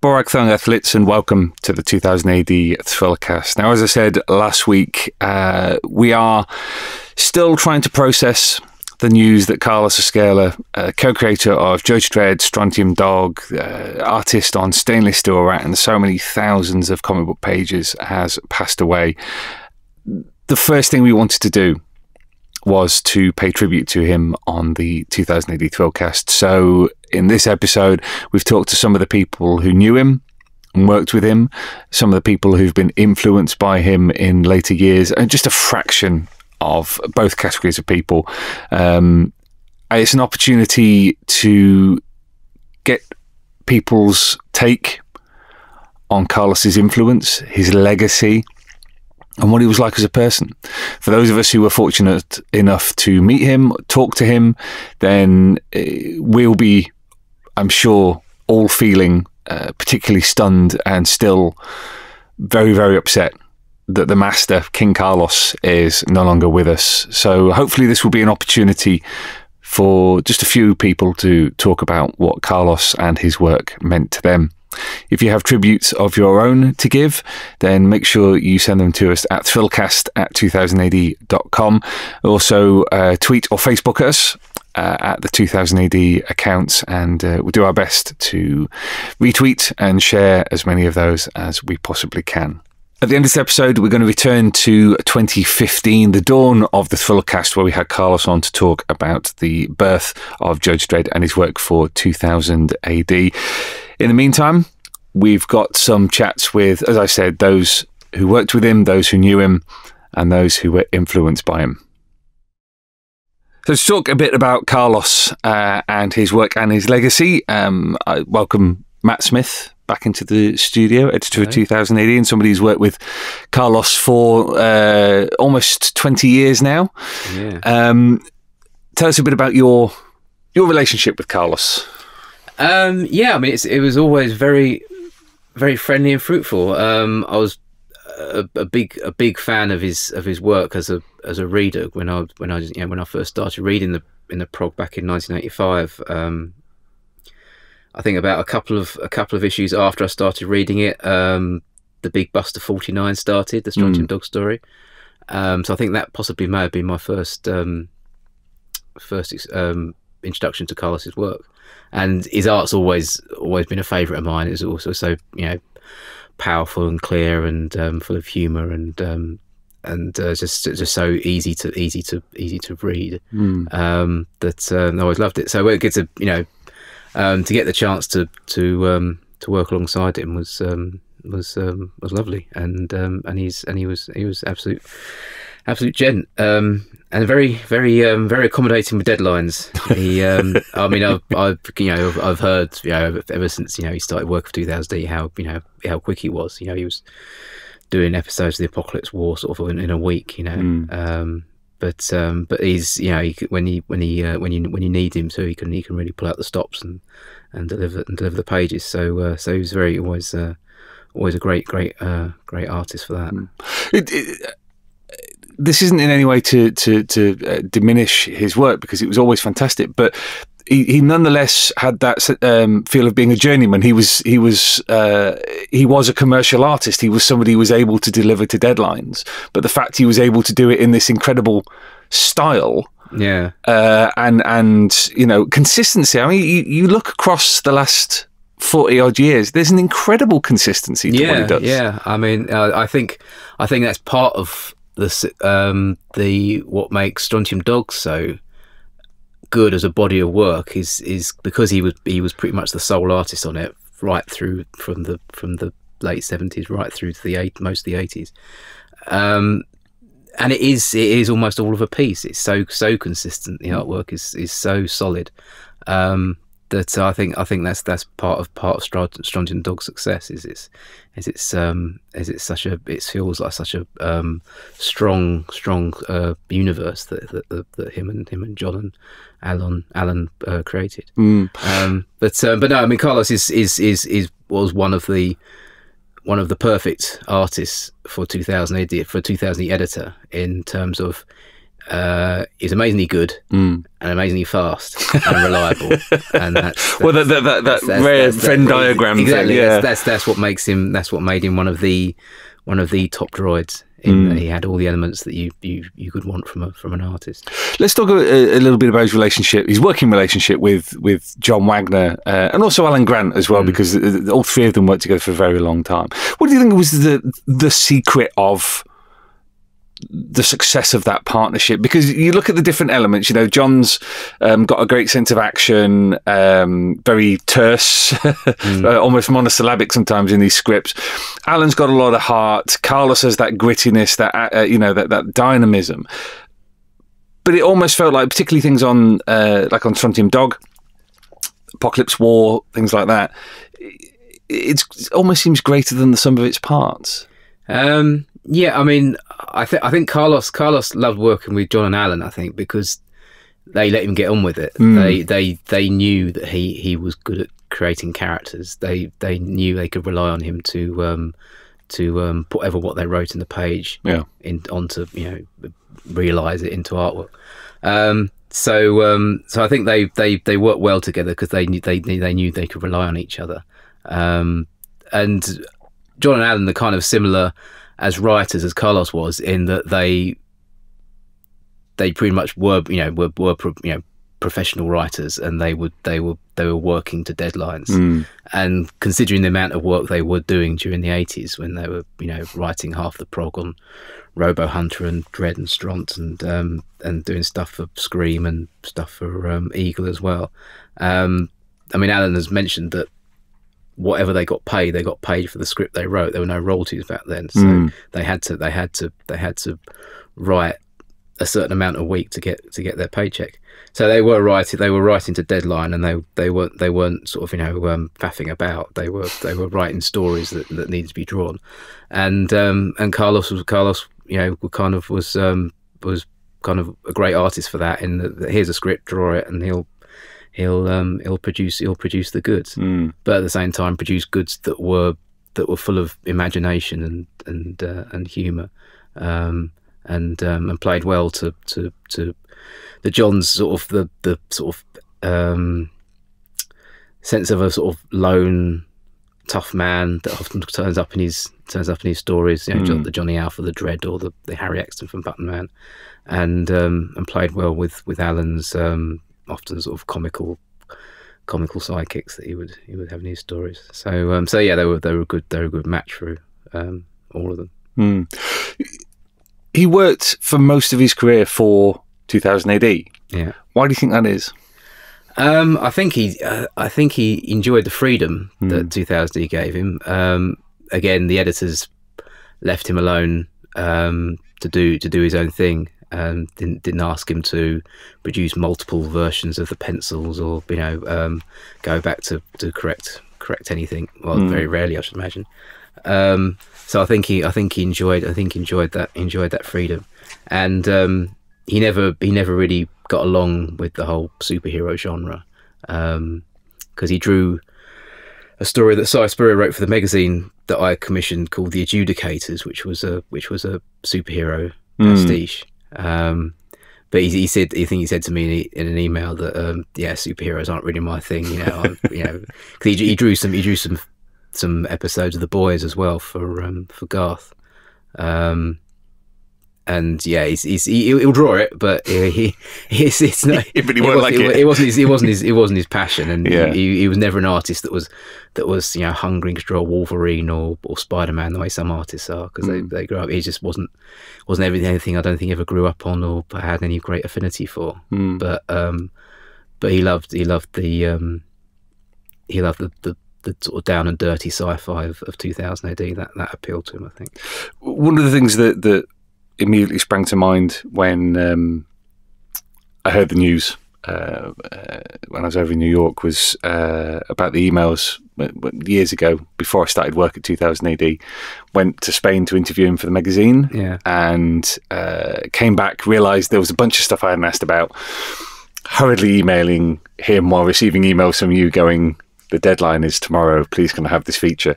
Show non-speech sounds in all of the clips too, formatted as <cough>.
Borag Thungg Earthlets, and welcome to the 2000 AD Thrillcast. Now, as I said last week, uh, we are still trying to process the news that Carlos Ezquerra, uh, co-creator of Judge Dredd, Strontium Dog, uh, artist on Stainless Steel Rat, and so many thousands of comic book pages, has passed away. The first thing we wanted to do was to pay tribute to him on the 2000 AD Thrillcast. So in this episode, we've talked to some of the people who knew him and worked with him, some of the people who've been influenced by him in later years, and just a fraction of both categories of people. Um, it's an opportunity to get people's take on Carlos's influence, his legacy, and what he was like as a person. For those of us who were fortunate enough to meet him, talk to him, then uh, we'll be, I'm sure, all feeling uh, particularly stunned and still very, very upset that the master, King Carlos, is no longer with us. So hopefully, this will be an opportunity for just a few people to talk about what Carlos and his work meant to them. If you have tributes of your own to give, then make sure you send them to us at thrillcast at 2000ad.com. Also, uh, tweet or Facebook us uh, at the 2000AD accounts, and uh, we'll do our best to retweet and share as many of those as we possibly can. At the end of this episode, we're going to return to 2015, the dawn of the Thrillcast, where we had Carlos on to talk about the birth of Judge Dredd and his work for 2000 AD. In the meantime, we've got some chats with, as I said, those who worked with him, those who knew him, and those who were influenced by him. So, to talk a bit about Carlos uh, and his work and his legacy, um, I welcome Matt Smith back into the studio, editor of 2000 AD, and somebody who's worked with Carlos for uh, almost 20 years now. Yeah. Um, tell us a bit about your your relationship with Carlos. Um, yeah, I mean, it's, it was always very, very friendly and fruitful. Um, I was a, a, big, a big fan of his of his work as a as a reader when I when I you know, when I first started reading the in the prog back in 1985. Um, I think about a couple of a couple of issues after I started reading it, um, the big Bust of 49 started, the Strontium mm. Dog story. Um, so I think that possibly may have been my first um, first um, introduction to Carlos's work and his art's always always been a favourite of mine. It's also so you know powerful and clear and um, full of humour and um, and uh, just just so easy to easy to easy to read mm. um, that um, I always loved it. So it gets a you know um, to get the chance to to um, to work alongside him was was was lovely and and he's and he was he was absolute absolute gent. Um, and very, very, um, very accommodating with deadlines. He, um, I mean, I've, I've, you know, I've, heard, you know, ever since you know he started work for 2000 how you know how quick he was. You know, he was doing episodes of the Apocalypse War sort of in, in a week. You know, mm. um, but um, but he's you know he, when he when he uh, when you when you need him, so he can he can really pull out the stops and and deliver and deliver the pages. So uh, so he's very always uh, always a great great uh, great artist for that. Mm. It, it, this isn't in any way to to to uh, diminish his work because it was always fantastic, but. He, he nonetheless had that um, feel of being a journeyman. He was he was uh, he was a commercial artist. He was somebody who was able to deliver to deadlines. But the fact he was able to do it in this incredible style, yeah, uh, and and you know consistency. I mean, you, you look across the last 40 odd years there's an incredible consistency to yeah, what he does yeah i mean uh, i think i think that's part of the um, the what makes Strontium Dogs so good as a body of work is is because he was he was pretty much the sole artist on it right through from the from the late seventies right through to the eight most of the eighties. Um, and it is it is almost all of a piece. It's so so consistent. The artwork is is so solid. Um, that I think I think that's that's part of part of Strontium Dog's success is it's is it's um is it's such a it feels like such a um strong strong uh, universe that, that, that that him and him and John and Alan Alan uh, created. Mm. Um, but um, but no, I mean Carlos is is is is was one of the one of the perfect artists for 2000 AD for 2000 editor in terms of uh, is amazingly good Mm. and amazingly fast and reliable. <laughs> and that's, Well, that that, that, that that's- that's- rare that's- Venn that- diagram Exactly. thing. Yeah. That's, that's that's what makes him. That's what made him one of the one of the top droids. In Mm. that he had all the elements that you you, you could want from a from an artist. Let's talk a, a little bit about his relationship, his working relationship with with John Wagner uh, and also Alan Grant as well, because uh, all three of them worked together for a very long time. What do you think was the the secret of the success of that partnership? Because you look at the different elements. You know, John's um, got a great sense of action, um, very terse, <laughs> uh, almost monosyllabic sometimes in these scripts. Alan's got a lot of heart. Carlos has that grittiness, that uh, you know, that that dynamism but it almost felt like, particularly things on uh, like on Strontium Dog, Apocalypse War, things like that. It's, it almost seems greater than the sum of its parts. Um, yeah, I mean, I think I think Carlos Carlos loved working with John and Alan. I think because they let him get on with it. They they they knew that he he was good at creating characters. They they knew they could rely on him to um, to um, put whatever what they wrote in the page Yeah. in onto you know realize it into artwork. Um, so um, so I think they they they worked well together because they knew they they knew they could rely on each other. Um, and John and Alan are kind of similar as writers as Carlos was in that they they pretty much were you know were, were pro- you know professional writers and they would they were they were working to deadlines and considering the amount of work they were doing during the 80s when they were you know writing half the prog on Robo Hunter and Dredd and Stront and um, and doing stuff for Scream and stuff for um, Eagle as well. Um, I mean, Alan has mentioned that whatever they got paid, they got paid for the script they wrote. There were no royalties back then, so they had to they had to they had to write a certain amount a week to get to get their paycheck. So they were writing they were writing to deadline, and they they weren't they weren't sort of you know um, faffing about. They were they were writing stories that, that needed to be drawn, and um, and Carlos was Carlos you know kind of was um, was kind of a great artist for that. In that here's a script, draw it, and he'll he'll um, he'll produce he'll produce the goods, but at the same time produce goods that were that were full of imagination and and uh, and humour, um, and um, and played well to to to the John's sort of the the sort of um, sense of a sort of lone tough man that often turns up in his turns up in his stories. You know, John, the Johnny Alpha, the Dredd, or the, the Harry Exton from Button Man, and um, and played well with with Alan's um, often sort of comical comical sidekicks that he would he would have in his stories. So um, so yeah, they were they were a good they were a good match for um, all of them. He worked for most of his career for 2000 AD. Yeah. Why do you think that is? Um, I think he, uh, I think he enjoyed the freedom that 2000 AD gave him. Um, again, the editors left him alone um, to do to do his own thing. Um, didn't didn't ask him to produce multiple versions of the pencils or you know um, go back to, to correct correct anything. Well, very rarely, I should imagine. Um, so I think he I think he enjoyed I think enjoyed that enjoyed that freedom, and um, he never he never really got along with the whole superhero genre because he drew a story that Si Spurrier wrote for the magazine that I commissioned called The Adjudicators, which was a which was a superhero pastiche. Um, but he, he said, I think he said to me in an email that um, yeah, superheroes aren't really my thing. You know, I'm, <laughs> you know, 'cause he, he drew some he drew some some episodes of the boys as well for um, for Garth. Um, and yeah, he's, he's he, he'll draw it, but he, he it's, it's not. But he won't wasn't- like it. It wasn't his. It wasn't his. It wasn't his passion, and Yeah. he, he was never an artist that was that was you know hungering to draw Wolverine or, or Spider Man the way some artists are because Mm. they, they grew up. He just wasn't wasn't everything anything I don't think ever grew up on or had any great affinity for. Mm. But um, but he loved he loved the um, he loved the, the the sort of down and dirty sci-fi of, of 2000 AD. That that appealed to him, I think. One of the things that, that immediately sprang to mind when um, I heard the news uh, uh, when I was over in New York was uh, about the emails uh, years ago before I started work at 2000 AD. Went to Spain to interview him for the magazine. Yeah. and uh, came back, realised there was a bunch of stuff I hadn't asked about. Hurriedly emailing him while receiving emails from you going, "The deadline is tomorrow. Please can I have this feature?"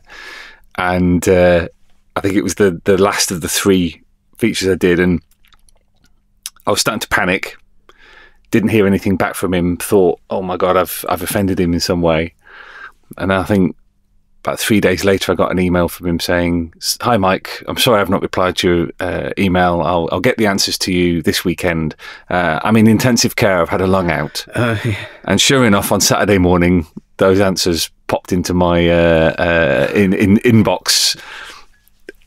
And uh, I think it was the the last of the three features I did, and I was starting to panic. Didn't hear anything back from him. Thought, oh my god, I've I've offended him in some way. And I think about three days later, I got an email from him saying, "Hi, Mike. I'm sorry I've not replied to your uh, email. I'll, I'll get the answers to you this weekend. Uh, I'm in intensive care. I've had a lung out." Uh, <laughs> yeah. And sure enough, on Saturday morning, those answers popped into my uh, uh, in, in inbox.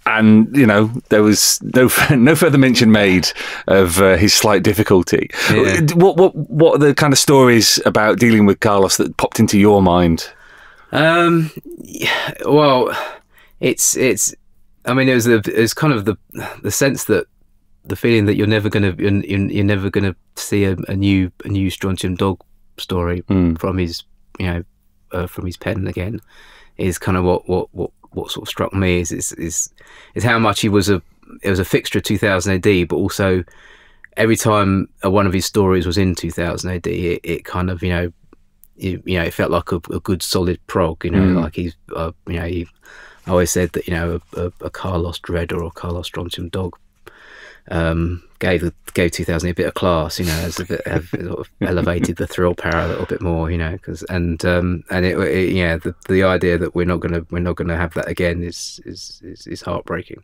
And you know there was no <laughs> no further mention made of uh, his slight difficulty. Yeah. What what what are the kind of stories about dealing with Carlos that popped into your mind? Um, well, it's it's. I mean, it was the it's kind of the the sense that the feeling that you're never gonna you're, you're never gonna see a, a new a new strontium dog story Mm. from his you know uh, from his pen again is kind of what what what what sort of struck me is is is, is how much he was a it was a fixture of 2000 AD, but also every time one of his stories was in 2000 AD, it, it kind of you know you, you know it felt like a, a good solid prog. You know, Mm. like he's uh, you know he I always said that you know a, a, a Carlos Dredd or a Carlos Strontium dog um, gave the gave 2000 a bit of class, you know, as a bit have sort of elevated the thrill power a little bit more, you know, because and um, and it, it yeah the the idea that we're not gonna we're not gonna have that again is is is, is heartbreaking.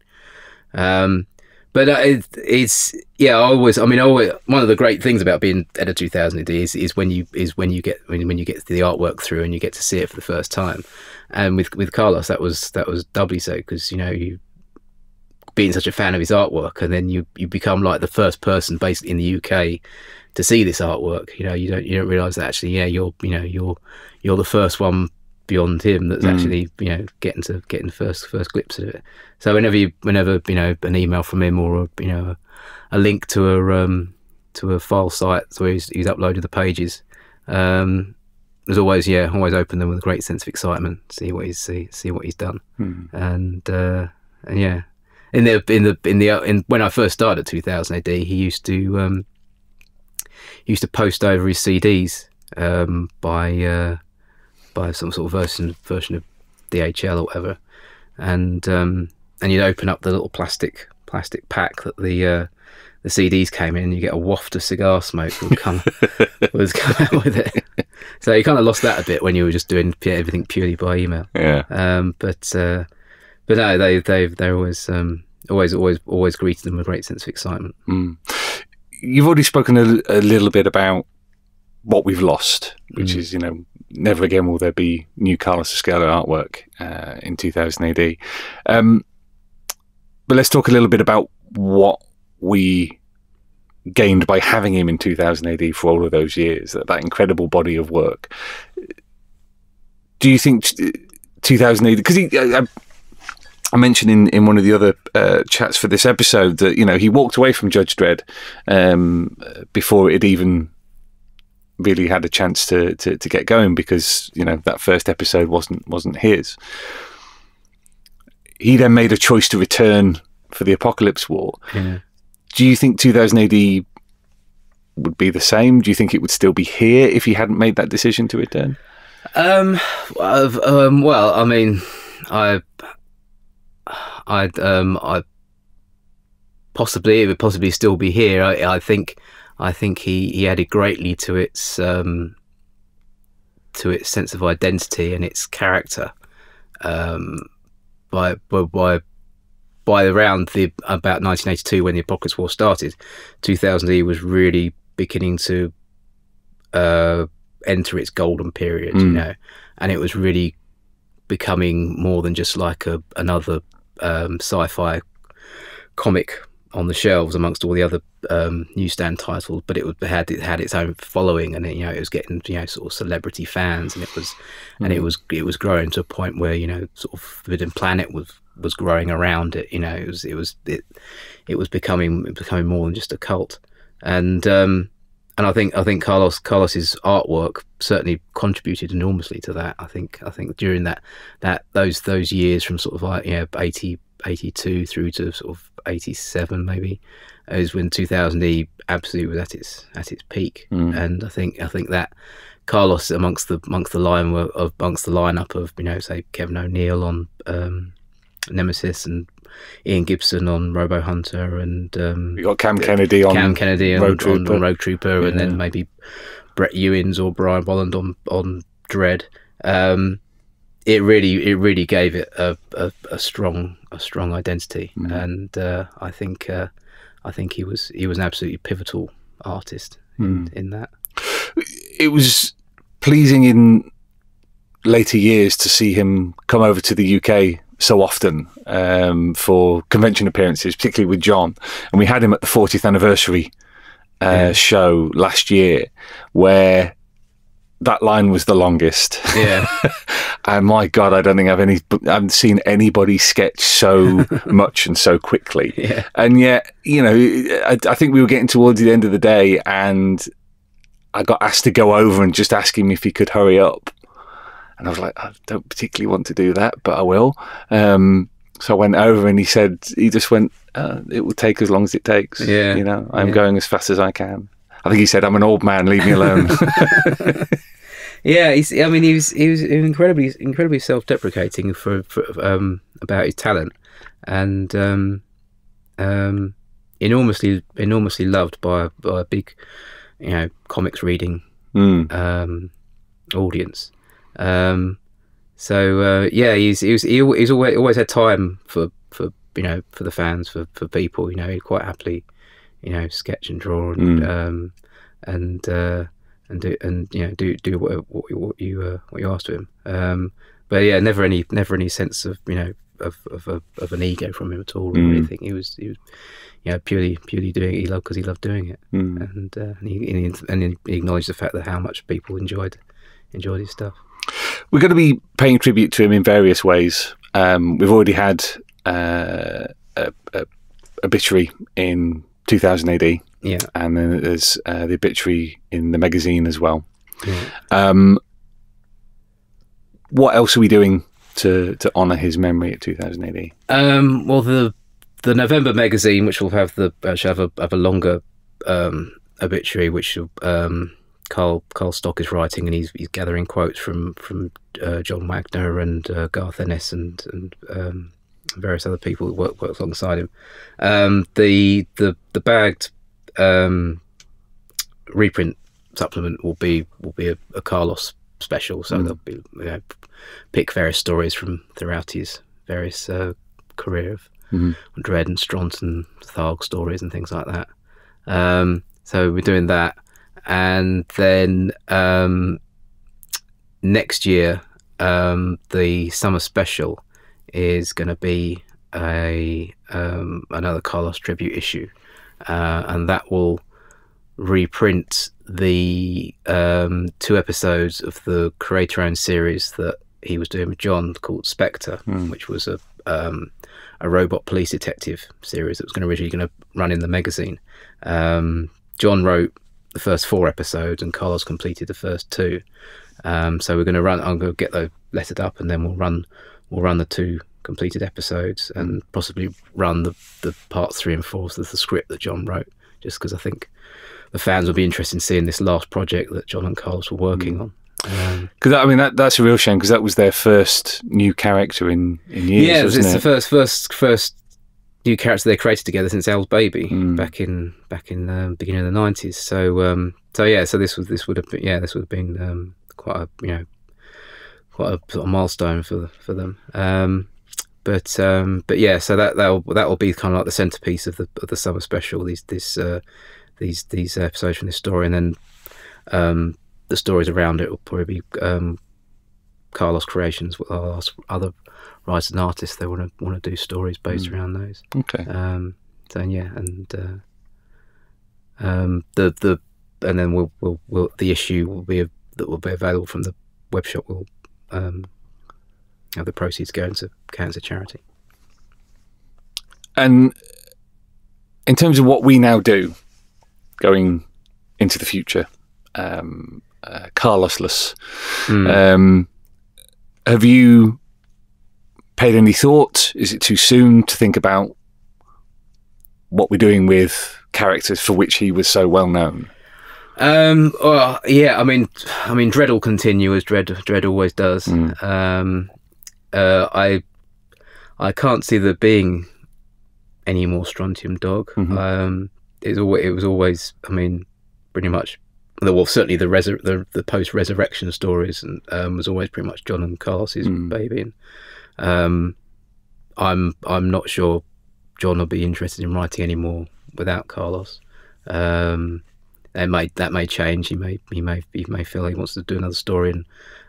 Um, but uh, it, it's yeah, I always I mean always, one of the great things about being at a 2000 is, is when you is when you get when, when you get the artwork through and you get to see it for the first time. And with with Carlos, that was that was doubly so because you know you being such a fan of his artwork, and then you you become like the first person basically in the UK to see this artwork. You know, you don't you don't realise that actually, yeah, you're you know you're you're the first one beyond him that's Mm. actually you know getting to getting the first first glimpse of it. So whenever you whenever you know an email from him or a, you know a, a link to a um to a file site where he's, he's uploaded the pages. Um, there's always yeah, always open them with a great sense of excitement. See what he's see, see what he's done, Hmm. and uh, and yeah, in the in the in the in when I first started at 2000 AD, he used to um, he used to post over his CDs um, by uh, by some sort of version version of DHL or whatever, and um, and you'd open up the little plastic plastic pack that the uh, the CDs came in, and you get a waft of cigar smoke would come <laughs> was come out with it. So you kind of lost that a bit when you were just doing everything purely by email. Yeah. Um, but uh, but no, they they they're always um, always always always greeted them with a great sense of excitement. Mm. You've already spoken a, a little bit about what we've lost, which Mm. is, you know, never again will there be new Carlos Ezquerra artwork uh, in 2000 AD. Um, but let's talk a little bit about what we gained by having him in 2000 AD for all of those years, that, that incredible body of work. Do you think t- 2000 AD, because he, I, I- I mentioned in, in one of the other uh, chats for this episode that you know he walked away from Judge Dredd um, before it even really had a chance to, to to get going because you know that first episode wasn't wasn't his. He then made a choice to return for the Apocalypse War. Yeah. Do you think 2000 AD would be the same? Do you think it would still be here if he hadn't made that decision to return? Um, um, well, I mean, I, I, um, I possibly it would possibly still be here. I, I think, I think he, he added greatly to its, um, to its sense of identity and its character, um, by by by, by around the about 1982 when the Apocalypse War started, 2000 AD was really beginning to, uh, enter its golden period, you Mm. know, and it was really becoming more than just like a another um, sci-fi comic on the shelves amongst all the other um, newsstand titles, but it would had it had its own following, and it, you know it was getting you know sort of celebrity fans, and it was and it was it was growing to a point where you know sort of Forbidden Planet was was growing around it. You know it was it was it it was becoming becoming more than just a cult, and um, and I think I think Carlos Carlos's artwork certainly contributed enormously to that. I think I think during that that those those years from sort of like you know 80, 82 through to sort of eighty seven maybe is when two thousand E absolutely was at its at its peak. Mm. And I think I think that Carlos amongst the amongst the line of amongst the lineup of you know say Kevin O'Neill on um, Nemesis and Ian Gibson on Robo Hunter and um, You got Cam Kennedy on Cam Kennedy on Rogue Rogue Trooper, on, Rogue Trooper and then maybe Brett Ewins or Brian Bolland on on Dredd. Um, it really it really gave it a, a, a strong a strong identity, Mm. and uh, I think uh, I think he was he was an absolutely pivotal artist in, Mm. in that. it was pleasing in later years to see him come over to the UK so often um, for convention appearances, particularly with John. And we had him at the 40th anniversary uh, show last year, where that line was the longest. Yeah, <laughs> And my God, I don't think I've any I've seen anybody sketch so <laughs> much and so quickly. yeah, And yet, you know, I, I think we were getting towards the end of the day, and I got asked to go over and just ask him if he could hurry up. And I was like, I don't particularly want to do that, but I will. Um, so I went over, and he said, he just went, uh, "It will take as long as it takes." Yeah. you know, I'm Yeah. going as fast as I can. I think he said, "I'm an old man, leave me alone." <laughs> <laughs> yeah. He's, I mean, he was he was incredibly incredibly self deprecating for, for um, about his talent, and um, um, enormously enormously loved by a, by a big, you know, comics reading Mm. um, audience. Um, so uh, yeah, he's he was he, he's always always had time for for you know for the fans for, for people. You know, he'd quite happily you know sketch and draw and Mm. um, and uh, and do and you know do do what what, you- what you uh, what you asked of him. Um, but yeah, never any never any sense of you know of of, of, of an ego from him at all or Mm. anything. He was he was you know purely purely doing it he loved because he loved doing it Mm. and uh, he, and, he, and he acknowledged the fact that how much people enjoyed enjoyed his stuff. We're going to be paying tribute to him in various ways. Um, we've already had uh, a, a obituary in 2000 AD. Yeah, and then there's uh, the obituary in the magazine as well. yeah. Um, what else are we doing to to honour his memory at 2000 AD? Um, well, the the November magazine, which will have the actually have a have a longer um, obituary, which um, Karl Karl Stock is writing, and he's he's gathering quotes from from uh, John Wagner and uh, Garth Ennis and and um, various other people that work work alongside him. Um, the the the bagged um, reprint supplement will be will be a, a Carlos special, so Mm. they'll be you know, pick various stories from throughout his various uh, career of Mhm. Dredd and Stront and Tharg stories and things like that. Um, so we're doing that, and then um, next year um, the summer special is going to be a um, another Carlos tribute issue, uh, and that will reprint the um, two episodes of the creator owned series that he was doing with John called Spectre, Hmm. which was a um, a robot police detective series that was going to originally going to run in the magazine. Um, John wrote the first four episodes, and Carlos completed the first two. Um, so we're going to run. I'm going to get those lettered up, and then we'll run. We'll run the two completed episodes, and possibly run the the part three and four of the script that John wrote. Just because I think the fans will be interested in seeing this last project that John and Carlos were working on. Um, Because I mean that that's a real shame because that was their first new character in in years, yeah, it's it? the first first first new character they created together since Al's Baby Mm. back in back in the beginning of the nineties. So um, so yeah, so this was this would have been yeah this would have been um, quite a you know quite a sort of milestone for for them. Um, but um, but yeah, so that that that will be kind of like the centerpiece of the of the summer special. These this uh, these these episodes from this story, and then um, the stories around it will probably be um, Carlos creations. I'll ask other writers an artist, they want to want to do stories based Mm. around those. Okay. Um, so yeah, and uh, um, the the and then we'll, we'll, we'll the issue will be that will be available from the web shop will um, have the proceeds go into cancer charity. And in terms of what we now do, going into the future, um, uh, Carlosless, um, have you paid any thought? Is it too soon to think about what we're doing with characters for which he was so well known? Um. Well, yeah. I mean, I mean, Dredd will continue as Dredd Dredd always does. Mm. Um. Uh. I. I can't see there being any more Strontium Dog. Mhm. Um, it was always, it was always, I mean, pretty much. Well, certainly the the, the post resurrection stories and um, was always pretty much John and Carlos's Mm. baby. And um, I'm I'm not sure John will be interested in writing anymore without Carlos. Um, that may that may change. He may he may he may feel he wants to do another story and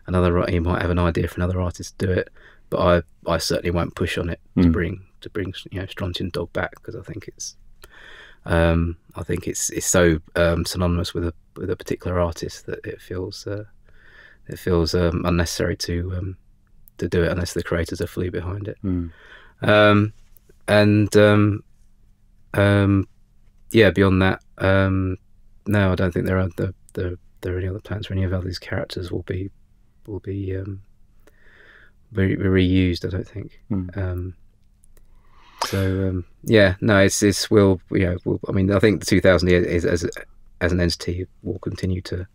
another he might have an idea for another artist to do it. But I I certainly won't push on it to Mm. bring to bring you know Strontium Dog back because I think it's um, I think it's it's so um, synonymous with a with a particular artist that it feels uh, it feels um, unnecessary to um, to do it unless the creators are fully behind it. Mm. Um, and um, um, yeah, beyond that, um, no, I don't think there are the, the there are any other plans for any of these characters will be will be um, re- reused. I don't think. Mm. Um, so um, yeah, no, it's it's will you know will, I mean I think the 2000 is as as an entity will continue to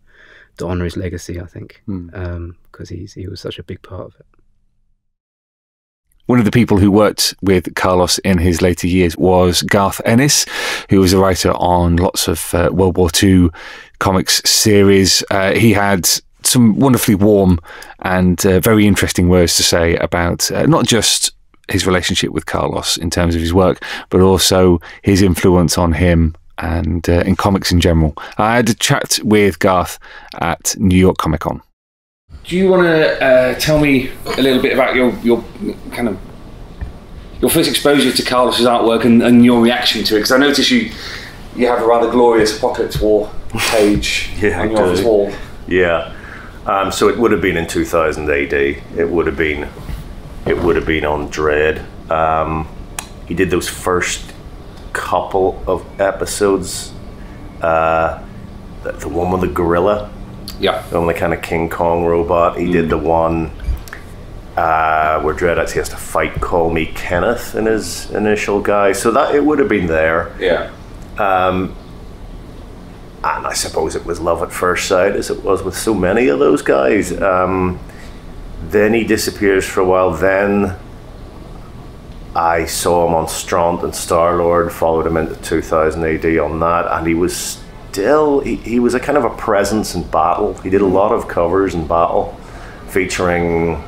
to honour his legacy. I think Mm. because he's he was such a big part of it. One of the people who worked with Carlos in his later years was Garth Ennis, who was a writer on lots of uh, World War II comics series. Uh, he had some wonderfully warm and uh, very interesting words to say about uh, not just his relationship with Carlos in terms of his work, but also his influence on him and uh, in comics in general. I had a chat with Garth at New York Comic Con. Do you want to uh, tell me a little bit about your, your kind of your first exposure to Carlos's artwork and, and your reaction to it? Because I notice you you have a rather glorious Apocalypse War page <laughs> Yeah, on I your wall. Yeah. Um, so it would have been in 2000 AD. It would have been, it would have been on Dredd. Um, he did those first couple of episodes. Uh, the one with the gorilla, Yeah. the one the kind of King Kong robot. He did the one uh, where Dredd actually has to fight Call Me Kenneth in his initial guy. So that it would have been there. Yeah. and I suppose it was love at first sight, as it was with so many of those guys. Um, then he disappears for a while. Then I saw him on Stront and Star Lord, followed him into 2000 AD on that, and he was still he, he was a kind of a presence in battle. He did a lot of covers in battle, featuring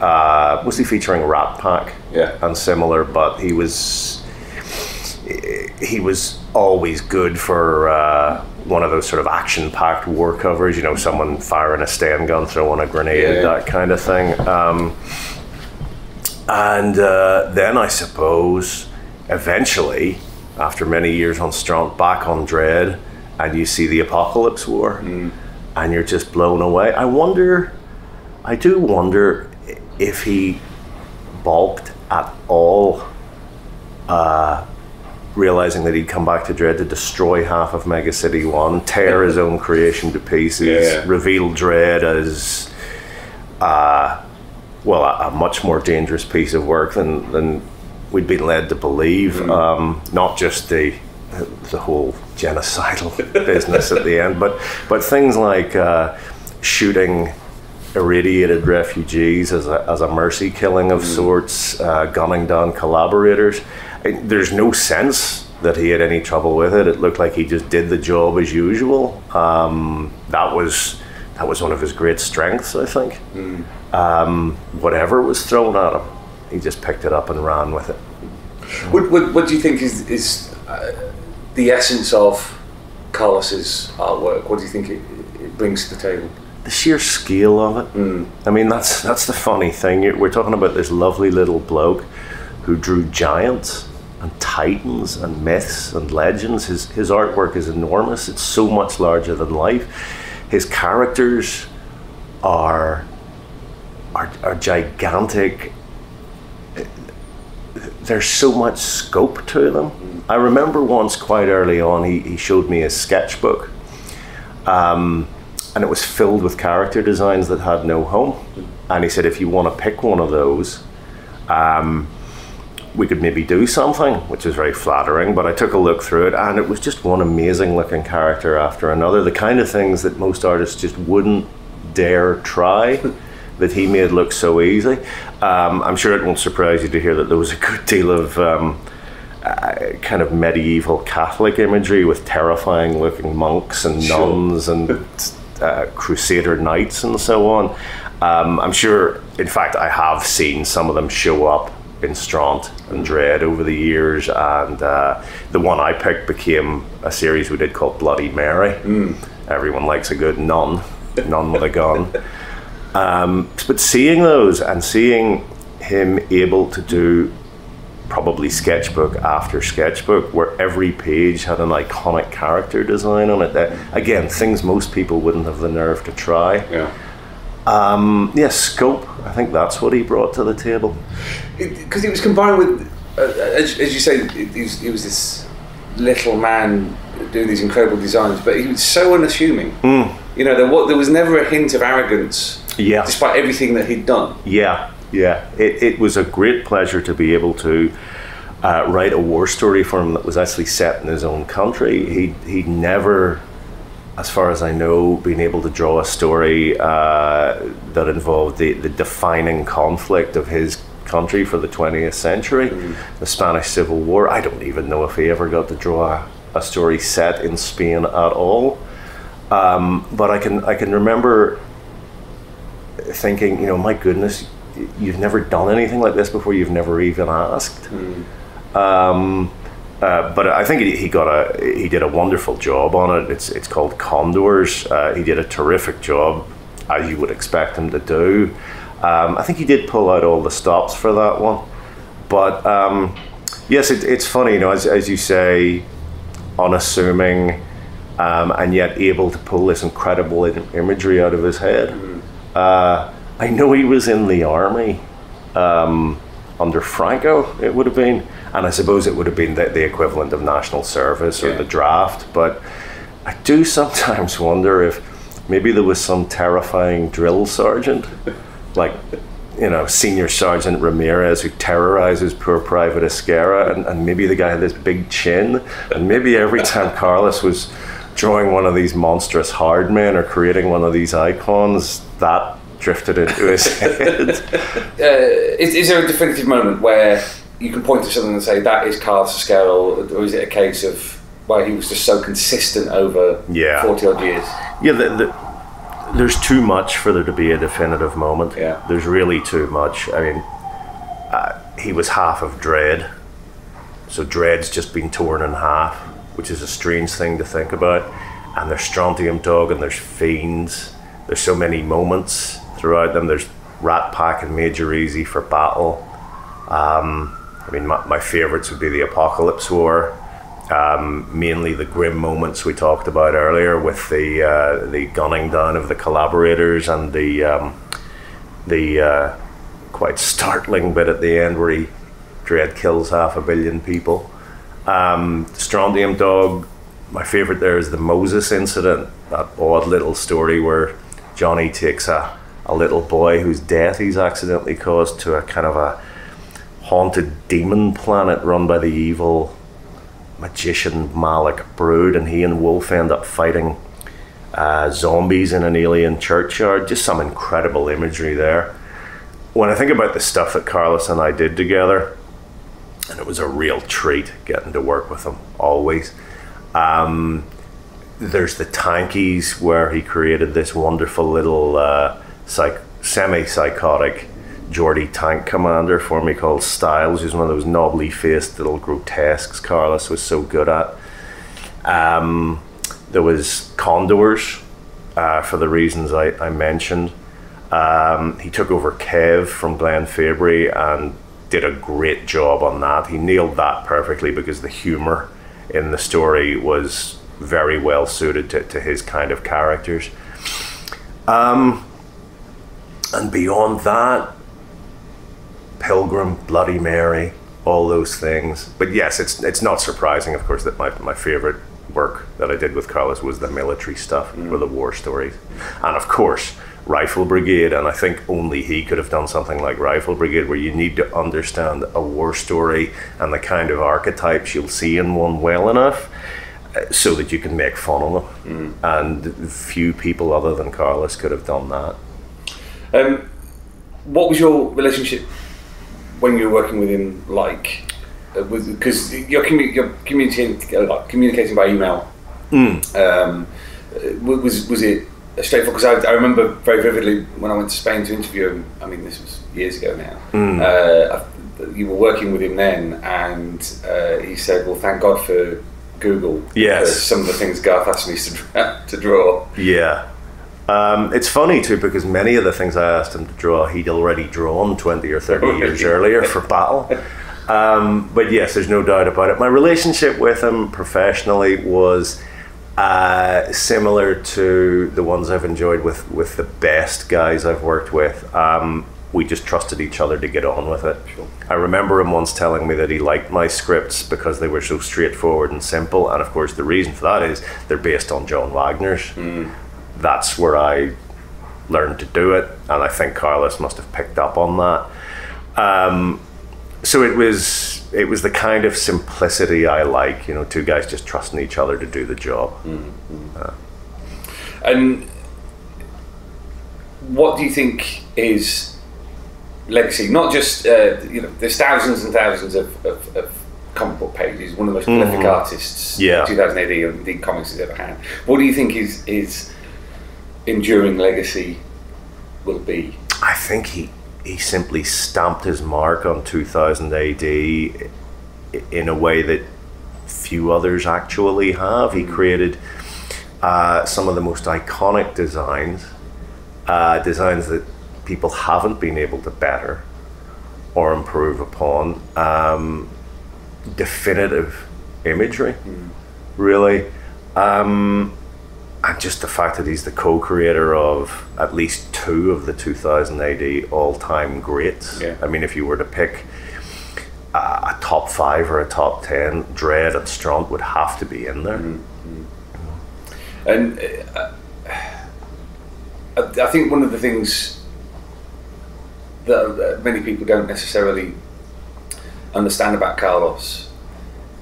uh, mostly featuring Rat Pack Yeah. and similar, but he was he was always good for uh, one of those sort of action-packed war covers. You know, someone firing a Sten gun, throwing a grenade, Yeah. that kind of thing. Um, and uh, then I suppose eventually, after many years on Stront, back on Dredd, and you see the Apocalypse War, and you're just blown away. I wonder, I do wonder if he balked at all realizing that he'd come back to Dredd to destroy half of Mega City 1, tear his own creation to pieces, Yeah. reveal Dredd as, uh, well, a, a much more dangerous piece of work than, than we'd been led to believe. Um, not just the the whole genocidal <laughs> business at the end, but but things like uh, shooting irradiated refugees as a, as a mercy killing of sorts, uh, gunning down collaborators. I- There's no sense that he had any trouble with it. It looked like he just did the job as usual. Um, that was that was one of his great strengths, I think. Um, whatever was thrown at him, he just picked it up and ran with it. What, what, what do you think is, is uh, the essence of Carlos's artwork? What do you think it, it brings to the table? the sheer scale of it. Hmm. I mean, that's that's the funny thing. We're talking about this lovely little bloke who drew giants and titans and myths and legends. His his artwork is enormous. It's so much larger than life. His characters are are, are gigantic. There's so much scope to them. I remember once quite early on, he, he showed me his sketchbook and it was filled with character designs that had no home. And he said, if you want to pick one of those, um, we could maybe do something, which was very flattering. But I took a look through it, and it was just one amazing looking character after another. The kind of things that most artists just wouldn't dare try. <laughs> That he made look so easy. Um, I'm sure it won't surprise you to hear that there was a good deal of um, uh, kind of medieval Catholic imagery with terrifying looking monks and Sure. nuns and <laughs> uh, crusader knights and so on. Um, I'm sure, in fact, I have seen some of them show up in Stront and Dredd over the years, and uh, the one I picked became a series we did called Bloody Mary. Everyone likes a good nun, <laughs> nun with a gun. Um, but seeing those and seeing him able to do probably sketchbook after sketchbook where every page had an iconic character design on it that again things most people wouldn't have the nerve to try Yeah. um, yeah scope i think that's what he brought to the table because it was combined with, uh, as, as you say, it, it was, it was this little man doing these incredible designs, but he was so unassuming. You know, there was, there was never a hint of arrogance, Yeah. despite everything that he'd done. Yeah, yeah. It, it was a great pleasure to be able to uh, write a war story for him that was actually set in his own country. He he never, as far as I know, been able to draw a story uh, that involved the, the defining conflict of his country for the 20th century, the Spanish Civil War. I don't even know if he ever got to draw a, a story set in Spain at all. Um, but I can I can remember thinking, you know, my goodness, you've never done anything like this before. You've never even asked. Um, uh, but I think he, he got a he did a wonderful job on it. It's it's called Condors. Uh, he did a terrific job, as you would expect him to do. Um, I think he did pull out all the stops for that one. But um, yes, it, it's funny, you know, as, as you say, unassuming, um, and yet able to pull this incredible imagery out of his head. Uh, I know he was in the army um, under Franco, it would have been, and I suppose it would have been the, the equivalent of national service or Yeah. the draft. But I do <laughs> sometimes wonder if maybe there was some terrifying drill sergeant, like you know, Senior Sergeant Ramirez, who terrorizes poor Private Ezquerra, and, and maybe the guy had this big chin, and maybe every time <laughs> Carlos was drawing one of these monstrous hard men or creating one of these icons, that drifted into his <laughs> head. Uh, is, is there a definitive moment where you can point to something and say that is Carlos Ezquerra, or is it a case of well, he was just so consistent over Yeah. forty odd years? Yeah, the, the, there's too much for there to be a definitive moment. Yeah. There's really too much. I mean, uh, he was half of Dredd, so Dredd's just been torn in half, which is a strange thing to think about. And there's Strontium Dog and there's Fiends. There's so many moments throughout them. There's Rat Pack and Major Eazy for battle. Um, I mean, my, my favourites would be the Apocalypse War um, mainly the grim moments we talked about earlier with the uh, the gunning down of the collaborators and the um, the uh, quite startling bit at the end where he Dredd kills half a billion people. Um, Strontium Dog, my favorite there is the Moses incident, that odd little story where Johnny takes a, a little boy whose death he's accidentally caused to a kind of a haunted demon planet run by the evil magician Malik Brood, and he and Wolf end up fighting uh, zombies in an alien churchyard. Just some incredible imagery there. When I think about the stuff that Carlos and I did together, and it was a real treat getting to work with him always. Um, there's the Tankies where he created this wonderful little uh, psych- semi-psychotic Geordie tank commander for me called Styles, who's one of those knobbly faced little grotesques Carlos was so good at. Um, there was Condors uh, for the reasons I, I mentioned. Um, he took over Kev from Glenn Fabry and did a great job on that. He nailed that perfectly because the humor in the story was very well suited to, to his kind of characters. Um, and beyond that, Pilgrim, Bloody Mary, all those things. But yes, it's it's not surprising, of course, that my, my favorite work that I did with Carlos was the military stuff or the war stories. And of course, Rifle Brigade, and I think only he could have done something like Rifle Brigade, where you need to understand a war story and the kind of archetypes you'll see in one well enough uh, so that you can make fun of them. And few people other than Carlos could have done that. Um, what was your relationship when you were working with him like? because you're, commu- you're communicating uh, like, communicating by email. Um, was was it straightforward? Because I, I remember very vividly when I went to Spain to interview him. I mean, this was years ago now. Uh, I, you were working with him then, and uh, he said, "Well, thank God for Google. Yes. for some of the things Garth asked me to <laughs> to draw." Yeah. Um, it's funny too because many of the things I asked him to draw, he'd already drawn 20 or 30 Oh, years earlier for Battle. Um, but yes, there's no doubt about it. My relationship with him professionally was uh, similar to the ones I've enjoyed with, with the best guys I've worked with. Um, we just trusted each other to get on with it. Sure. I remember him once telling me that he liked my scripts because they were so straightforward and simple. And of course, the reason for that is they're based on John Wagner's. That's where I learned to do it. And I think Carlos must have picked up on that. Um, so it was it was the kind of simplicity I like, you know, two guys just trusting each other to do the job. And what do you think is legacy? Not just uh, you know, there's thousands and thousands of, of, of comic book pages. One of the most prolific artists, Mm-hmm. Yeah. 2000 AD, or indeed comics has ever had. What do you think is is enduring legacy will be? I think he he simply stamped his mark on 2000 AD in a way that few others actually have. He created uh, some of the most iconic designs, uh, designs that people haven't been able to better or improve upon. Um, definitive imagery, really. Um, and just the fact that he's the co-creator of at least two of the 2000 AD all-time greats. Yeah. I mean, if you were to pick a, a top five or a top ten, Dredd and Stront would have to be in there. And uh, I, I think one of the things that many people don't necessarily understand about Carlos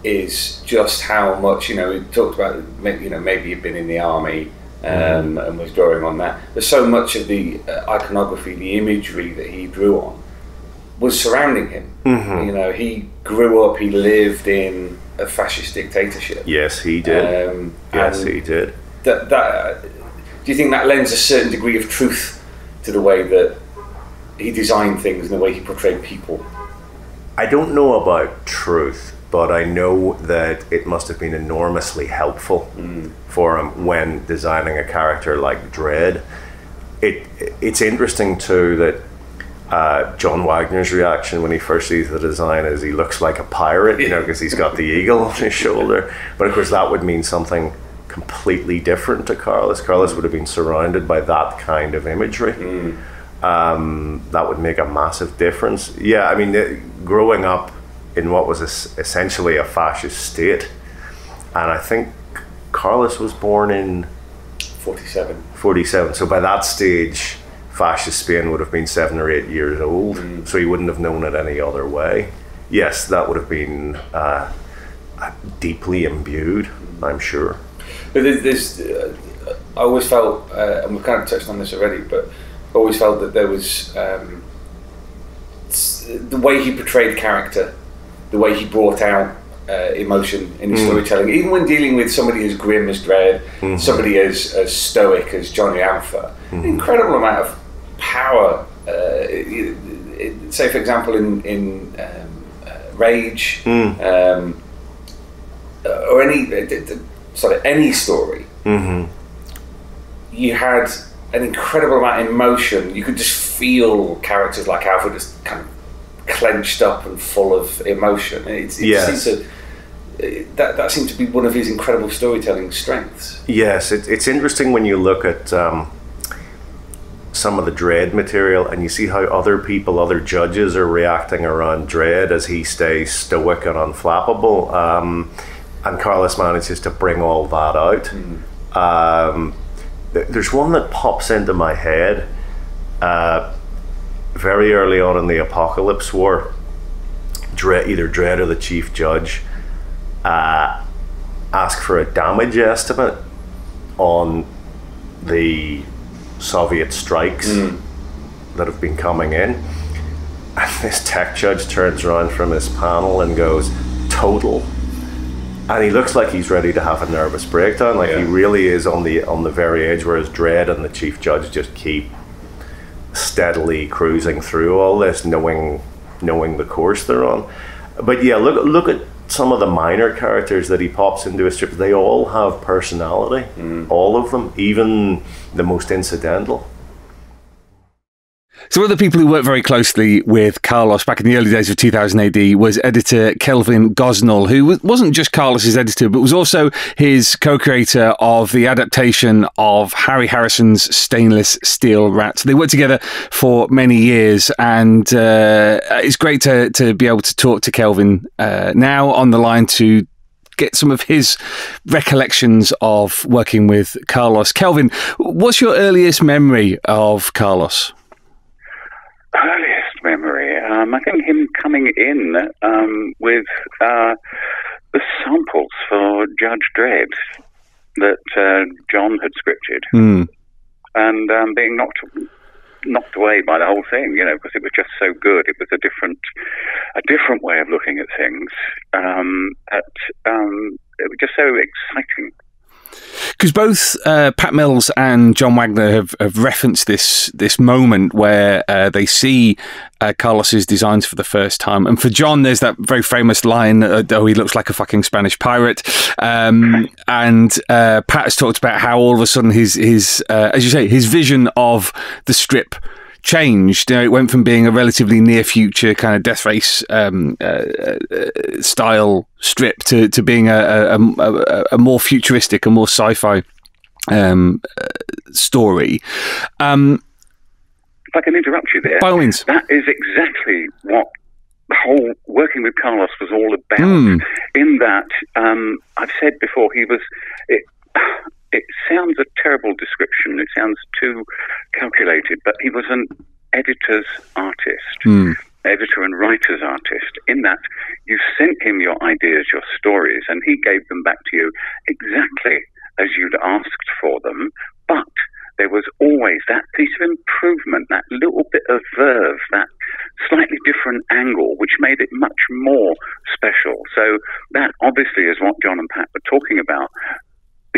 is just how much you know. We talked about maybe, you know maybe he'd been in the army um, and was drawing on that. There's so much of the uh, iconography, the imagery that he drew on was surrounding him. You know, he grew up, he lived in a fascist dictatorship. Yes, he did. Um, yes, he did. that that do you think that lends a certain degree of truth to the way that he designed things and the way he portrayed people? I don't know about truth, but I know that it must have been enormously helpful for him when designing a character like Dredd. It it's interesting too that uh, John Wagner's reaction when he first sees the design is he looks like a pirate, you know, because he's got the eagle on his shoulder. But of course, that would mean something completely different to Carlos. Carlos would have been surrounded by that kind of imagery um, that would make a massive difference. Yeah, I mean, growing up in what was es- essentially a fascist state, and I think Carlos was born in Forty-seven. 47, so by that stage, fascist Spain would have been seven or eight years old, so he wouldn't have known it any other way. Yes, that would have been uh, deeply imbued, I'm sure. But there's, there's uh, I always felt, uh, and we've kind of touched on this already, but I always felt that there was um, the way he portrayed character, the way he brought out uh, emotion in his storytelling, even when dealing with somebody as grim as Dredd, somebody as, as stoic as Johnny Alpha, an incredible amount of power. Uh, it- it- say, for example, in in um, uh, Rage, um, uh, or any uh, d- d- sorry any story, you had an incredible amount of emotion. You could just feel characters like Alpha just kind of clenched up and full of emotion. It's, it Yes. seems to, uh, that that seemed to be one of his incredible storytelling strengths. Yes, it, it's interesting when you look at um, some of the Dredd material and you see how other people, other judges are reacting around Dredd as he stays stoic and unflappable. Um, and Carlos manages to bring all that out. Um, th- there's one that pops into my head uh, very early on in the Apocalypse War. Dredd, either Dredd or the Chief Judge uh, ask for a damage estimate on the Soviet strikes that have been coming in. And this tech judge turns around from his panel and goes, total. And he looks like he's ready to have a nervous breakdown. Like he really is on the on the very edge, whereas Dredd and the Chief Judge just keep steadily cruising through all this, knowing knowing the course they're on. But yeah, look look at some of the minor characters that he pops into a strip. They all have personality, mm. all of them, even the most incidental. So, one of the people who worked very closely with Carlos back in the early days of 2000 AD was editor Kelvin Gosnell, who wasn't just Carlos's editor, but was also his co creator of the adaptation of Harry Harrison's Stainless Steel Rat. They worked together for many years, and uh, it's great to, to be able to talk to Kelvin uh, now on the line to get some of his recollections of working with Carlos. Kelvin, what's your earliest memory of Carlos? Earliest memory, um, I think him coming in um, with uh, the samples for Judge Dredd that uh, John had scripted, Hmm. and um, being knocked knocked away by the whole thing, you know, because it was just so good. It was a different a different way of looking at things. Um, at, um, it was just so exciting. Because both uh, Pat Mills and John Wagner have, have referenced this this moment where uh, they see uh, Carlos's designs for the first time, and for John, there's that very famous line, uh, "Oh, he looks like a fucking Spanish pirate," um, and uh, Pat has talked about how all of a sudden his his uh, as you say his vision of the strip changed. You know, it went from being a relatively near future kind of death race um, uh, uh, style strip to, to being a, a, a, a more futuristic, a more sci-fi um, uh, story. Um, If I can interrupt you there, by all means. that is exactly what the whole working with Carlos was all about. Hmm. In that, um, I've said before, he was. It, it sounds a terrible description. It sounds too calculated, but he was an editor's artist, Hmm. editor and writer's artist. In that, you sent him your ideas, your stories, and he gave them back to you exactly as you'd asked for them. But there was always that piece of improvement, that little bit of verve, that slightly different angle, which made it much more special. So that obviously is what John and Pat were talking about.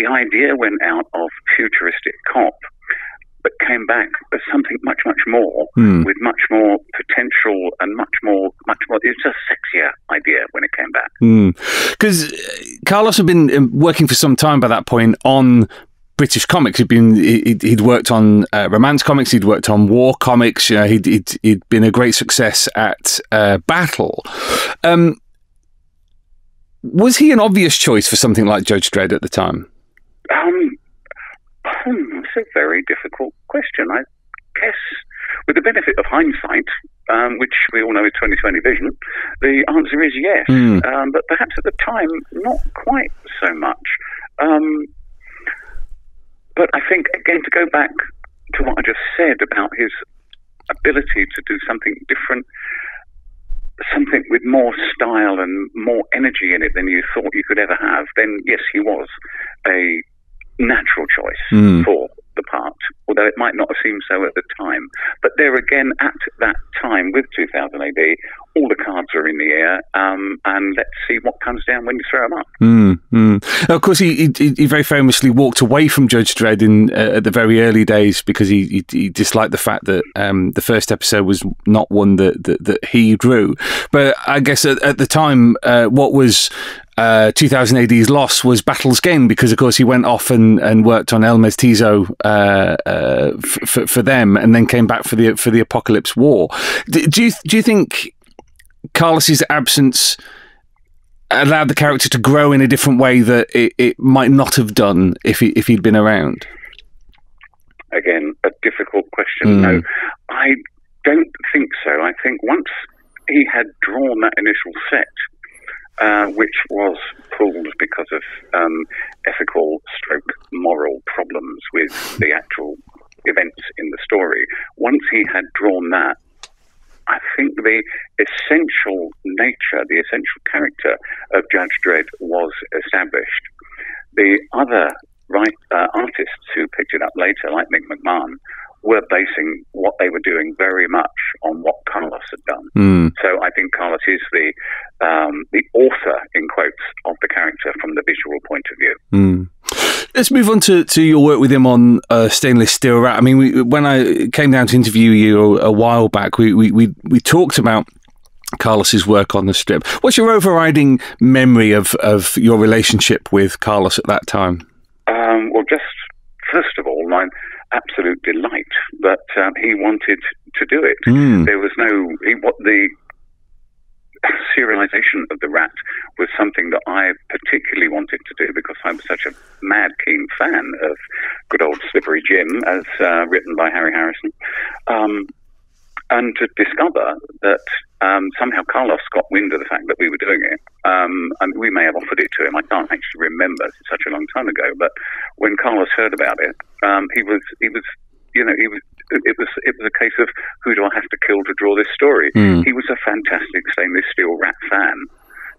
The idea went out of futuristic cop, but came back as something much, much more, Hmm. with much more potential and much more, much more. It's a sexier idea when it came back. Because Carlos had been um, working for some time by that point on British comics. He'd been he'd, he'd worked on uh, romance comics. He'd worked on war comics. You know, he'd he'd, he'd been a great success at uh, Battle. Um, was he an obvious choice for something like Judge Dredd at the time? Um, hmm, it's a very difficult question. I guess, with the benefit of hindsight, um, which we all know is 2020 vision, the answer is yes. Hmm. Um, but perhaps at the time, not quite so much. Um, but I think, again, to go back to what I just said about his ability to do something different, something with more style and more energy in it than you thought you could ever have, then yes, he was a natural choice Hmm. for the part, although it might not have seemed so at the time. But there again, at that time with 2000 AD, all the cards are in the air, um, and let's see what comes down when you throw them up. Mm, mm. Of course, he, he he very famously walked away from Judge Dredd in uh, at the very early days because he he, he disliked the fact that um, the first episode was not one that that, that he drew. But I guess at, at the time, uh, what was uh, 2000 AD's loss was Battle's Gain because, of course, he went off and, and worked on El Mestizo uh, uh, f- f- for them, and then came back for the for the Apocalypse War. Do, do you do you think Carlos's absence? allowed the character to grow in a different way that it, it might not have done if he if he'd been around. Again, a difficult question. Mm. No, I don't think so. I think once he had drawn that initial set, uh, which was pulled because of um, ethical stroke moral problems with the actual events in the story. Once he had drawn that, I think the essential nature, the essential character of Judge Dredd was established. The other right uh, artists who picked it up later, like Mick McMahon, were basing what they were doing very much on what Carlos had done. Mm. So I think Carlos is the um, the author, in quotes, of the character from the visual point of view. Mm. Let's move on to, to your work with him on uh, Stainless Steel Rat. I mean, we, when I came down to interview you a, a while back, we, we, we, we talked about Carlos's work on the strip. What's your overriding memory of, of your relationship with Carlos at that time? Um, well, just first of all, my absolute delight that um, he wanted to do it. Mm. There was no he, what the serialization of the rat was something that I particularly wanted to do because I was such a mad keen fan of good old Slippery Jim, as uh, written by Harry Harrison. Um, and to discover that um, somehow Carlos got wind of the fact that we were doing it. Um, and we may have offered it to him. I can't actually remember. It's such a long time ago. But when Carlos heard about it, um, he was he was you know he was it was it was a case of who do I have to kill to draw this story. Mm. He was a fantastic stainless steel rat fan.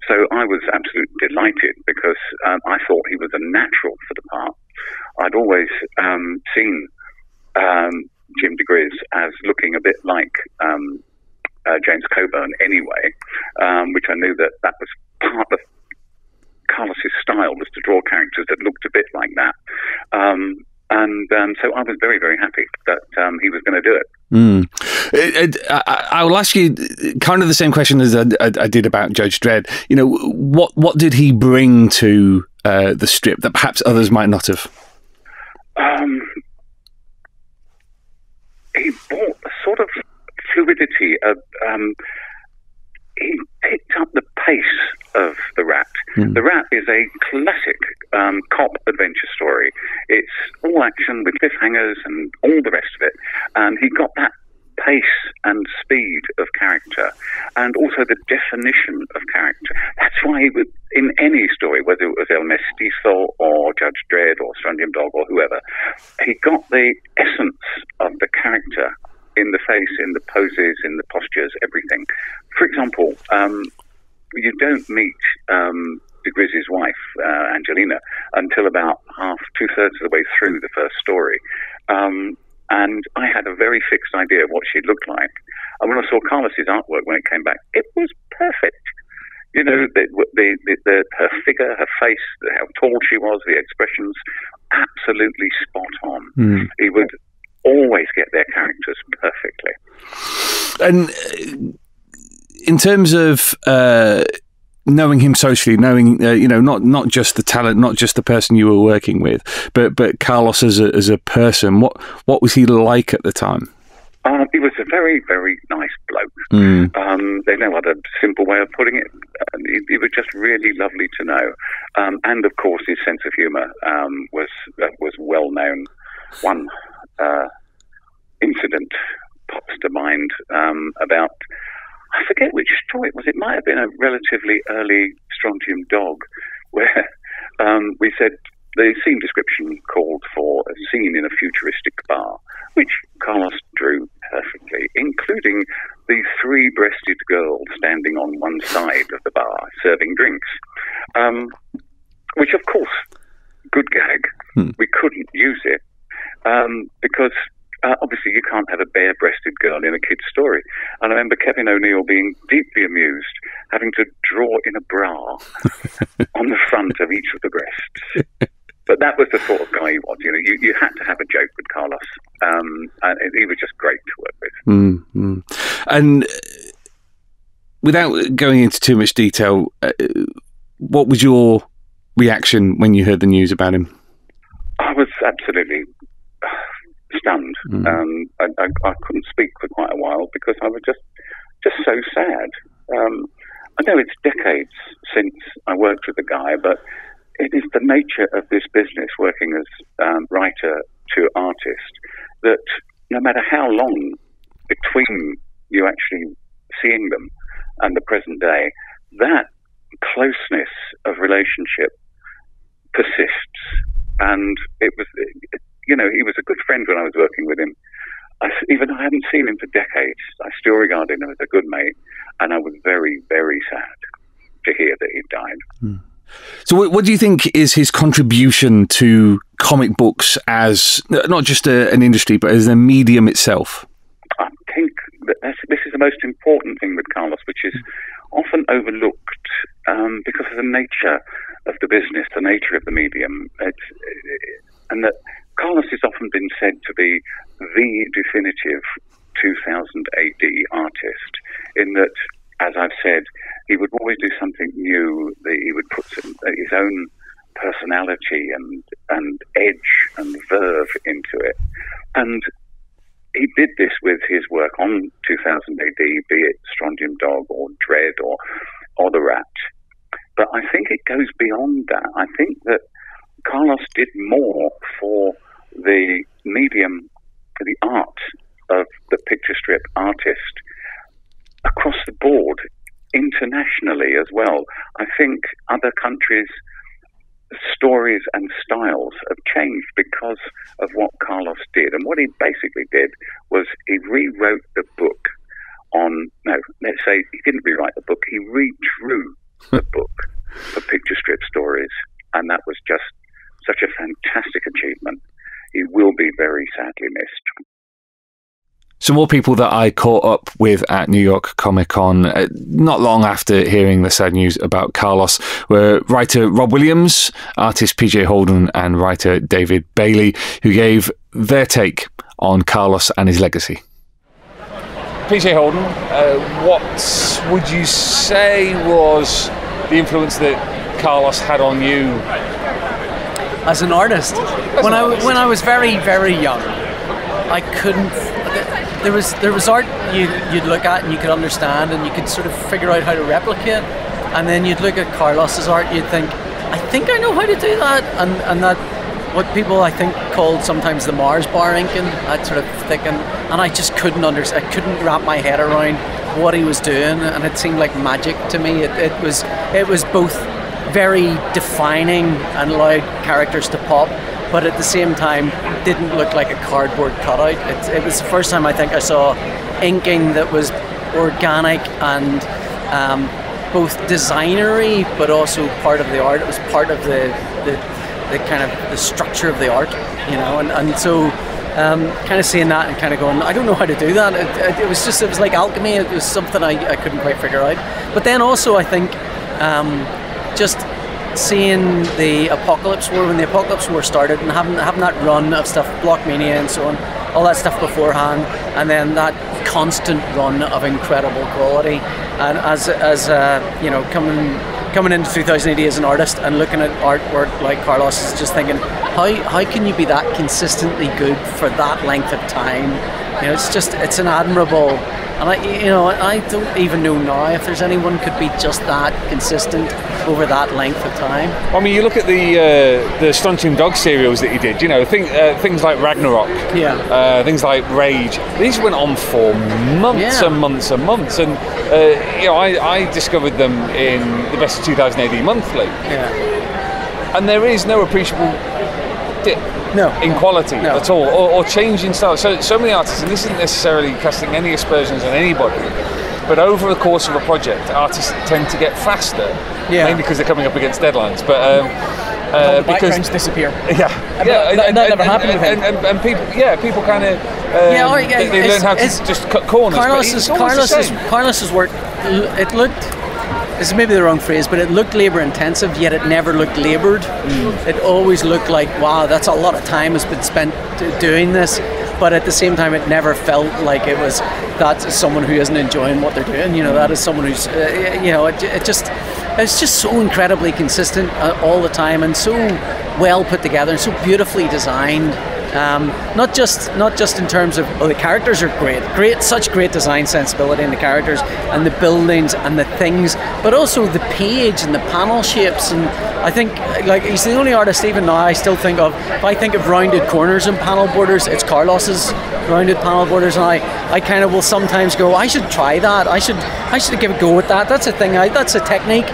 So I was absolutely delighted because um, I thought he was a natural for the part. I'd always um, seen um, Jim diGriz as looking a bit like um, uh, James Coburn anyway, um, which I knew that that was part of Carlos's style was to draw characters that looked a bit like that. Um, and um, so I was very, very happy that um, he was going to do it. Mm. It, it, I, I, will ask you kind of the same question as I, I, I, did about Judge Dredd. You know, what what did he bring to uh, the strip that perhaps others might not have? Um, he brought a sort of fluidity. Of, um, he picked up the pace of The Rat. Mm. The Rat is a classic um, cop adventure story. It's all action with cliffhangers and all the rest of it. And he got that pace and speed of character and also the definition of character. That's why in any story, whether it was El Mestizo or Judge Dredd or Strontium Dog or whoever, he got the essence of the character in the face, in the poses, in the postures, everything. For example, um, you don't meet um, diGriz's wife, uh, Angelina, until about half, two thirds of the way through the first story. Um, and I had a very fixed idea of what she looked like. And when I saw Carlos's artwork when it came back, it was perfect. You know, the, the, the, the her figure, her face, how tall she was, the expressions, absolutely spot on. Mm. He would always get their characters perfectly. And uh, in terms of uh, knowing him socially, knowing uh, you know not not just the talent, not just the person you were working with, but but Carlos as a as a person, what what was he like at the time? Um, he was a very, very nice bloke. Mm. Um, there's no other simple way of putting it. Uh, he, he, was just really lovely to know, um, and of course his sense of humour um, was uh, was well known. One uh, incident pops to mind um, about I forget which story it was. It might have been a relatively early Strontium Dog, <laughs> where um, we said the scene description called for a scene in a futuristic bar, which Carlos drew perfectly, including the three breasted girl standing on one side of the bar serving drinks. Um, which, of course, good gag. Hmm. We couldn't use it um, because uh, obviously you can't have a bare-breasted girl in a kid's story. And I remember Kevin O'Neill being deeply amused, having to draw in a bra <laughs> on the front of each of the breasts. But that was the sort of guy he was. You know, you, you had to have a joke with Carlos, um, and he was just great to work with. Mm-hmm. And without going into too much detail, uh, what was your reaction when you heard the news about him? I was absolutely stunned. Mm. Um, I, I, I, couldn't speak for quite a while because I was just just so sad. Um, I know it's decades since I worked with the guy, but it is the nature of this business, working as um, writer to artist, that no matter how long between you actually seeing them and the present day, that closeness of relationship persists. And it was, you know, he was a good friend when I was working with him. I, even though I hadn't seen him for decades, I still regarded him as a good mate, and I was very, very sad to hear that he died. Hmm. So, what, what do you think is his contribution to comic books as not just a, an industry, but as a medium itself? I think that this is the most important thing with Carlos, which is often overlooked um, because of the nature of the business, the nature of the medium, it's, and that Carlos has often been said to be the definitive 2000 AD artist, in that, as I've said, he would always do something new. He would put some, uh, his own personality and and edge and verve into it, and he did this with his work on 2000 AD, be it Strontium Dog or Dredd or or The Rat. But I think it goes beyond that. I think that Carlos did more for the medium, for the art of the picture strip artist across the board, internationally as well. I think other countries' stories and styles have changed because of what Carlos did. And what he basically did was he rewrote the book on, no, let's say he didn't rewrite the book, he redrew the <laughs> book for picture strip stories. And that was just such a fantastic achievement. He will be very sadly missed. Some more people that I caught up with at New York Comic Con uh, not long after hearing the sad news about Carlos were writer Rob Williams, artist PJ Holden, and writer David Baillie, who gave their take on Carlos and his legacy. PJ Holden, uh, what would you say was the influence that Carlos had on you as an artist? When I when I was very very young, I couldn't there was there was art you you'd look at and you could understand and you could sort of figure out how to replicate, and then you'd look at Carlos's art, you'd think, I think I know how to do that, and and that what people I think called sometimes the Mars bar inking, that sort of thick and and I just couldn't understand, I couldn't wrap my head around what he was doing, and it seemed like magic to me. It, it was it was both very defining and allowed characters to pop, but at the same time didn't look like a cardboard cutout. It, it was the first time I think I saw inking that was organic and um, both designery, but also part of the art. It was part of the, the, the kind of the structure of the art, you know, and, and so um, kind of seeing that and kind of going, I don't know how to do that. It, it, it was just, it was like alchemy. It was something I, I couldn't quite figure out. But then also, I think um, just seeing the Apocalypse War when the Apocalypse War started and having having that run of stuff, Blockmania and so on, all that stuff beforehand, and then that constant run of incredible quality, and as as uh, you know coming coming into 2000 AD as an artist and looking at artwork like Carlos is just thinking how how can you be that consistently good for that length of time? You know, it's just it's an admirable and I, you know, I don't even know now if there's anyone could be just that consistent over that length of time. I mean, you look at the uh, the Strontium Dog serials that he did. You know, think, uh, things like Ragnarok. Yeah. Uh, things like Rage. These went on for months Yeah. and months and months. And uh, you know, I, I discovered them in the Best of 2000 AD monthly, Yeah. and there is no appreciable dip No. in quality No. at all, or, or change in style. So, so many artists, and this isn't necessarily casting any aspersions on anybody, but over the course of a project, artists tend to get faster, Yeah. mainly because they're coming up against deadlines. But um, uh, the because disappear. yeah, <laughs> And yeah, that- that never happened and, with him. and, and, and people, yeah, people kind of, um, Yeah, oh, yeah, they, they learn how to just cut corners. Carlos's it's always the Carlos's. Carlos's work, it looked. This is maybe the wrong phrase, but it looked labor intensive, yet it never looked labored. Mm. It always looked like, wow, that's a lot of time has been spent doing this. But at the same time, it never felt like it was that's someone who isn't enjoying what they're doing. You know, that is someone who's, uh, you know, it, it just, it's just so incredibly consistent uh, all the time and so well put together and so beautifully designed. Um, not just not just in terms of oh the characters are great, great such great design sensibility in the characters and the buildings and the things, but also the page and the panel shapes. And I think like he's the only artist even now I still think of if I think of rounded corners and panel borders, it's Carlos's rounded panel borders and I, I kind of will sometimes go I should try that I should I should give a go with that that's a thing I, that's a technique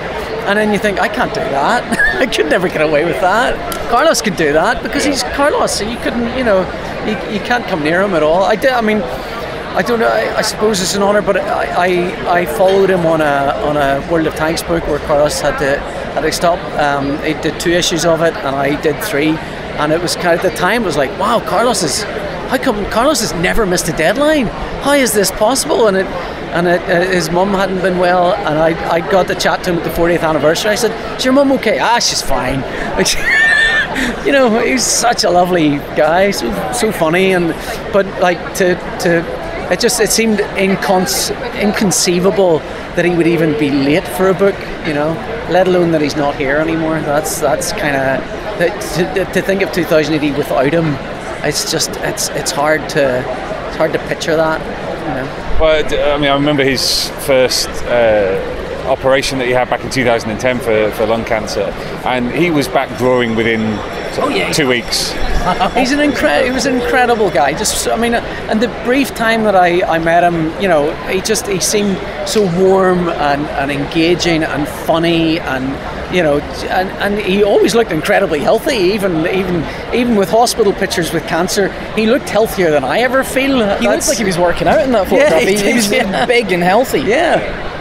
and then you think, I can't do that. <laughs> I could never get away with that. Carlos could do that because he's Carlos. So you couldn't, you know, you, you can't come near him at all. I did. I mean, I don't know. I, I suppose it's an honour, but I, I I followed him on a on a World of Tanks book where Carlos had to had to stop. Um, he did two issues of it, and I did three. And it was kind of at the time it was like, wow, Carlos is. How come Carlos has never missed a deadline? How is this possible? And it, and it, uh, his mum hadn't been well, and I, I got to chat to him at the 40th anniversary. I said, "Is your mum okay?" Ah, she's fine. Like, <laughs> you know, he's such a lovely guy, so so funny, and but like to to, it just it seemed incon- inconceivable that he would even be late for a book, you know, let alone that he's not here anymore. That's that's kind of to, to think of 2000 AD without him. It's just it's it's hard to it's hard to picture that, you know. Well, I mean, I remember his first uh, operation that he had back in 2010 for, for lung cancer, and he was back drawing within Oh, yeah. two weeks. <laughs> He's an incredible. He was an incredible guy. Just, I mean, uh, and the brief time that I, I met him, you know, he just he seemed so warm and, and engaging and funny and you know, and, and he always looked incredibly healthy. Even even even with hospital pictures with cancer, he looked healthier than I ever feel. He That's- looked like he was working out in that <laughs> Yeah, photograph. he he, he was yeah. big and healthy. Yeah,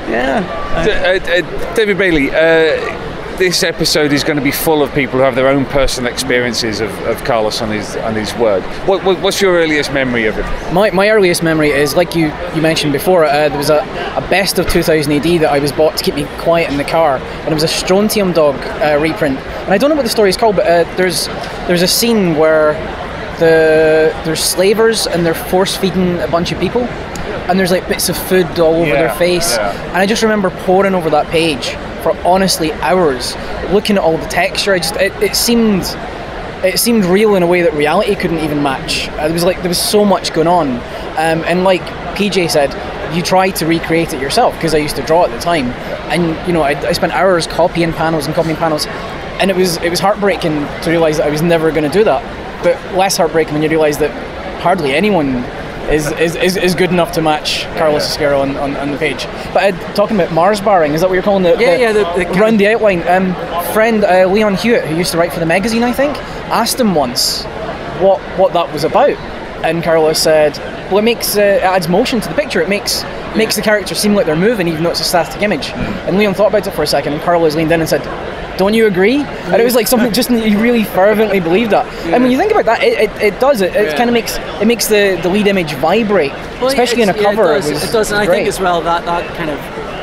yeah. D- uh, uh, David Baillie, uh, this episode is going to be full of people who have their own personal experiences of, of Carlos and his and his work. What, what, what's your earliest memory of it? My, my earliest memory is like you, you mentioned before. Uh, there was a, a best of 2000 AD that I was bought to keep me quiet in the car, and it was a Strontium Dog uh, reprint. And I don't know what the story is called, but uh, there's there's a scene where the there's slavers and they're force feeding a bunch of people, and there's like bits of food all over Yeah, their face. yeah. And I just remember poring over that page for honestly hours, looking at all the texture. I just it, it seemed it seemed real in a way that reality couldn't even match. It was like there was so much going on, um, and like PJ said, you try to recreate it yourself because I used to draw at the time, and you know I, I spent hours copying panels and copying panels, and it was it was heartbreaking to realize that I was never going to do that, but less heartbreaking when you realize that hardly anyone. Is, is, is, is good enough to match Carlos Ezquerra on, on, on the page. But uh, talking about Mars barring, is that what you're calling the, Yeah, the, yeah, the- the kind around the outline? Um, friend uh, Leon Hewitt, who used to write for the magazine, I think, asked him once what what that was about, and Carlos said, "Well, it makes uh, it adds motion to the picture. It makes makes the character seem like they're moving, even though it's a static image." And Leon thought about it for a second, and Carlos leaned in and said. Don't you agree? And it was like something just he really fervently believed that. And when you think about that, it, it, it does it. It Yeah. kind of makes it makes the, the lead image vibrate, Well, especially in a it's- yeah, cover. It does, was, it does and I think as well that that kind of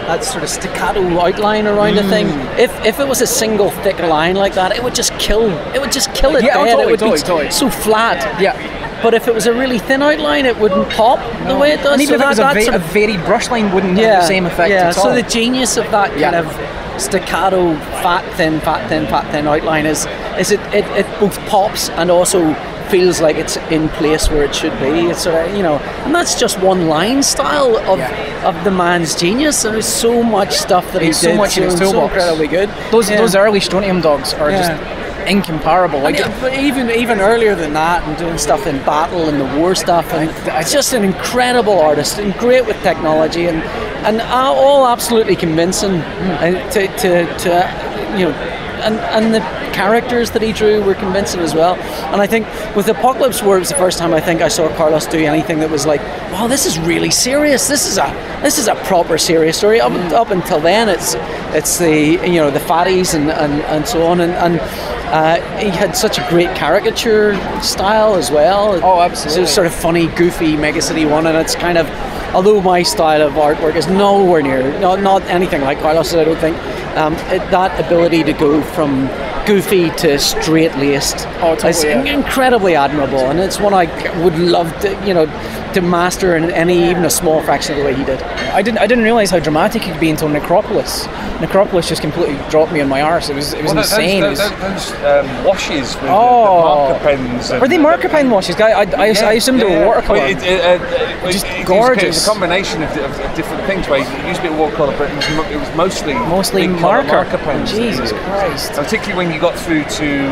that sort of staccato outline around the thing. Mm. If if it was a single thick line like that, it would just kill. It would just kill it Yeah, oh, totally, it would totally, be totally. so flat. Yeah. But if it was a really thin outline, it wouldn't pop the way it does. and even so if it was a, that va- a varied brush line, wouldn't have the same effect yeah, at all. so the genius of that Yeah. kind of staccato, fat, thin, fat, thin, fat, thin outline is is it, it, it both pops and also feels like it's in place where it should be. It's sort of you know, and that's just one line style of Yeah. of the man's genius. There's so much stuff that There's he so did, much in his so toolbox. incredibly good. Those Yeah. those early Strontium dogs are Yeah. just incomparable. Like And, yeah, but even even earlier than that, and doing stuff in battle and the war stuff, and it's just an incredible artist and great with technology and and all absolutely convincing hmm. and to, to, to you know and and the characters that he drew were convincing as well. And I think with Apocalypse War, it was the first time I think I saw Carlos do anything that was like, wow, this is really serious. This is a this is a proper serious story. Up, hmm. up until then, it's it's the you know the fatties and and, and so on and. and uh, he had such a great caricature style as well. Oh, absolutely. It's a sort of funny, goofy Mega City one, and it's kind of, although my style of artwork is nowhere near, not, not anything like Carlos's, I don't think. Um, it, that ability to go from goofy to straight laced Oh, totally, is yeah. incredibly admirable, and it's one I would love to, you know, to master in any even a small fraction of the way he did. I didn't I didn't realize how dramatic it could be until Necropolis. Necropolis just completely dropped me on my arse. It was it was insane. It was- um, washes with Oh. marker pens. were they marker pen washes? Guy, I, I, I assumed they were watercolor. Well, it, it, uh, Just it, it, gorgeous. It was a combination of, of, of different things. Where you used a bit of watercolor, but it was, it was mostly Mostly marker. marker pens. Jesus. Christ. And particularly when you got through to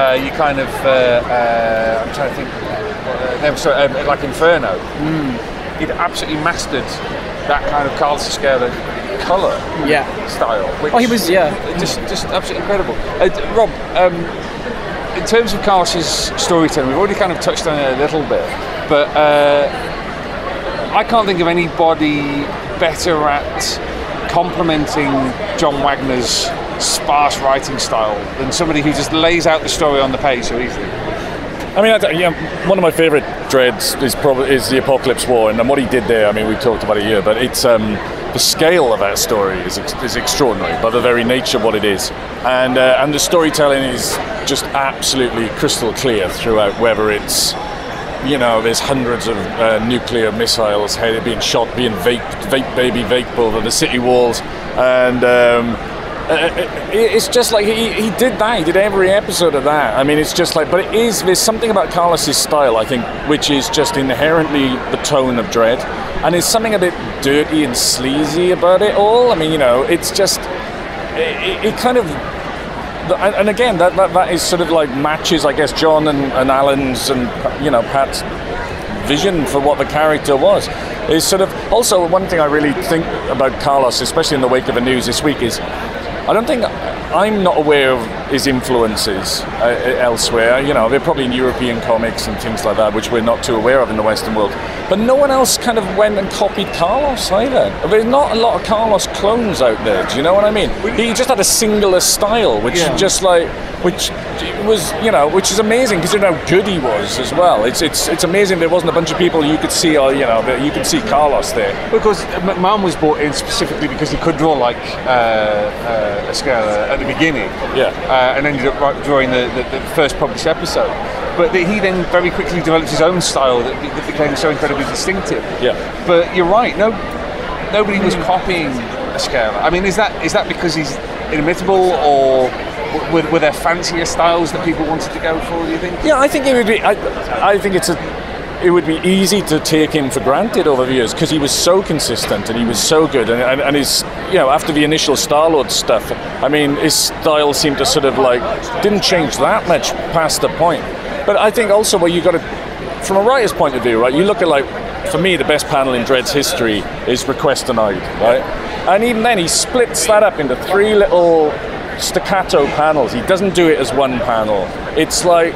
uh, you kind of uh, uh, I'm trying to think. No, sorry, uh, like Inferno. Hmm. He'd absolutely mastered that kind of Carlos Ezquerra colour Yeah. style. Which Oh, he was- yeah. just just absolutely incredible. Uh, Rob, um, in terms of Carlos's storytelling, we've already kind of touched on it a little bit, but uh, I can't think of anybody better at complementing John Wagner's sparse writing style than somebody who just lays out the story on the page so easily. I mean, I, yeah, one of my favourite Dredds is probably is the Apocalypse War, and what he did there. I mean, we talked about it here, but it's um, the scale of that story is, is extraordinary by the very nature of what it is, and uh, and the storytelling is just absolutely crystal clear throughout. Whether it's you know, there's hundreds of uh, nuclear missiles being shot, being vape, vape baby vape over the city walls, and um, uh, it's just like he, he did that. He did every episode of that. I mean, it's just like, but it is. There's something about Carlos's style, I think, which is just inherently the tone of Dredd, and there's something a bit dirty and sleazy about it all. I mean, you know, it's just it, it, kind of and, and again, that, that that is sort of like matches, I guess, John and, and Alan's and you know Pat's vision for what the character was. Is sort of also one thing I really think about Carlos, especially in the wake of the news this week, is I don't think I'm not aware of his influences uh, elsewhere. You know, they're probably in European comics and things like that, which we're not too aware of in the Western world. But no one else kind of went and copied Carlos either. There's not a lot of Carlos clones out there. Do you know what I mean? He just had a singular style, which Yeah. just like, which was, you know, which is amazing because you know how good he was as well. It's it's it's amazing there wasn't a bunch of people you could see, or you know, that you could see Carlos there. Because McMahon was brought in specifically because he could draw like uh, uh, Ezquerra at the beginning. Yeah. Uh, and ended up drawing the, the, the first published episode. But he then very quickly developed his own style that, that became so incredibly distinctive. Yeah. But you're right. No, nobody was copying Ezquerra. I mean, is that is that because he's inimitable, or were, were there fancier styles that people wanted to go for? Do you think? Yeah, I think it would be. I, I think it's a. It would be easy to take him for granted over the years because he was so consistent and he was so good, and, and, and his, you know, after the initial Starlord stuff, I mean, his style seemed to sort of like didn't change that much past the point. But I think also where you got to, from a writer's point of view, right? You look at like, for me, the best panel in Dredd's history is Request Denied, right? And even then, he splits that up into three little staccato panels. He doesn't do it as one panel. It's like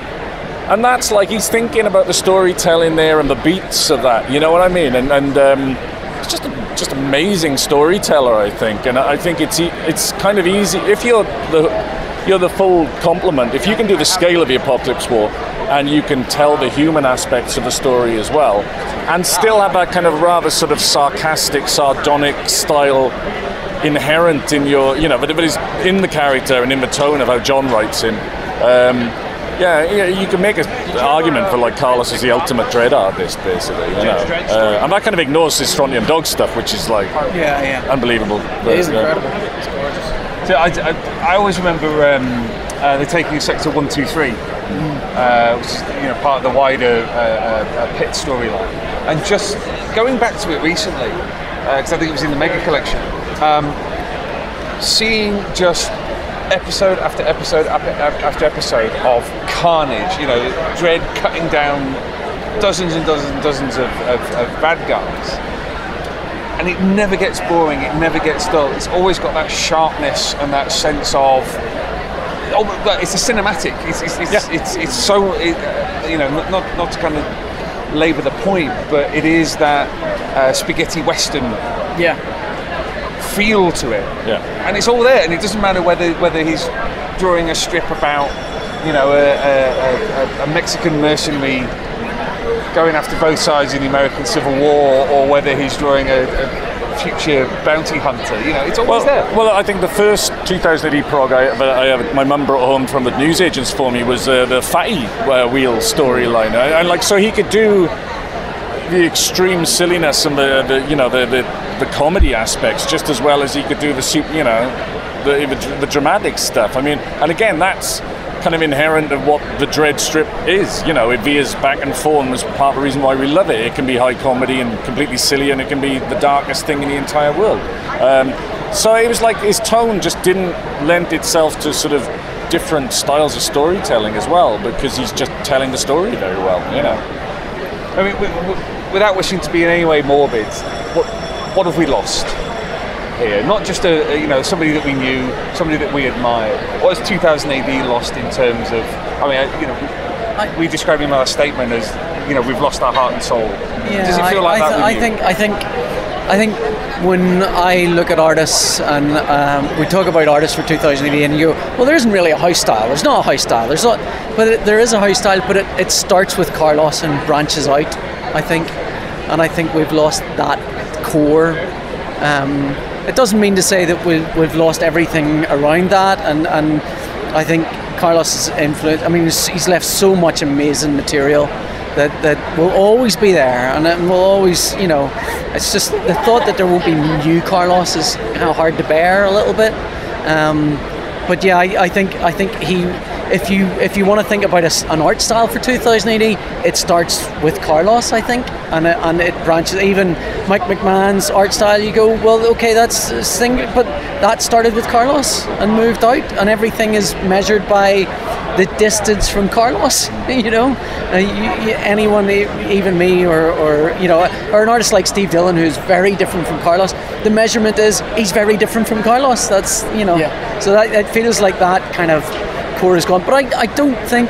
and that's like he's thinking about the storytelling there and the beats of that. You know what I mean? And and um, it's just a, just amazing storyteller, I think. And I think it's it's kind of easy if you're the you're the full complement. If you can do the scale of the Apocalypse War and you can tell the human aspects of the story as well, and still have that kind of rather sort of sarcastic, sardonic style inherent in your, you know, but it is in the character and in the tone of how John writes him. Um, yeah, yeah, you can make an argument for like Carlos is the ultimate Dredd artist, basically. You know, uh, and that kind of ignores his Strontium Dog stuff, which is like Yeah, yeah. unbelievable. It is But, yeah. incredible. It's gorgeous. So I, I, I always remember um, uh, the taking of Sector One Two Three, uh, which is you know part of the wider uh, uh, uh, Pit storyline, and just going back to it recently because I think it was in the Mega Collection, um, seeing just episode after episode after episode of carnage, you know, Dredd cutting down dozens and dozens and dozens of, of, of bad guys and it never gets boring. It never gets dull. It's always got that sharpness and that sense of. Oh, it's a cinematic. It's it's it's, it's, it's so it, uh, you know not, not not to kind of labour the point, but it is that uh, spaghetti western Yeah. Feel to it. Yeah. And it's all there, and it doesn't matter whether whether he's drawing a strip about you know a, a, a, a Mexican mercenary going after both sides in the American Civil War, or whether he's drawing a, a future bounty hunter. You know, it's always Well, there. well, I think the first 2000 AD prog I, that I have, my mum brought home from the newsagents for me was uh, the Fatty uh, Wheel storyline, and like so he could do the extreme silliness and the, the you know the, the the comedy aspects just as well as he could do the super, you know the, the the dramatic stuff. I mean, and again that's kind of inherent of what the Dredd strip is. You know, it veers back and forth, and it's part of the reason why we love it. It can be high comedy and completely silly, and it can be the darkest thing in the entire world. Um, so it was like his tone just didn't lend itself to sort of different styles of storytelling as well, because he's just telling the story very well. You know. I mean, without wishing to be in any way morbid, what what have we lost here? Not just a, you know somebody that we knew, somebody that we admired. What has 2000 AD lost in terms of? I mean, you know, we, we describe him in our statement as you know we've lost our heart and soul. Yeah, Does it feel I, like I, that? I think I think I think when I look at artists and um, we talk about artists for 2018, and you go, well, there isn't really a house style. There's not a house style. There's not, but it, there is a house style. But it, it starts with Carlos and branches out. I think, and I think we've lost that core. Um, it doesn't mean to say that we, we've lost everything around that, and and I think Carlos's influence. I mean, he's left so much amazing material that, that will always be there and it will always you know it's just the thought that there won't be new Carlos is how hard to bear a little bit um, but yeah I, I, think I think he if you if you want to think about a, an art style for 2000 AD it starts with Carlos I think and it, and it branches even Mike McMahon's art style you go well okay that's thing but that started with Carlos and moved out and everything is measured by the distance from Carlos. <laughs> You know, uh, you, you, anyone, even me, or, or you know, or an artist like Steve Dillon, who's very different from Carlos. The measurement is he's very different from Carlos. That's you know, yeah. so that it feels like that kind of core is gone. But I, I don't think.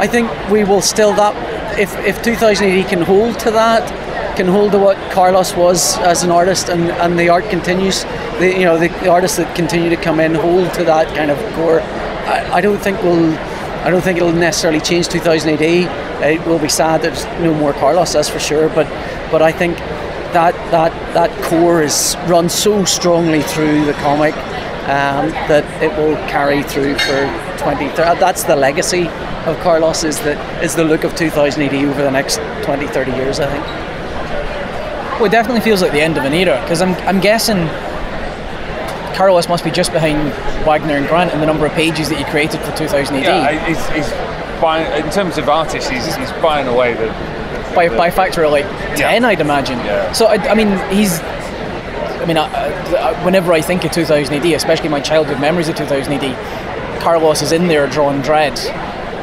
I think we will still that if if 2000 AD can hold to that, can hold to what Carlos was as an artist, and, and the art continues. The you know the, the artists that continue to come in hold to that kind of core I, I don't think we'll. I don't think it'll necessarily change 2000 AD. It will be sad that there's no more Carlos, that's for sure. But but I think that that that core is run so strongly through the comic um, that it will carry through for 20. That's the legacy of Carlos is the is the look of 2000 AD over the next 20, 30 years. I think. Well, it definitely feels like the end of an era because I'm I'm guessing Carlos must be just behind Wagner and Grant in the number of pages that he created for 2000 AD. Yeah, he's, he's buying, in terms of artists, he's, he's buying away the, the, by, by a factor of like 10, yeah. I'd imagine. Yeah. So, I, I mean, he's I mean, whenever I think of 2000 AD, especially my childhood memories of 2000 AD, Carlos is in there drawing Dredd.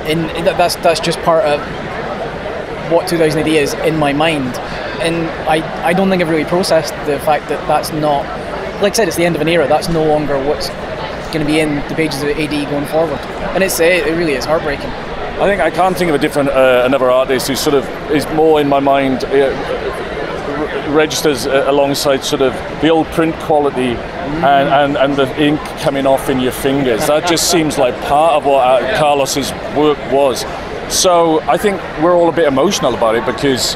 In, that's that's just part of what 2000 AD is in my mind, and I I don't think I've really processed the fact that that's not like I said, it's the end of an era. That's no longer what's going to be in the pages of AD going forward, and it's it really is heartbreaking. I think I can't think of a different uh, another artist who sort of is more in my mind. Uh, registers uh, alongside sort of the old print quality mm. and, and, and the ink coming off in your fingers. That just <laughs> seems like part of what uh, Carlos's work was. So I think we're all a bit emotional about it because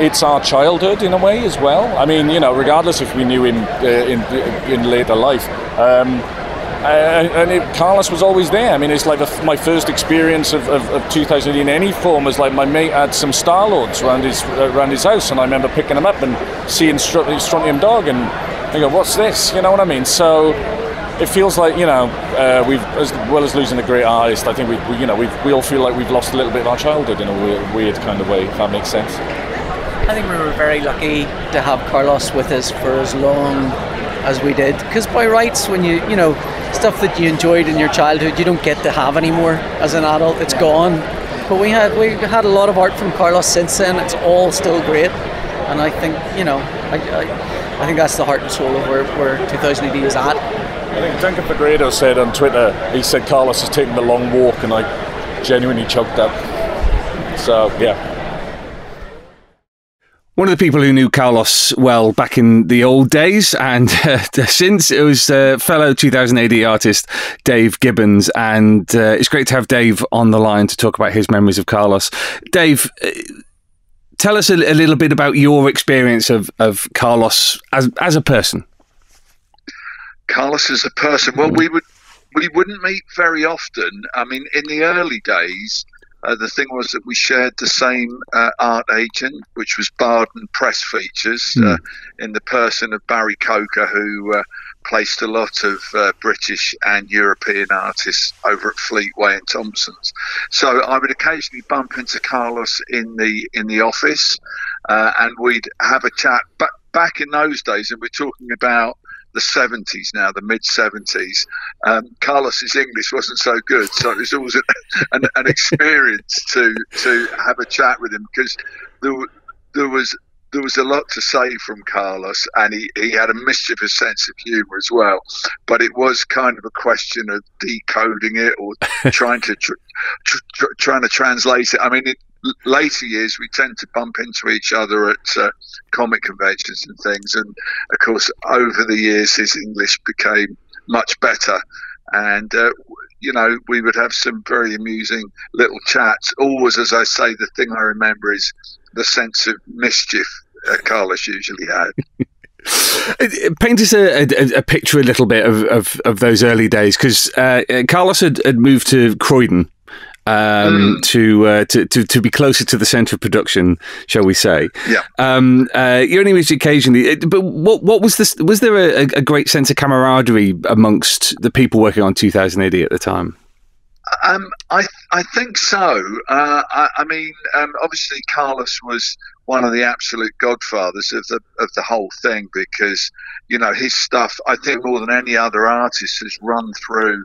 it's our childhood in a way as well. I mean, you know, regardless if we knew him uh, in in later life. Um, uh, and it, Carlos was always there. I mean, it's like the, my first experience of, of, of 2000 in any form was like my mate had some Starlords around his uh, around his house, and I remember picking them up and seeing Str- Strontium Dog, and I go, "What's this?" You know what I mean? So it feels like you know uh, we've as well as losing a great artist. I think we, we you know we all feel like we've lost a little bit of our childhood in a weird, weird kind of way. If that makes sense. I think we were very lucky to have Carlos with us for as long as we did. Because by rights, when you you know stuff that you enjoyed in your childhood, you don't get to have anymore as an adult. It's gone. But we had we had a lot of art from Carlos since then. It's all still great, and I think you know I, I, I think that's the heart and soul of where, where 2000 AD is at. I think Duncan Fegredo said on Twitter, he said Carlos is taking the long walk, and I genuinely choked up. So yeah, one of the people who knew Carlos well back in the old days, and <laughs> uh, since it was uh, fellow 2000 artist Dave Gibbons, and uh, it's great to have Dave on the line to talk about his memories of Carlos. Dave, uh, tell us a, a, little bit about your experience of, of Carlos as as a person. Carlos as a person, well, we would we wouldn't meet very often. I mean, in the early days, uh, the thing was that we shared the same uh, art agent, which was Bardon Press Features, mm. uh, in the person of Barry Coker, who uh, placed a lot of uh, British and European artists over at Fleetway and Thomson's. So I would occasionally bump into Carlos in the in the office, uh, and we'd have a chat. But back in those days, and we're talking about the 70s now, the mid 70s. Um, Carlos's English wasn't so good, so it was always an, <laughs> an, an experience to to have a chat with him because there, there was there was a lot to say from Carlos, and he, he had a mischievous sense of humour as well. But it was kind of a question of decoding it or <laughs> trying to tr- tr- tr- trying to translate it. I mean, it, later years, we tend to bump into each other at uh, comic conventions and things. And of course, over the years, his English became much better. And, uh, you know, we would have some very amusing little chats. Always, as I say, the thing I remember is the sense of mischief uh, Carlos usually had. <laughs> Paint us a, a, a, picture a little bit of, of, of those early days because uh, Carlos had, had moved to Croydon um, mm. to, uh, to, to to be closer to the centre of production, shall we say? Yeah. Um, uh, you only meet occasionally, uh, but what what was this? Was there a, a, great sense of camaraderie amongst the people working on 2000 AD at the time? Um, I I think so. Uh, I, I, mean, um, obviously Carlos was one of the absolute godfathers of the of the whole thing because you know his stuff. I think more than any other artist has run through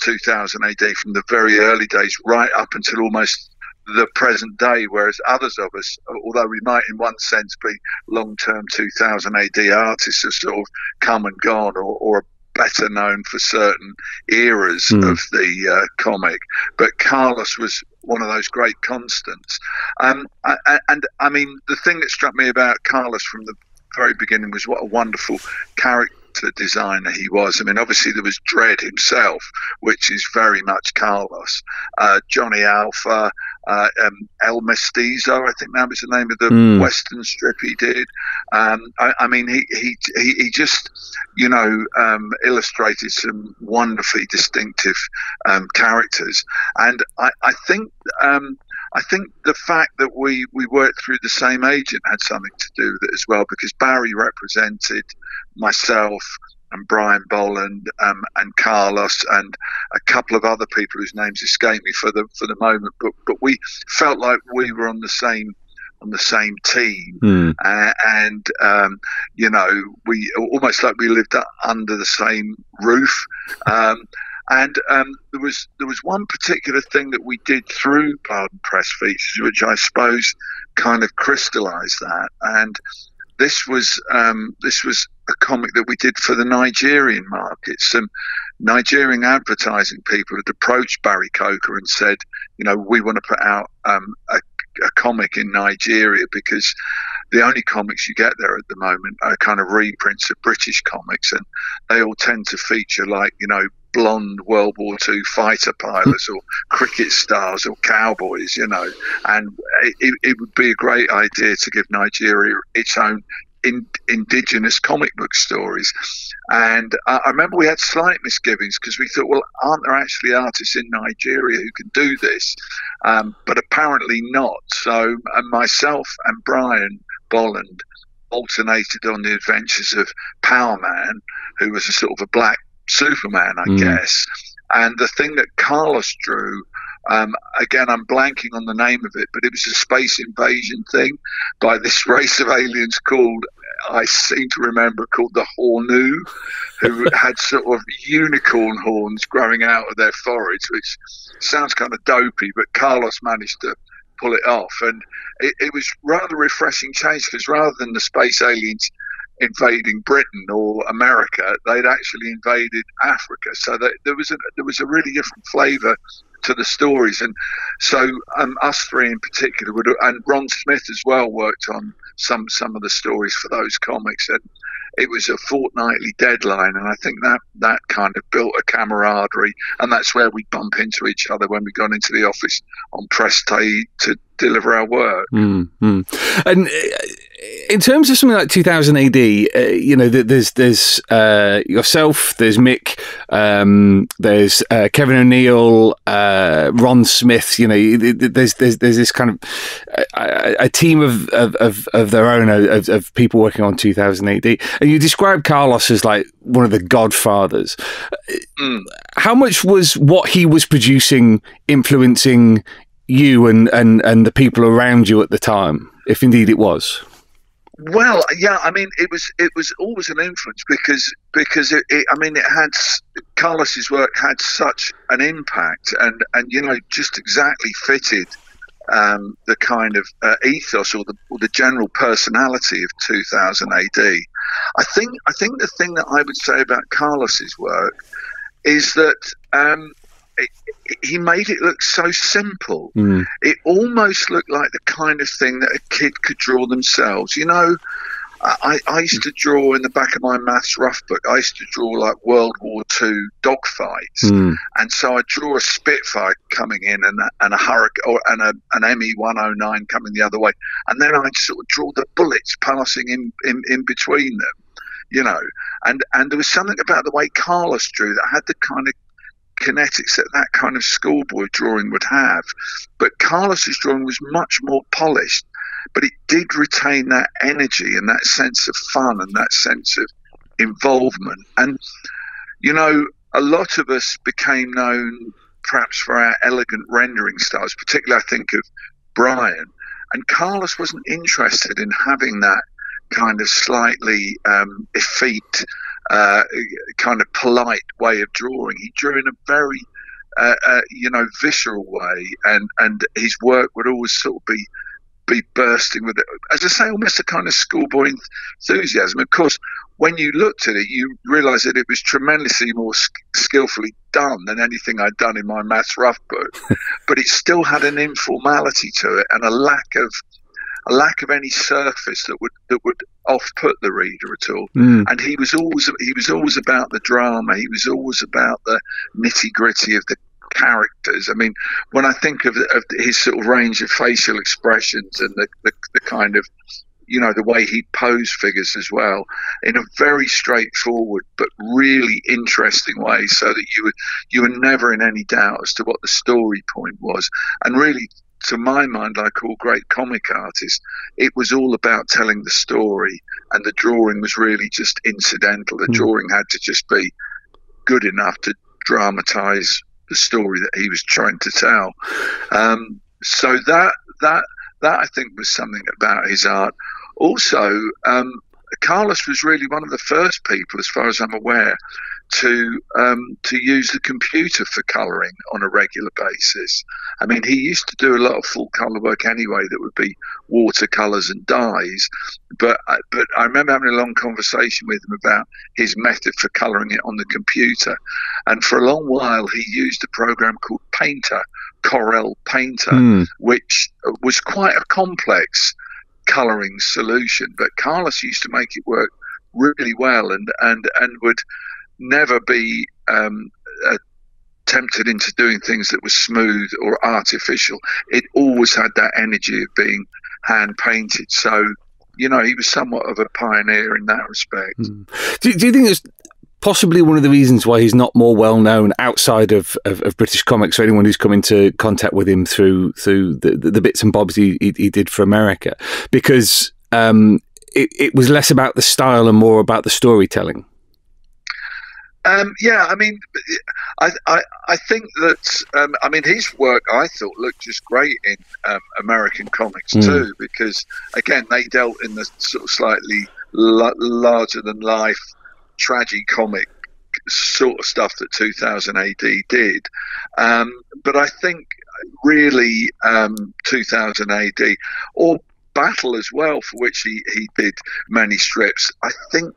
2000 AD from the very early days right up until almost the present day, whereas others of us, although we might in one sense be long term 2000 AD artists, have sort of come and gone or, or better known for certain eras mm. of the uh, comic. But Carlos was one of those great constants. Um, I, and I mean, the thing that struck me about Carlos from the very beginning was what a wonderful character designer he was. I mean, obviously there was Dredd himself, which is very much Carlos. Uh, Johnny Alpha, uh, um, El Mestizo, I think that was the name of the mm. Western strip he did. Um, I, I, mean, he, he, he, he, just, you know, um, illustrated some wonderfully distinctive um, characters. And I, I think um, I think the fact that we, we worked through the same agent had something to do with it as well, because Barry represented myself and Brian Bolland um, and Carlos and a couple of other people whose names escape me for the for the moment, but but we felt like we were on the same on the same team, mm. uh, and um, you know we almost like we lived under the same roof. Um, and um, there was there was one particular thing that we did through Bardon Press Features, which I suppose kind of crystallised that. And this was um, this was a comic that we did for the Nigerian market. Some Nigerian advertising people had approached Barry Coker and said, you know, we want to put out um, a, a comic in Nigeria because the only comics you get there at the moment are kind of reprints of British comics, and they all tend to feature like you know blonde World War II fighter pilots or cricket stars or cowboys, you know. And it, it, would be a great idea to give Nigeria its own in, indigenous comic book stories. And I, remember we had slight misgivings because we thought, well, aren't there actually artists in Nigeria who can do this? Um, but apparently not. So uh, myself and Brian Bolland alternated on the adventures of Power Man, who was a sort of a black Superman, I mm. guess. And the thing that Carlos drew, um, again, I'm blanking on the name of it, but it was a space invasion thing by this <laughs> race of aliens called, I seem to remember, called the Hornu, who <laughs> had sort of unicorn horns growing out of their foreheads, which sounds kind of dopey, but Carlos managed to pull it off. And it, it was rather refreshing change because rather than the space aliens invading Britain or America. They'd actually invaded Africa, so that there was a there was a really different flavour to the stories. And so um, us three in particular would, and Ron Smith as well worked on some some of the stories for those comics. And it was a fortnightly deadline, and I think that that kind of built a camaraderie, and that's where we bump into each other when we got into the office on press day to deliver our work. Mm-hmm. And uh, in terms of something like 2000 AD, uh, you know, there's there's uh, yourself, there's Mick, um, there's uh, Kevin O'Neill, uh, Ron Smith. You know, there's there's there's this kind of a, a team of, of, of, their own of, of, people working on 2000 AD. And you describe Carlos as like one of the godfathers. Mm. How much was what he was producing influencing you and, and, and the people around you at the time, if indeed it was? Well, yeah, I mean, it was it was always an influence because because it, it, I mean, it had Carlos's work had such an impact, and and you know, just exactly fitted um, the kind of uh, ethos or the or the general personality of 2000 AD. I think I think the thing that I would say about Carlos's work is that um, it, he made it look so simple. Mm. It almost looked like the kind of thing that a kid could draw themselves. You know, I, I used to draw in the back of my maths rough book. I used to draw like World War II dogfights, Mm. and so I draw a Spitfire coming in and and a Hurricane or and a, an ME 109 coming the other way, and then I'd sort of draw the bullets passing in, in in between them, you know. And and there was something about the way Carlos drew that had the kind of kinetics that that kind of schoolboy drawing would have. But Carlos's drawing was much more polished, but it did retain that energy and that sense of fun and that sense of involvement. And, you know, a lot of us became known perhaps for our elegant rendering styles, particularly I think of Brian. And Carlos wasn't interested in having that kind of slightly um, effete, uh, kind of polite way of drawing. He drew in a very, uh, uh, you know, visceral way, and and his work would always sort of be be bursting with it. As I say, almost a kind of schoolboy enthusiasm. Of course, when you looked at it, you realised that it was tremendously more sk- skillfully done than anything I'd done in my maths rough book. <laughs> but it still had an informality to it and a lack of a lack of any surface that would that would off put the reader at all. Mm. And he was always he was always about the drama. He was always about the nitty gritty of the characters. I mean, when I think of, of his sort of range of facial expressions and the, the, the kind of you know the way he posed figures as well in a very straightforward but really interesting way so that you were you were never in any doubt as to what the story point was and really to my mind like all great comic artists it was all about telling the story and the drawing was really just incidental the Mm. drawing had to just be good enough to dramatize the story that he was trying to tell um, so that that that I think was something about his art. Also, um, Carlos was really one of the first people, as far as I'm aware, to um, to use the computer for colouring on a regular basis. I mean, he used to do a lot of full colour work anyway, that would be watercolours and dyes. But I- but I remember having a long conversation with him about his method for colouring it on the computer, and for a long while he used a program called Painter, Corel Painter Mm. which was quite a complex colouring solution. But Carlos used to make it work really well, and and and would never be um, uh, tempted into doing things that were smooth or artificial. It always had that energy of being hand painted. So. You know, he was somewhat of a pioneer in that respect. Do, do you think it's possibly one of the reasons why he's not more well known outside of, of, of British comics or anyone who's come into contact with him through through the, the, the bits and bobs he, he, he did for America? Because um, it, it was less about the style and more about the storytelling. Um, yeah, I mean, I, I, I think that, um, I mean, his work I thought looked just great in um, American comics Mm. too, because again, they dealt in the sort of slightly la- larger than life tragic comic sort of stuff that 2000 AD did. Um, but I think really um, 2000 AD or Battle as well, for which he, he did many strips. I think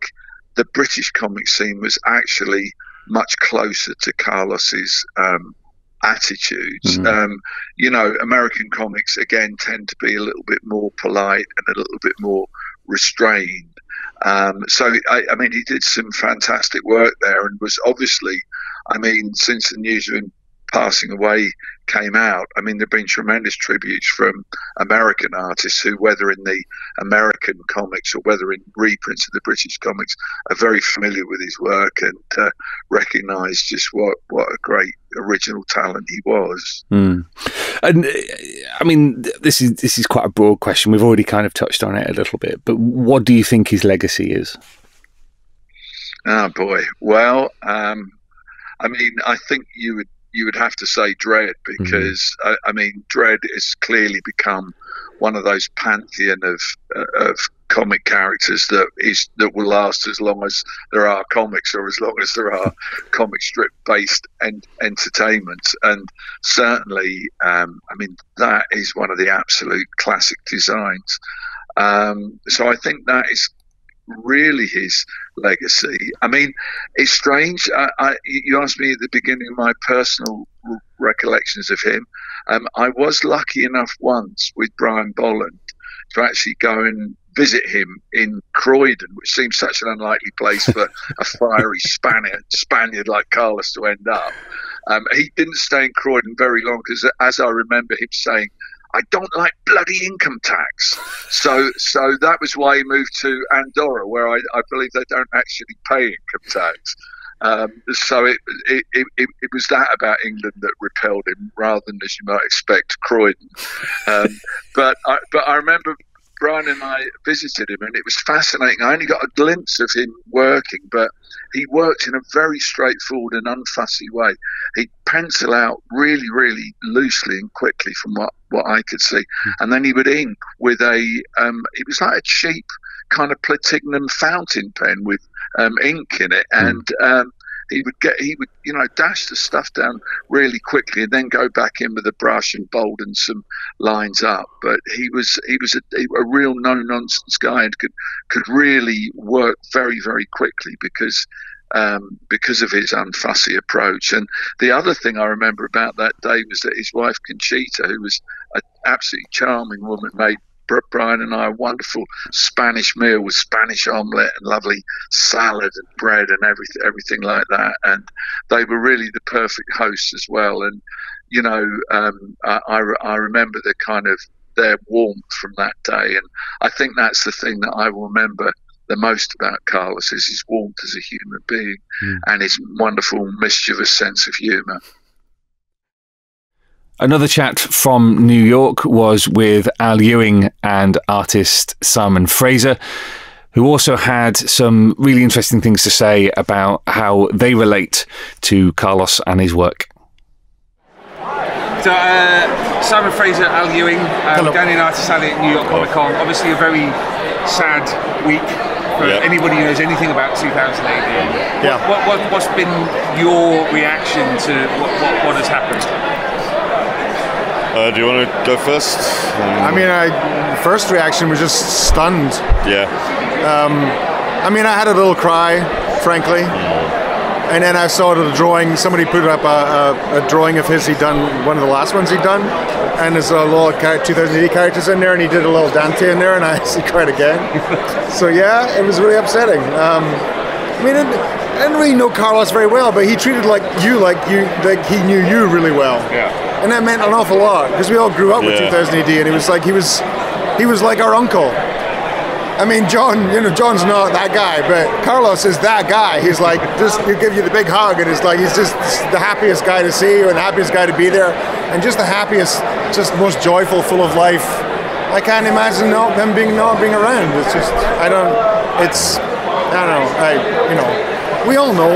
the British comic scene was actually much closer to Carlos's um, attitudes. Mhm. Um, you know, American comics again tend to be a little bit more polite and a little bit more restrained. Um, so, I, I mean, he did some fantastic work there and was obviously, I mean, since the news of him passing away came out, I mean, there have been tremendous tributes from American artists who, whether in the American comics or whether in reprints of the British comics, are very familiar with his work and uh, recognise just what, what a great original talent he was. Mm. And uh, I mean, this is this is quite a broad question. We've already kind of touched on it a little bit, but what do you think his legacy is? Oh boy. Well, um, I mean, I think you would you would have to say Dredd because I, I mean, Dredd has clearly become one of those pantheon of uh, of comic characters that is that will last as long as there are comics or as long as there are <laughs> comic strip based en- entertainment. And certainly um, I mean that is one of the absolute classic designs. Um, so I think that is really his legacy. I mean, it's strange. I, I, you asked me at the beginning of my personal recollections of him. Um, I was lucky enough once with Brian Bolland to actually go and visit him in Croydon, which seems such an unlikely place for a <laughs> fiery Spaniard, Spaniard like Carlos to end up. Um, he didn't stay in Croydon very long because, as I remember him saying, I don't like bloody income tax. So, so that was why he moved to Andorra, where I, I believe they don't actually pay income tax. Um, so it, it, it, it, was that about England that repelled him, rather than, as you might expect, Croydon. Um, <laughs> but I, but I remember Brian and I visited him, and it was fascinating. I only got a glimpse of him working, but he worked in a very straightforward and unfussy way. He'd pencil out really, really loosely and quickly from what, what I could see, hmm. and then he would ink with a. Um, it was like a cheap kind of platinum fountain pen with um, ink in it, hmm. and um, he would get he would you know dash the stuff down really quickly and then go back in with a brush and bolden some lines up. But he was he was a, a real no nonsense guy and could could really work very very quickly because. Um, because of his unfussy approach. And the other thing I remember about that day was that his wife Conchita, who was an absolutely charming woman, made Brian and I a wonderful Spanish meal with Spanish omelette and lovely salad and bread and everything, everything like that. And they were really the perfect hosts as well. And you know, um, I, I remember the kind of their warmth from that day, and I think that's the thing that I will remember the most about Carlos is his warmth as a human being mm. and his wonderful mischievous sense of humour. Another chat from New York was with Al Ewing and artist Simon Fraser, who also had some really interesting things to say about how they relate to Carlos and his work. So, uh, Simon Fraser, Al Ewing, um, Daniel Artist Alley at New York Comic Con. Obviously, a very sad week for yep. anybody who knows anything about 2000 AD. Yeah. What, what, has been your reaction to what, what, what has happened? Uh, do you want to go first? Um, I mean, I first reaction was just stunned. Yeah. Um, I mean, I had a little cry, frankly. And then I saw the drawing. Somebody put up a, a, a, drawing of his. He'd done one of the last ones he'd done, and there's a little 2000 characters in there, and he did a little Dante in there, and I <laughs> actually cried again. <laughs> so yeah, it was really upsetting. Um, I mean, it, I didn't really know Carlos very well, but he treated like you, like you, like he knew you really well. Yeah and that meant an awful lot because we all grew up yeah. with 2000 AD, and he was like he was he was like our uncle. I mean, John, you know, John's not that guy, but Carlos is that guy. He's like, just he give you the big hug, and it's like he's just the happiest guy to see you and the happiest guy to be there, and just the happiest, just most joyful, full of life. I can't imagine not them being not being around. It's just, I don't, it's, I don't know, I, you know, we all know,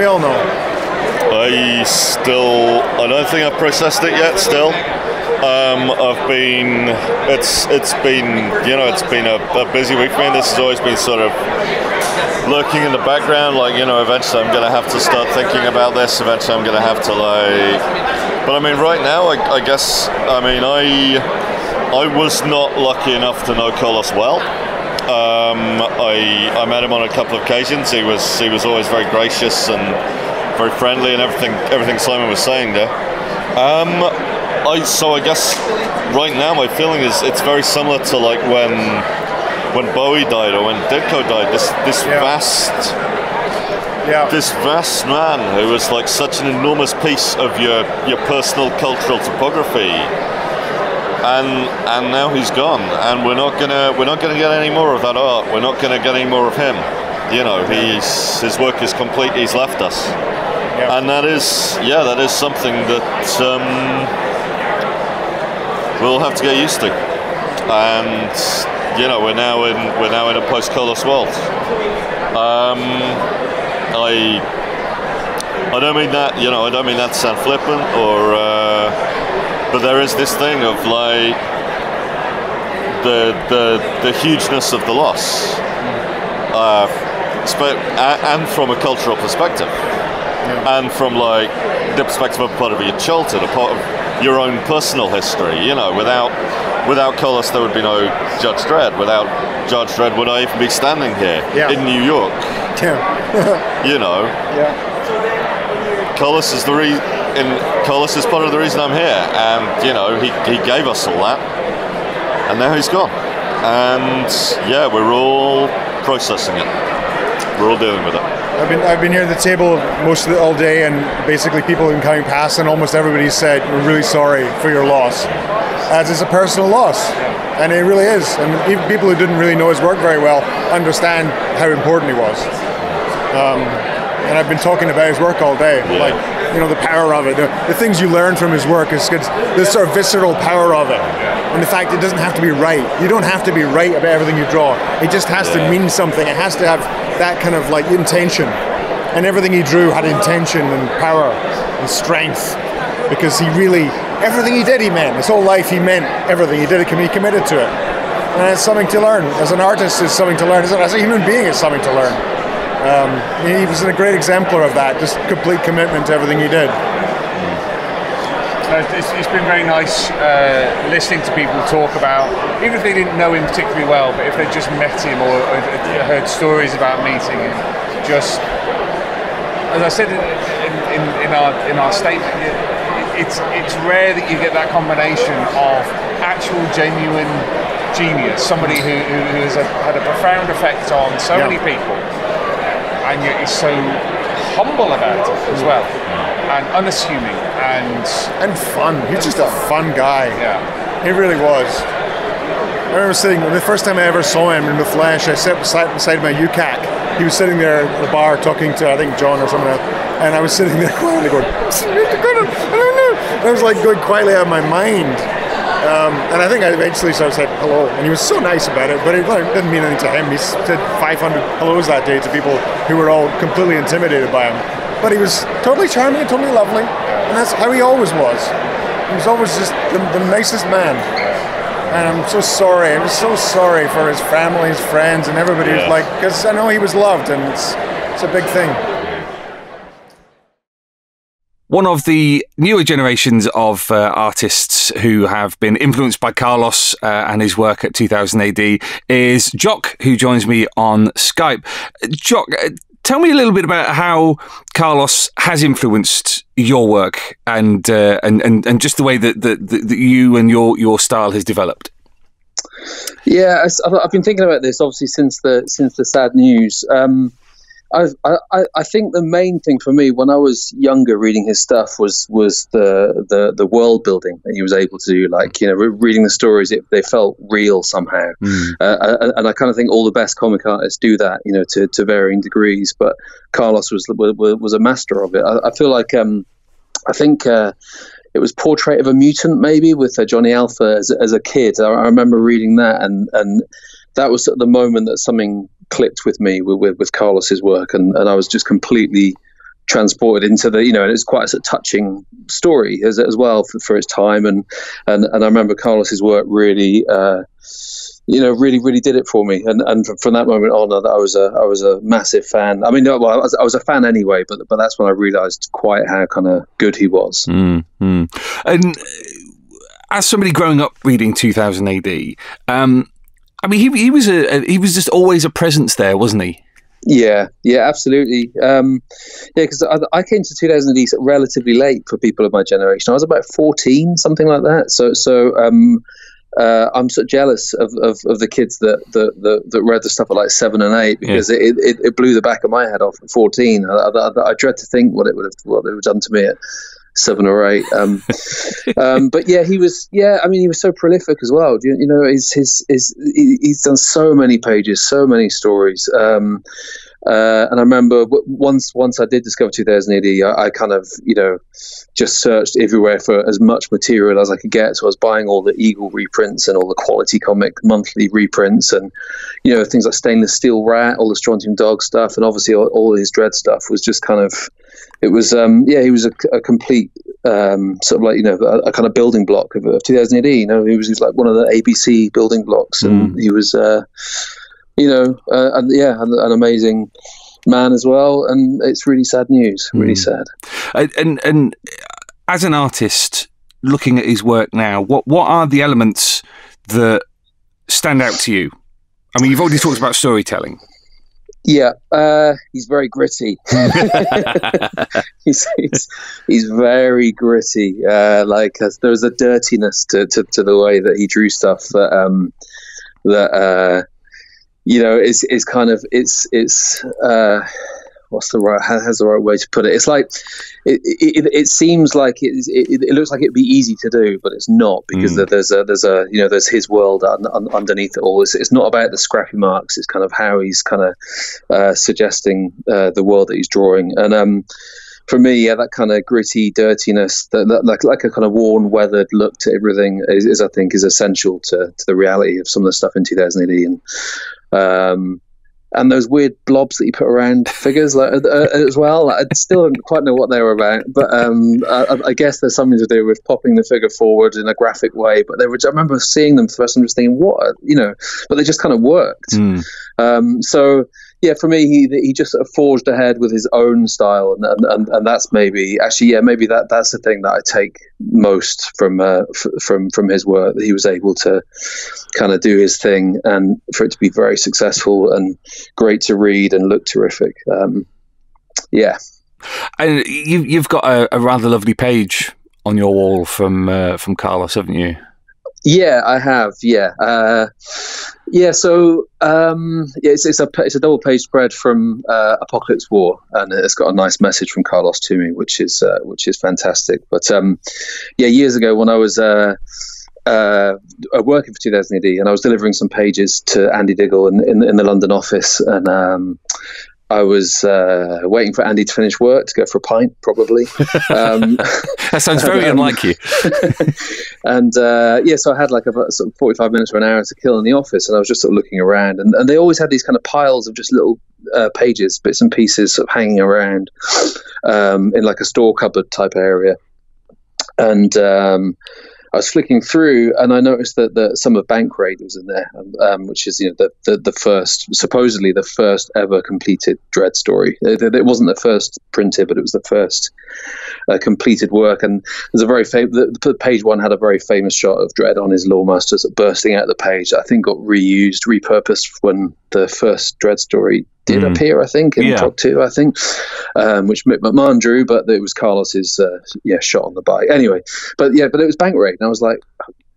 we all know. I still, I don't think I've processed it yet. Still, um, I've been, it's it's been, you know, it's been a, a busy week for me. This has always been sort of lurking in the background. Like, you know, eventually I'm going to have to start thinking about this. Eventually I'm going to have to like, but I mean, right now, I, I guess, I mean, I I was not lucky enough to know Carlos well. Um, I I met him on a couple of occasions. He was he was always very gracious and very friendly and everything everything Simon was saying there. Um, I so I guess right now my feeling is it's very similar to like when when Bowie died or when Ditko died. This this yeah. vast yeah. this vast man who was like such an enormous piece of your your personal cultural topography. And and now he's gone, and we're not gonna we're not gonna get any more of that art. We're not gonna get any more of him. You know, he's his work is complete. He's left us and that is yeah, that is something that um, we'll have to get used to. And you know, we're now in we're now in a post-Carlos world. Um, I I don't mean that you know I don't mean that to sound flippant or uh, but there is this thing of like the the the hugeness of the loss. Uh, and from a cultural perspective. And from like the perspective of part of your childhood, a part of your own personal history. You know, without without Carlos, there would be no Judge Dredd. Without Judge Dredd, would I even be standing here Yeah. in New York? Yeah. <laughs> You know, yeah. Carlos is the reason. Carlos is part of the reason I'm here, and you know, he, he gave us all that, and now he's gone. And yeah, we're all processing it. We're all dealing with it. I've been I've been here at the table most of the, all day, and basically people have been coming past, and almost everybody said we're really sorry for your loss, as it's a personal loss, and it really is. And even people who didn't really know his work very well understand how important he was. Um, and I've been talking about his work all day, like you know the power of it, the, the things you learn from his work is. The sort of visceral power of it, and the fact it doesn't have to be right. You don't have to be right about everything you draw. It just has to mean something. It has to have that kind of like intention, and everything he drew had intention and power and strength, because he really everything he did he meant. His whole life he meant everything he did. He committed to it, and it's something to learn. As an artist, it's something to learn. As a, human being, it's something to learn. Um, he was a great exemplar of that, just complete commitment to everything he did. It's, it's been very nice uh, listening to people talk about, even if they didn't know him particularly well, but if they just met him or, or heard stories about meeting him, just as I said in, in, in our in our statement, it's it's rare that you get that combination of actual genuine genius, somebody who, who, who has a, had a profound effect on so Yeah. many people, and yet is so humble about it as well, and unassuming and and fun. He's just a fun guy. Yeah, he really was. I remember sitting the first time I ever saw him in the flesh. I sat beside, beside my UCAC. He was sitting there at the bar talking to I think John or someone else, and I was sitting there <laughs> quietly going, I don't know. And I was like going quietly out of my mind. Um, and I think I eventually sort of said hello, and he was so nice about it, but it like, didn't mean anything to him. He said 500 hellos that day to people who were all completely intimidated by him. But he was totally charming and totally lovely, and that's how he always was. He was always just the, the nicest man. And I'm so sorry. I'm so sorry for his family, his friends, and everybody who's Yeah. like, because I know he was loved, and it's it's a big thing. One of the newer generations of uh, artists who have been influenced by Carlos uh, and his work at 2000 AD is Jock, who joins me on Skype. Jock, uh, tell me a little bit about how Carlos has influenced your work and uh, and, and and just the way that, that, that you and your, your style has developed. Yeah, I've, I've been thinking about this obviously since the since the sad news. Um, I, I- I think the main thing for me when I was younger, reading his stuff was was the the, the world building that he was able to do. Like you know, re- reading the stories, it, they felt real somehow. Uh, and- and I kind of think all the best comic artists do that, you know, to, to varying degrees. But Carlos was was, was a master of it. I, I feel like um, I think uh, it was Portrait of a Mutant, maybe with uh, Johnny Alpha as, as a kid. I, I remember reading that, and and that was at the moment that something clicked with me with with, with Carlos's work, and, and I was just completely transported into the you know and it's quite a touching story as, as well for, for its time. And, and and I remember Carlos's work really uh, you know really really did it for me. And and from, from that moment on I was a I was a massive fan. I mean no, well, I, was, I was a fan anyway but but that's when I realized quite how kind of good he was. Mm, mm. And as somebody growing up reading 2000 AD, um, I mean, he, he was a, he was just always a presence there, wasn't he? Yeah, yeah, absolutely. Um, yeah, because I, I came to 2000 AD relatively late for people of my generation. I was about 14, something like that. So, so um, uh, I'm so jealous of, of, of the kids that, that, that, that read the stuff at like seven and eight because it, it, it blew the back of my head off at 14. I, I, I dread to think what it would have what it would have done to me at seven or eight. Um, <laughs> um, but yeah, he was. Yeah, I mean, he was so prolific as well. You, you know, his his his he, he's done so many pages, so many stories. Um, uh, and I remember once once I did discover 2000 AD, I, I kind of you know just searched everywhere for as much material as I could get. So I was buying all the Eagle reprints and all the Quality Comic monthly reprints, and you know things like Stainless Steel Rat, all the Strontium Dog stuff, and obviously all, all his Dredd stuff was just kind of it was um, yeah he was a, a complete um, sort of like you know a, a kind of building block of, of 2000 AD. You know he was, he was like one of the ABC building blocks, and he was uh, you know uh, and yeah an, an amazing man as well. And it's really sad news, really sad. And, and and as an artist looking at his work now, what what are the elements that stand out to you? I mean, you've already talked about storytelling. Yeah, uh, he's very gritty. <laughs> <laughs> he's, he's, he's very gritty. Uh, like uh, there's a dirtiness to, to, to, the way that he drew stuff that um, that uh, you know is is kind of it's it's uh, what's the right has the right way to put it? It's like it, it, it seems like it, it, it, looks like it'd be easy to do, but it's not because mm. there's a there's a you know there's his world un, un, underneath it all. It's, it's, not about the scrappy marks. It's kind of how he's kind of uh, suggesting uh, the world that he's drawing. And um, for me, yeah, that kind of gritty dirtiness, that, that, like like a kind of worn, weathered look to everything is, is I think is essential to, to the reality of some of the stuff in 2000 AD. And um, and those weird blobs that you put around <laughs> figures like, uh, uh, as well. I still don't quite know what they were about, but um, I, I, guess there's something to do with popping the figure forward in a graphic way. But they were, I remember seeing them first and just thinking, what, you know, but they just kind of worked. Mm. Um, so yeah, for me, he he just sort of forged ahead with his own style, and and, and that's maybe actually yeah maybe that that's the thing that I take most from uh, f- from from his work that he was able to kind of do his thing and for it to be very successful and great to read and look terrific. Um, yeah, and you you've got a, a rather lovely page on your wall from uh, from Carlos, haven't you? Yeah, I have. Yeah, uh, yeah. So um, yeah, it's, it's, a it's a double page spread from uh, Apocalypse War, and it's got a nice message from Carlos to me, which is uh, which is fantastic. But um, yeah, years ago when I was uh, uh, working for 2000 AD, and I was delivering some pages to Andy Diggle in, in, in the London office, and um, I was uh, waiting for Andy to finish work to go for a pint, probably. <laughs> Um, that sounds very um, unlike you. <laughs> and uh, yeah, so I had like a sort of 45 minutes or an hour to kill in the office, and I was just sort of looking around, and, and they always had these kind of piles of just little uh, pages, bits and pieces, sort of hanging around um, in like a store cupboard type area. And um, I was flicking through and I noticed that, that some of Bank Raid was in there, um, um, which is you know the, the, the first supposedly the first ever completed Dredd story. It, it wasn't the first printed, but it was the first uh, completed work. And there's a very famous the, the, page one had a very famous shot of Dredd on his Lawmasters bursting out the page. I think got reused, repurposed when the first Dredd story did mm. appear, I think, in yeah. 2, I think, um, which Mick McMahon drew, but it was Carlos's uh, yeah shot on the bike. Anyway, but yeah, but it was Bank Raid, and I was like,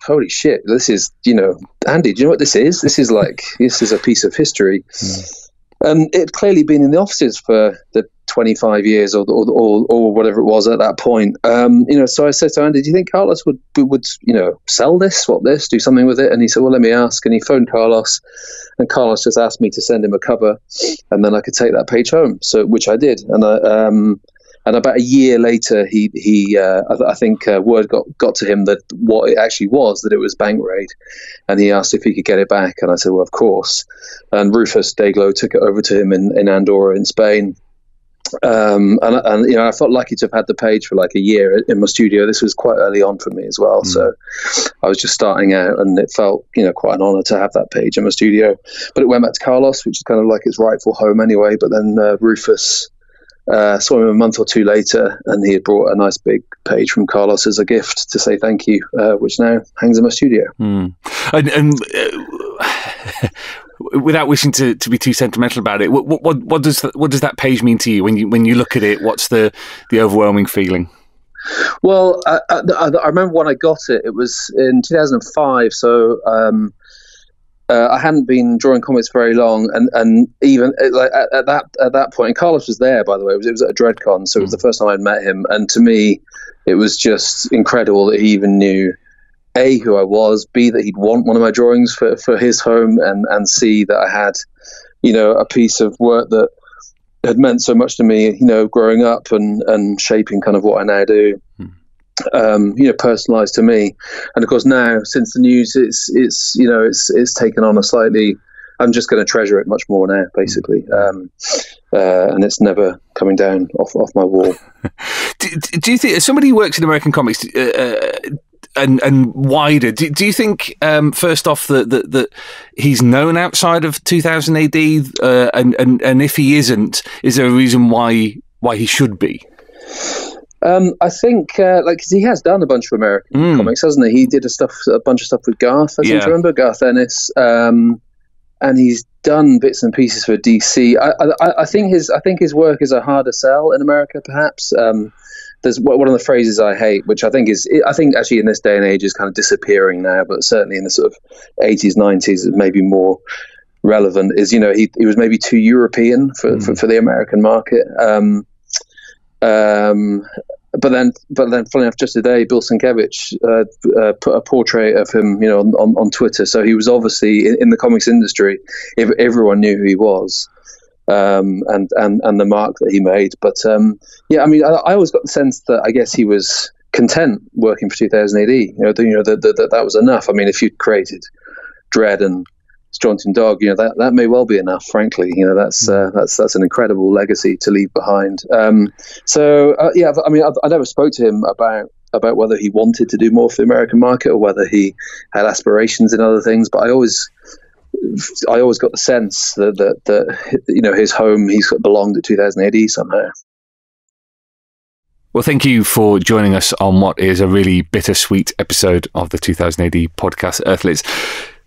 holy shit, this is you know, Andy, do you know what this is? This is like this is a piece of history. Mm. And it clearly been in the offices for the 25 years or, or, or, or, whatever it was at that point. Um, you know, so I said to Andy, do you think Carlos would, would, you know, sell this, swap this, do something with it? And he said, well, let me ask. And he phoned Carlos and Carlos just asked me to send him a cover and then I could take that page home. So, which I did. And I, um, and about a year later, he he uh, I, I, think uh, word got got to him that what it actually was that it was Bank Raid, and he asked if he could get it back, and I said, well, of course. And Rufus Dayglow took it over to him in, in Andorra in Spain, um, and, and, you know, I felt lucky to have had the page for like a year in my studio. This was quite early on for me as well, mm. so I was just starting out, and it felt you know quite an honor to have that page in my studio. But it went back to Carlos, which is kind of like its rightful home anyway. But then uh, Rufus uh, saw him a month or two later, and he had brought a nice big page from Carlos as a gift to say thank you, uh, which now hangs in my studio. Mm. And, and uh, <laughs> without wishing to, to be too sentimental about it, what, what, what does what does that page mean to you when you when you look at it? What's the the overwhelming feeling? Well, I, I, I remember when I got it. It was in 2005. So um, uh, I hadn't been drawing comics very long, and and even uh, like at, at, that at that point, and Carlos was there by the way. It was, it was at a DreddCon, so it was the first time I'd met him, and to me, it was just incredible that he even knew a who I was, b that he'd want one of my drawings for, for his home, and and c that I had, you know, a piece of work that had meant so much to me, you know, growing up and and shaping kind of what I now do. Hmm. Um, you know, personalised to me, and of course now since the news, it's it's you know it's it's taken on a slightly. I'm just going to treasure it much more now, basically, hmm. um, uh, and it's never coming down off off my wall. <laughs> do, do, you think somebody who works in American comics? Uh, uh and and wider. Do, do you think um, first off that, that that he's known outside of 2000 AD, uh, and and and if he isn't, is there a reason why why he should be? Um, I think uh, like 'cause he has done a bunch of American Mm. comics, hasn't he? He did a stuff a bunch of stuff with Garth. I seem Yeah. to remember Garth Ennis, um, and he's done bits and pieces for DC. I, I, I think his I think his work is a harder sell in America, perhaps. Um, there's one one of the phrases I hate, which I think is I think actually in this day and age is kind of disappearing now, but certainly in the sort of 80s, 90s, maybe more relevant. Is you know he he was maybe too European for for, for the American market. Um, um, but then, but then, funny enough, just today, Bill Sienkiewicz uh, uh, put a portrait of him, you know, on, on, on Twitter. So he was obviously in, in the comics industry. If everyone knew who he was, um, and and and the mark that he made. But um, yeah, I mean, I, I always got the sense that I guess he was content working for 2000 AD. You know, the, you know that that that was enough. I mean, if you'd created Dredd and Strontium Dog, you know that that may well be enough. Frankly, you know that's uh, that's that's an incredible legacy to leave behind. Um, so uh, yeah, I mean, I've, I never spoke to him about about whether he wanted to do more for the American market or whether he had aspirations in other things. But I always I always got the sense that that, that you know his home he's belonged at 2000 AD somehow. Well, thank you for joining us on what is a really bittersweet episode of the 2000 AD podcast, Earthlets.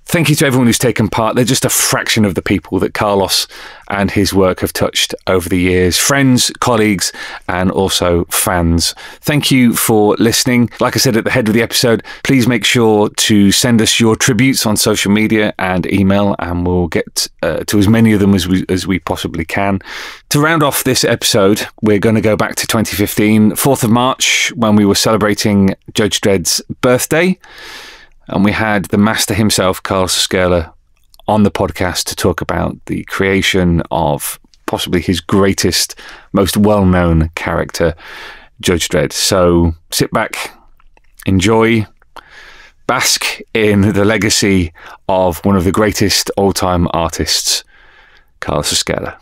Thank you to everyone who's taken part. They're just a fraction of the people that Carlos and his work have touched over the years friends, colleagues, and also fans. Thank you for listening. Like I said at the head of the episode, please make sure to send us your tributes on social media and email, and we'll get uh, to as many of them as we, as we possibly can. To round off this episode, we're going to go back to 2015, 4th of March, when we were celebrating Judge Dredd's birthday and we had the master himself, Carlos Ezquerra, on the podcast to talk about the creation of possibly his greatest, most well known character, Judge Dredd. So sit back, enjoy, bask in the legacy of one of the greatest all time artists, Carlos Ezquerra.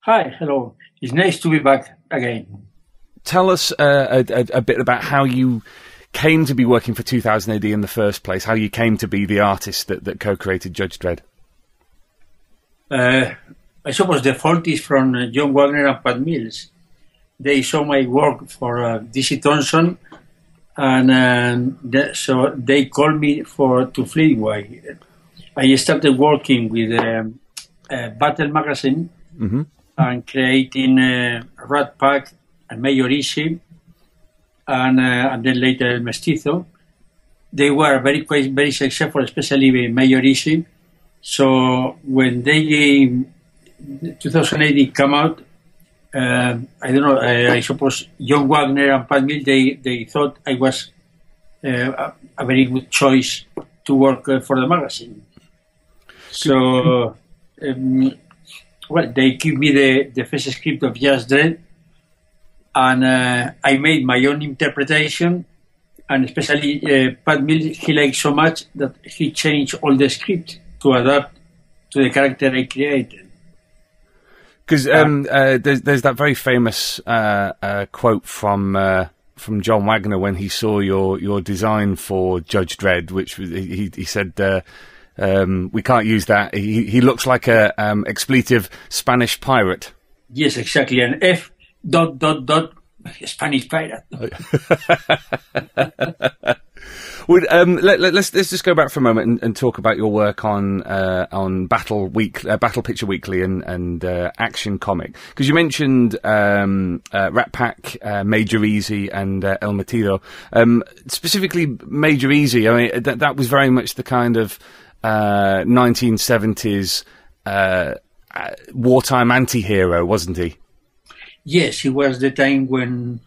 Hi, hello. It's nice to be back again. Tell us uh, a, a, a bit about how you came to be working for 2000 AD in the first place, how you came to be the artist that, that co created Judge Dredd. Uh, I suppose the fault is from uh, John Wagner and Pat Mills. They saw my work for uh, DC Thomson, and um, the, so they called me for to Fleetway. I started working with um, uh, Battle Magazine Mm-hmm. and creating uh, Rat Pack and Major Eazy, and, uh, and then later Mestizo. They were very quite very successful, especially with Major Eazy. So when they 2000 AD come out, uh, I don't know. I, I suppose John Wagner and Pat Mill they they thought I was uh, a, a very good choice to work uh, for the magazine. So, um, well, they give me the the first script of Just Dredd, and uh, I made my own interpretation. And especially uh, Pat Mill, he liked so much that he changed all the script to adapt to the character I created. Because um, uh, there's, there's that very famous uh, uh, quote from uh, from John Wagner when he saw your, your design for Judge Dredd, which he he said uh, um, we can't use that. He he looks like a um, expletive Spanish pirate. Yes, exactly. And F dot dot dot Spanish pirate. <laughs> Would um, let, us let's just go back for a moment and, and talk about your work on uh, on Battle Week, uh, Battle Picture Weekly, and and uh, Action Comic because you mentioned um, uh, Rat Pack, uh, Major Eazy, and uh, El Mestizo. Um, specifically, Major Eazy. I mean, that that was very much the kind of uh, 1970s uh, uh, wartime anti-hero, wasn't he? Yes, it was the time when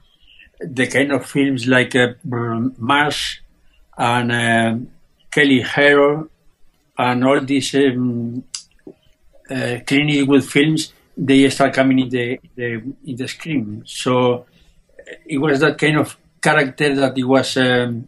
the kind of films like uh, Marsh and um Kelly Harrow and all these um, uh, Clint Eastwood films, they start coming in the, the in the screen. So it was that kind of character that it was um,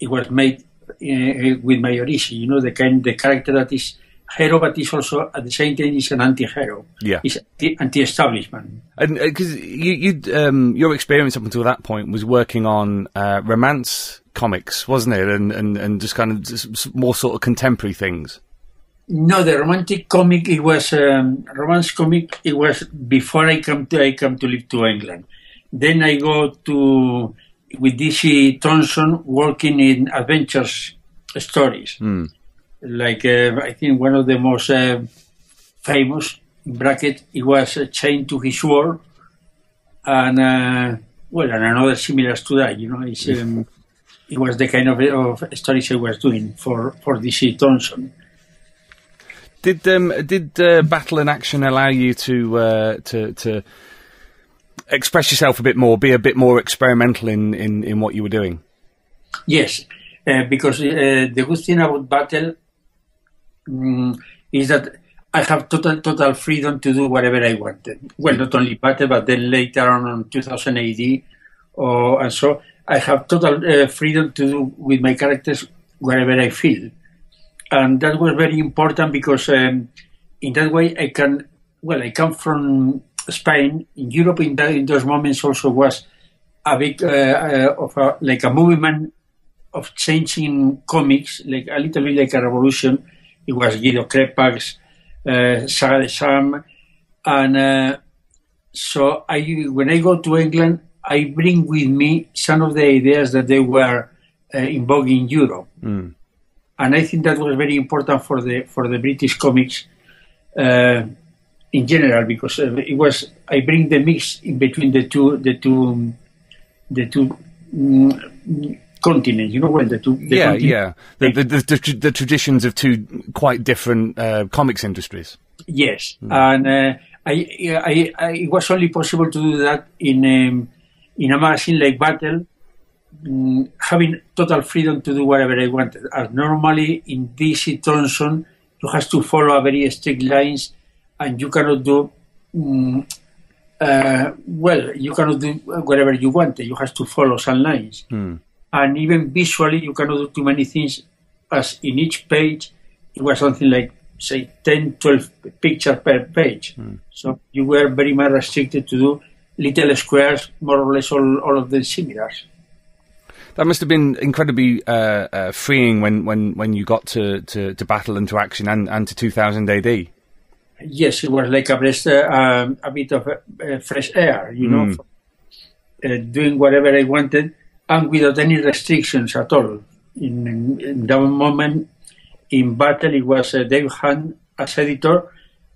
it was made uh, with Major Eazy. You know, the kind the character that is hero, but is also at the same time is an anti-hero. Yeah. Is anti-establishment. And because you, you um, your experience up until that point was working on uh, romance comics, wasn't it? And, and and just kind of just more sort of contemporary things. No, the romantic comic it was um, romance comic. It was before I come to I come to live to England. then I go to with DC Thomson working in adventures stories. Mm. Like uh, I think one of the most uh, famous bracket it was uh, Chained to His Sword, and uh, well, and another similar to that. You know, it's, um, it was the kind of, of stories I was doing for for DC Thomson. Did um, did uh, battle and action allow you to uh, to to express yourself a bit more, be a bit more experimental in, in, in what you were doing? Yes, uh, because uh, the good thing about battle um, is that I have total total freedom to do whatever I wanted. Well, not only battle, but then later on in 2000 AD, or and so I have total uh, freedom to do with my characters whatever I feel, and that was very important because um, in that way I can well I come from Spain, in Europe in, that, in those moments also was a big uh, uh, of a, like a movement of changing comics, like a little bit like a revolution. It was Guido Crepax, uh, Saga de Sam, and uh, so I when I go to England, I bring with me some of the ideas that they were uh, in vogue in Europe, mm. and I think that was very important for the for the British comics. Uh, in general because it was I bring the mix in between the two the two the two mm, continents. You know, well, the two the yeah continent- yeah the the, the, the, traditions of two quite different uh, comics industries. Yes, and uh, I, I, I, it was only possible to do that in um, in a magazine like Battle, mm, having total freedom to do whatever I wanted. As normally in DC Thomson, you have to follow a very strict lines, and you cannot do. Mm, uh, well, you cannot do whatever you want. You have to follow some lines, Hmm. And even visually, you cannot do too many things. As in each page, it was something like say 10, 12 pictures per page. So you were very much restricted to do little squares, more or less all, all of them similar. That must have been incredibly uh, uh, freeing when, when, when you got to, to, to battle and to action and, and to 2000 AD. Yes, it was like a, breath, uh, um, a bit of uh, fresh air, you know, Mm. uh, doing whatever I wanted and without any restrictions at all. In, in, in that moment, in battle, it was uh, Dave Hunt as editor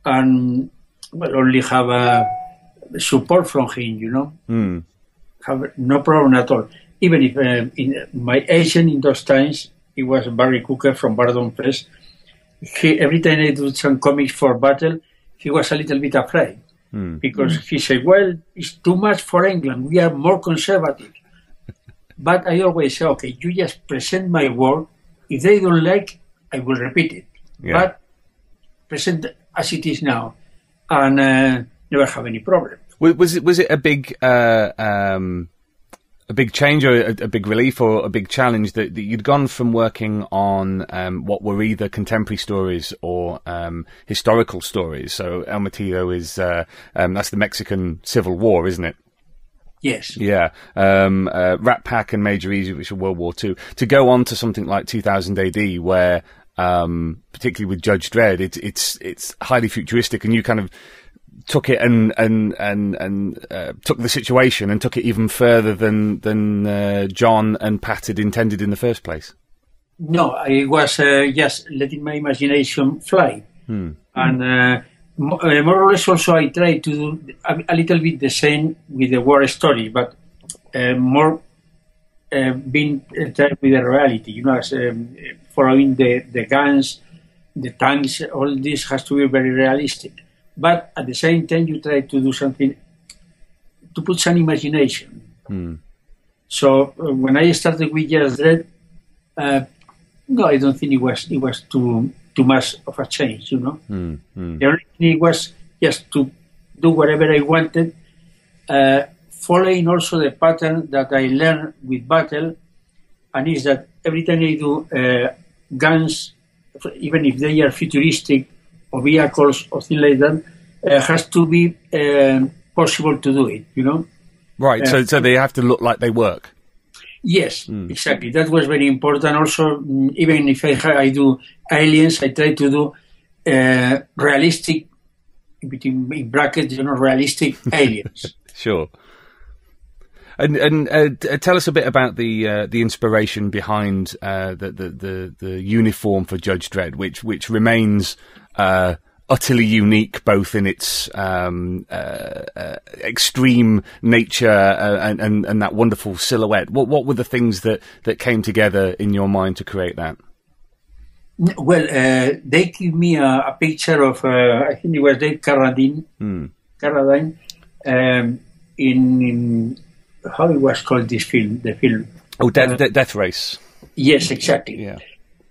and well, only have uh, support from him, you know. Hmm. have no problem at all. Even if uh, in my agent in those times, it was Barry Coker from Bardon Press. He, every time I do some comics for Battle, he was a little bit afraid Hmm. because he said, "Well, it's too much for England. We are more conservative." But I always say, "Okay, you just present my work. If they don't like, I will repeat it. Yeah. But present as it is now, and uh, never have any problem." Was, was it was it a big uh, um, a big change or a, a big relief or a big challenge that, that you'd gone from working on um, what were either contemporary stories or um, historical stories? So El Mestizo is uh, um, that's the Mexican Civil War, isn't it? Yes. Yeah, um, uh, Rat Pack and Major Eazy, which are World War Two. To go on to something like 2000 AD, where um, particularly with Judge Dredd, it's it's it's highly futuristic, and you kind of took it and and and and uh, took the situation and took it even further than than uh, John and Pat had intended in the first place. No, I was uh, just letting my imagination fly. Hmm. And uh, more or less also I try to do a, a little bit the same with the war story, but uh, more uh, being uh, with the reality, you know, as, um, following the, the guns, the tanks, all this has to be very realistic. But at the same time, you try to do something to put some imagination. Hmm. So uh, when I started with Just Dredd, uh, no, I don't think it was it was too too much of a change, you know. Hmm. Hmm. The only thing was just to do whatever I wanted, uh, following also the pattern that I learned with battle, and is that every time I do uh, guns, even if they are futuristic or vehicles or things like that, uh, has to be uh, possible to do it, you know. Right, so so they have to look like they work. Yes, exactly. That was very important. Also, mm, even if I, I do aliens, I try to do uh, realistic, between in brackets, you know, realistic <laughs> aliens. Sure. And and uh, tell us a bit about the uh, the inspiration behind uh, the, the the the uniform for Judge Dredd, which which remains uh, utterly unique, both in its um, uh, uh, extreme nature uh, and, and and that wonderful silhouette. What what were the things that that came together in your mind to create that? Well, uh, they give me a, a picture of, uh, I think it was Dave Carradine, Hmm. Carradine, um, in, in, how it was called this film, the film. Oh, Death, De- Death Race. Yes, exactly. Yeah.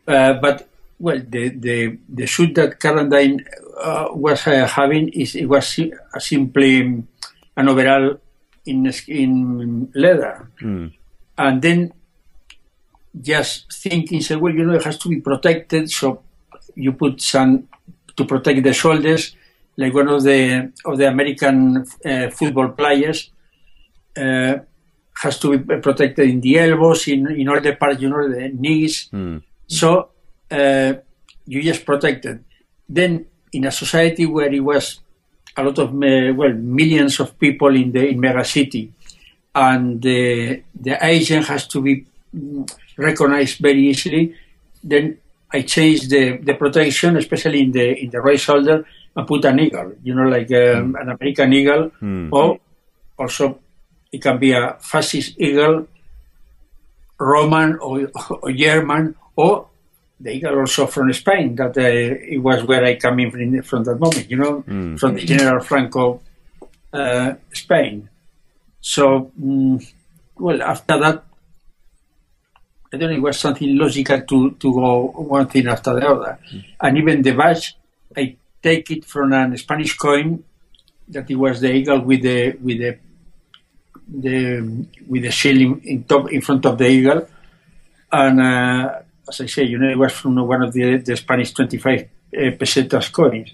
Uh, but well, the the the shoot that Carradine uh, was uh, having is it was simply an overall in in leather, Hmm. and then just thinking, say, well, you know, it has to be protected, so you put some to protect the shoulders, like one of the of the American uh, football players. Uh, has to be protected in the elbows, in, in all the parts, you know, the knees. So uh, you just protected. Then in a society where it was a lot of well millions of people in the in mega city, and the the agent has to be mm, recognized very easily. Then I changed the, the protection, especially in the in the right shoulder, and put an eagle. You know, like um, an American eagle, Hmm. or also it can be a fascist eagle, Roman or, or German, or the eagle also from Spain. That uh, it was where I come in from, from that moment. You know, Mm. from the General Franco, uh, Spain. So, mm, well, after that, I don't know, it was something logical to, to go one thing after the other. And even the badge, I take it from a Spanish coin that it was the eagle with the with the the with the shield in, in top in front of the eagle, and uh, as I say, you know, it was from one of the, the Spanish twenty five uh, pesetas coins.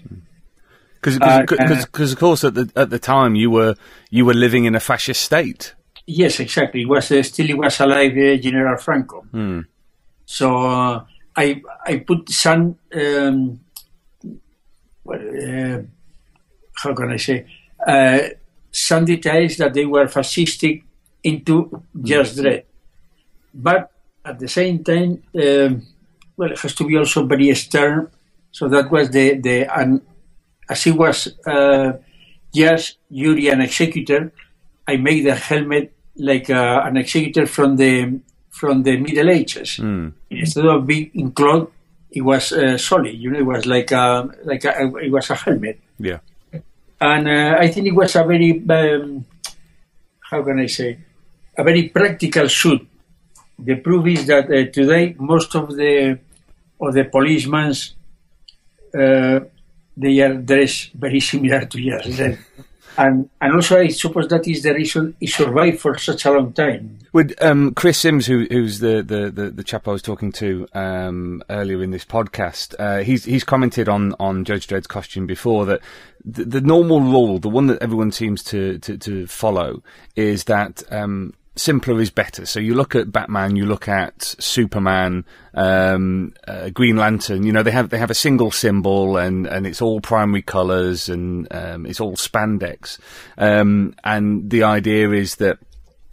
Because, Uh, because, of course, at the at the time you were you were living in a fascist state. Yes, exactly. It was uh, still it was alive, uh, General Franco. Hmm. So uh, I I put some um, well, uh, how can I say uh, some details that they were fascistic into just Dredd, but at the same time, um, well, it has to be also very stern. So that was the the and as he was uh, just Yuri an executor, I made the helmet like uh, an executor from the from the Middle Ages Hmm. instead of being enclosed, it was uh, solid. You know, it was like a, like a, it was a helmet, Yeah. and uh, I think it was a very um, how can I say a very practical suit. The proof is that uh, today most of the of the policemen uh, they are dressed very similar to yesterday. <laughs> And, and also, I suppose that is the reason he survived for such a long time. With um, Chris Sims, who, who's the, the, the, the chap I was talking to um, earlier in this podcast, uh, he's he's commented on, on Judge Dredd's costume before that the, the normal rule, the one that everyone seems to, to, to follow, is that um, simpler is better. So you look at Batman, you look at Superman, um, uh, Green Lantern. You know they have they have a single symbol and, and it's all primary colours and um, it's all spandex. Um, and the idea is that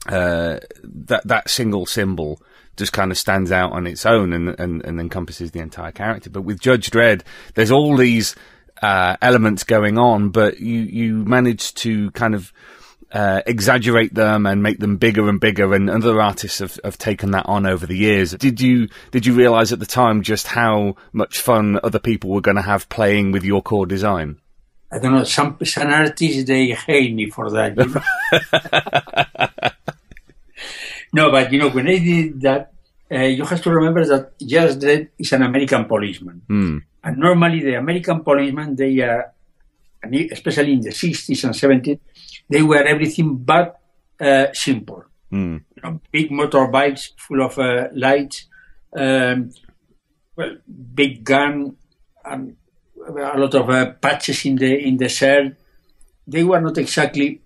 uh, that that single symbol just kind of stands out on its own and, and, and encompasses the entire character. But with Judge Dredd, there's all these uh, elements going on, but you you manage to kind of uh, exaggerate them and make them bigger and bigger. And other artists have, have taken that on over the years. Did you did you realize at the time just how much fun other people were going to have playing with your core design? I don't know, some, some artists, they hate me for that. You know? <laughs> <laughs> no, but you know, when I did that, uh, you have to remember that Just Dredd is an American policeman. Hmm. And normally the American policemen, they are, especially in the 60s and 70s, they were everything but uh, simple. Hmm. You know, big motorbikes full of uh, lights, um, well, big gun, and a lot of uh, patches in the in the shirt. They were not exactly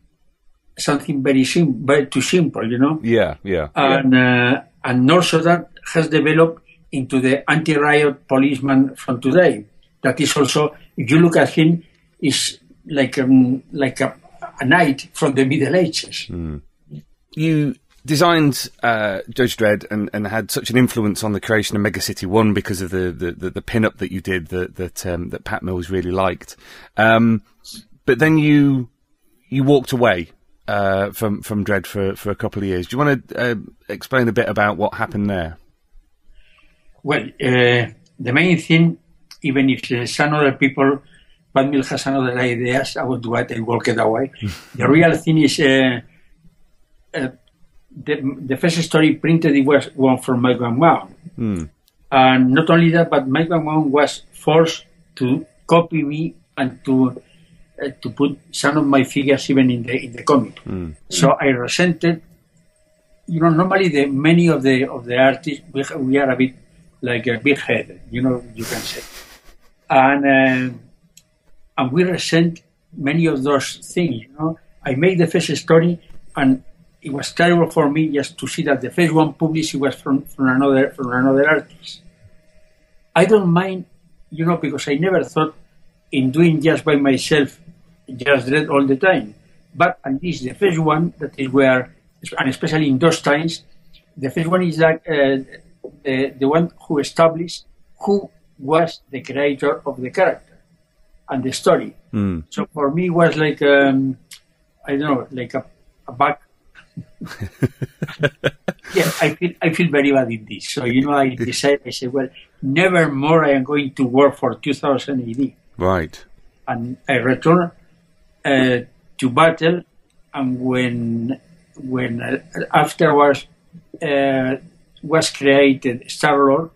something very sim- very too simple, you know. Yeah, yeah. And uh, and also that has developed into the anti-riot policeman from today. That is also, if you look at him, is like um, like a, a knight from the Middle Ages. you designed uh, Judge Dredd and, and had such an influence on the creation of Mega City One because of the the, the, the pin up that you did that that um, that Pat Mills really liked. Um, but then you you walked away uh, from from Dredd for for a couple of years. Do you want to uh, explain a bit about what happened there? Well, uh, the main thing, even if uh, some other people, Pat has another ideas about what I walked away. the real thing is. Uh, uh, the, the first story printed it was one from Mike Van. Mm. And not only that, but Mike Van was forced to copy me and to uh, to put some of my figures even in the in the comic. Mm. So I resented. You know, normally the many of the of the artists we, we are a bit like a big head. You know, you can say, and uh, and we resent many of those things. You know, I made the first story and it was terrible for me just to see that the first one published was from, from another from another artist. I don't mind, you know, because I never thought in doing just by myself, just read all the time. But at least the first one, that is where, and especially in those times, the first one is like uh, the the one who established who was the creator of the character and the story. Mm. So for me, it was like um, I don't know, like a, a back <laughs> yeah, I feel I feel very bad in this. So you know, I <laughs> decided. I said, well, never more. I am going to work for 2000 AD. Right. And I returned uh, to battle, and when when uh, afterwards uh, was created Starlord,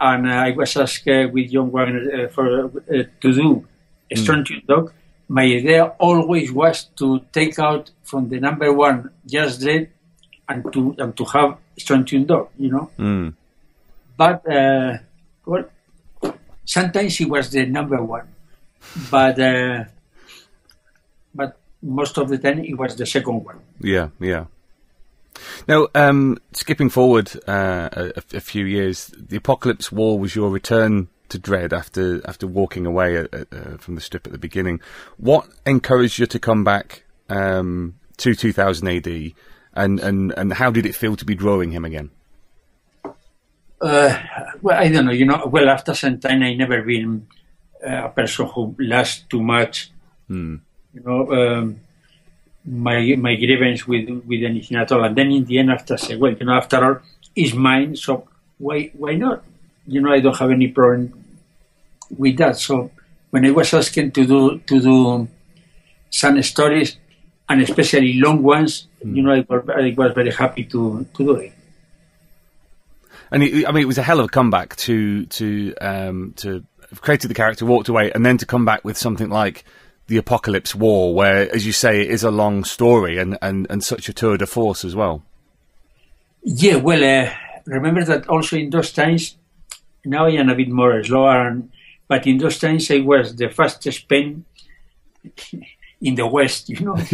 and I was asked uh, with John Wagner uh, for uh, to do a Strontium Dog my idea always was to take out from the number one Just Dredd and to and to have Strontium Dog, you know. Mm. But uh, well, sometimes he was the number one, but uh, but most of the time it was the second one. Yeah, yeah. Now, um, skipping forward uh, a, a, few years, the Apocalypse War was your return to Dredd after after walking away at, at, uh, from the strip at the beginning. What encouraged you to come back um, to 2000 AD, and, and and how did it feel to be drawing him again? Uh, well, I don't know. You know, well, after some time, I never been uh, a person who lasts too much. Mm. You know, um, my my grievance with with anything at all, and then in the end, after I say, well, you know, after all, it's mine, so why why not? You know, I don't have any problem with that. So when I was asking to do to do some stories, and especially long ones, mm. you know, I was, I was very happy to to do it. And it, I mean, it was a hell of a comeback to to um, to have created the character, walked away, and then to come back with something like the Apocalypse War, where, as you say, it is a long story and and, and such a tour de force as well. Yeah, well, uh, remember that also in those times. Now I am a bit more slower, and, but in those times I was the fastest pen <laughs> in the West, you know. <laughs>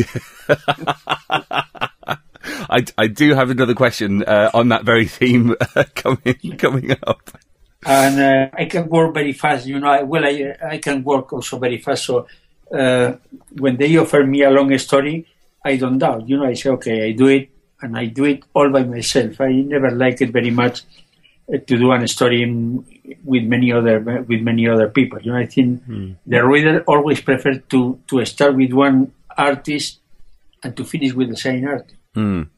I, I do have another question uh, on that very theme uh, <laughs> coming coming up. And uh, I can work very fast, you know. I, well, I I can work also very fast. So uh, when they offer me a long story, I don't doubt. You know, I say, okay, I do it, and I do it all by myself. I never like it very much uh, to do a story in, with many other with many other people. You know, I think mm. the reader always prefers to to start with one artist and to finish with the same artist. Mm.